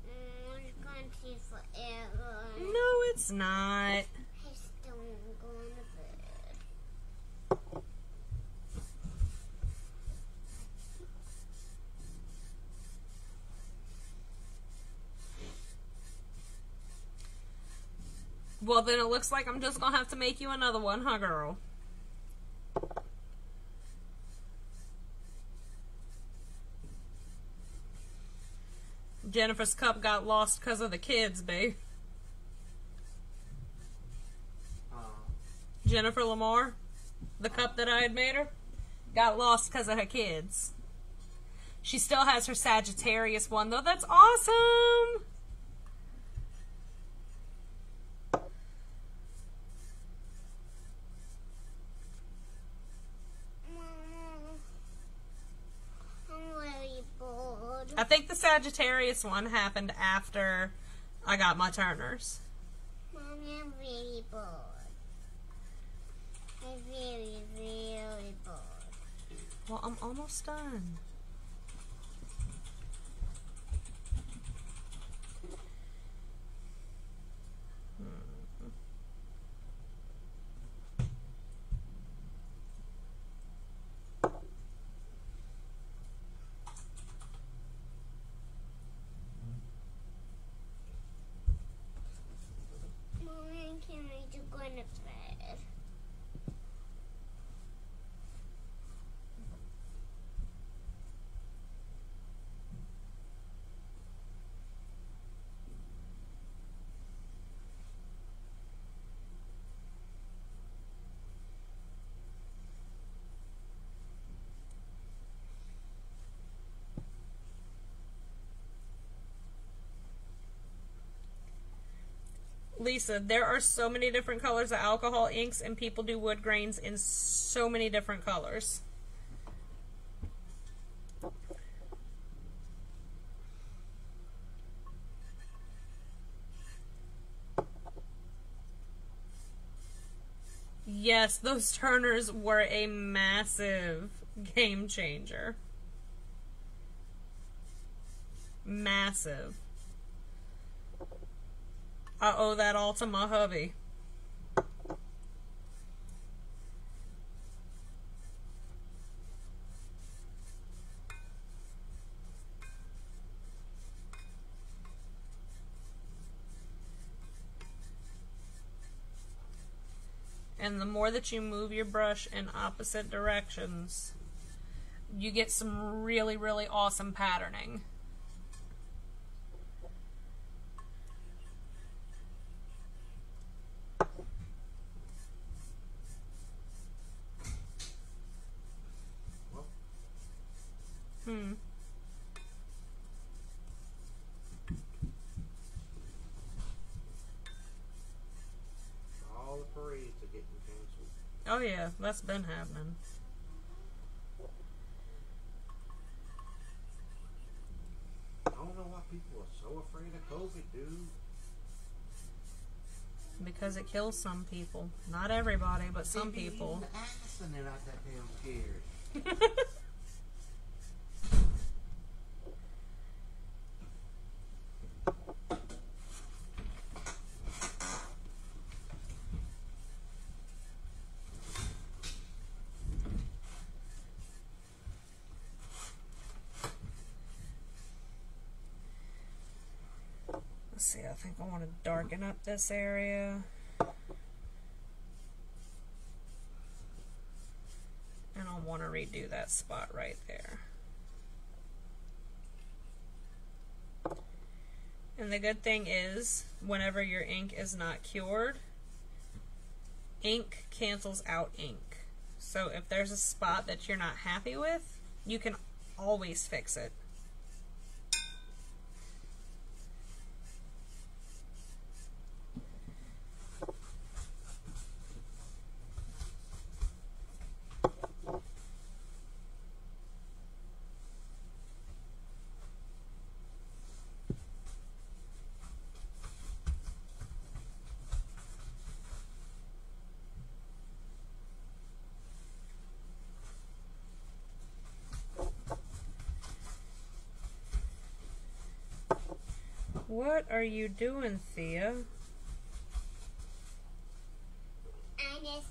Mm, it's going to take forever. No, it's not. To to. Well, then it looks like I'm just gonna have to make you another one, huh, girl? Jennifer's cup got lost because of the kids, babe. Jennifer Lamar, the cup that I had made her, got lost because of her kids. She still has her Sagittarius one, though. That's awesome! I think the Sagittarius one happened after I got my Turners. Mommy, I'm really bored. I'm really, really bored. Well, I'm almost done. Mommy, I can't wait to go to bed. Lisa, there are so many different colors of alcohol inks, and people do wood grains in so many different colors. Yes, those turners were a massive game changer. Massive. I owe that all to my hubby. and the more that you move your brush in opposite directions, you get some really, really awesome patterning. Yeah, that's been happening. I don't know why people are so afraid of COVID, dude. Because it kills some people. Not everybody, but some people. Ass and they're not that damn scared. Let's see, I think I want to darken up this area. And I want to redo that spot right there. And the good thing is, whenever your ink is not cured, ink cancels out ink. So if there's a spot that you're not happy with, you can always fix it. What are you doing, Thea? I'm just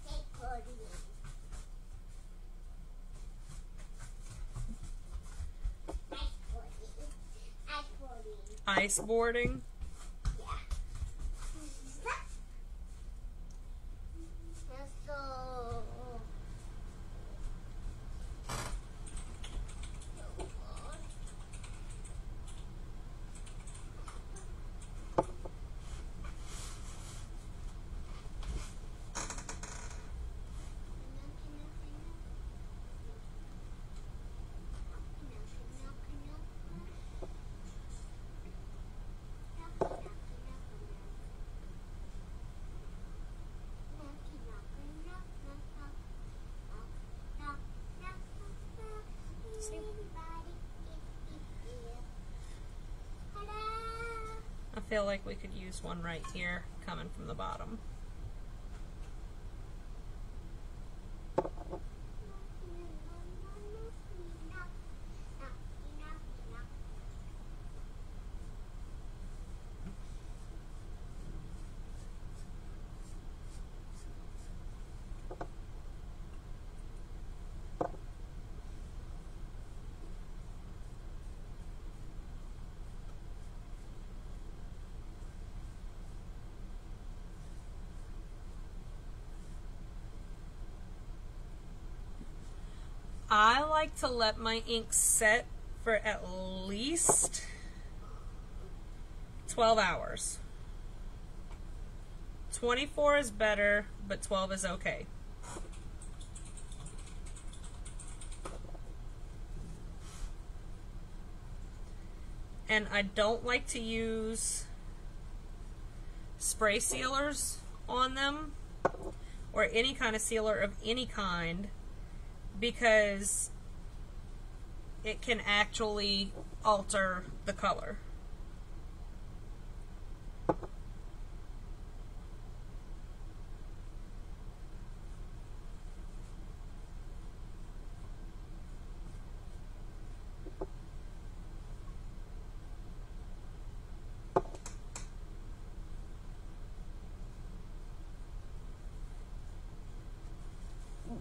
skateboarding. Skateboarding. Skateboarding. Ice boarding? Feel like we could use one right here coming from the bottom. I like to let my ink set for at least 12 hours. 24 is better, but 12 is okay. And I don't like to use spray sealers on them or any kind of sealer of any kind because it can actually alter the color.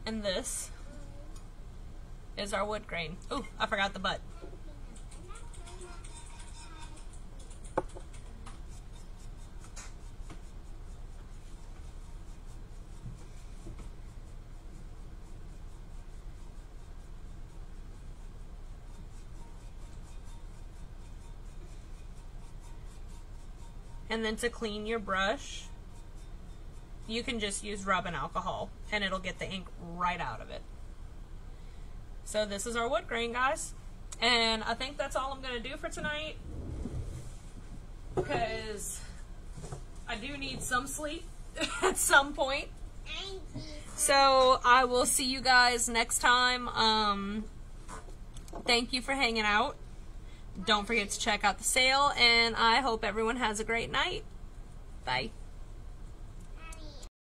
And this is our wood grain. Oh, I forgot the butt. And then to clean your brush, you can just use rubbing alcohol and it'll get the ink right out of it. So this is our wood grain, guys. And I think that's all I'm going to do for tonight. Because I do need some sleep at some point. So I will see you guys next time. Um, thank you for hanging out. Don't forget to check out the sale, and I hope everyone has a great night. Bye.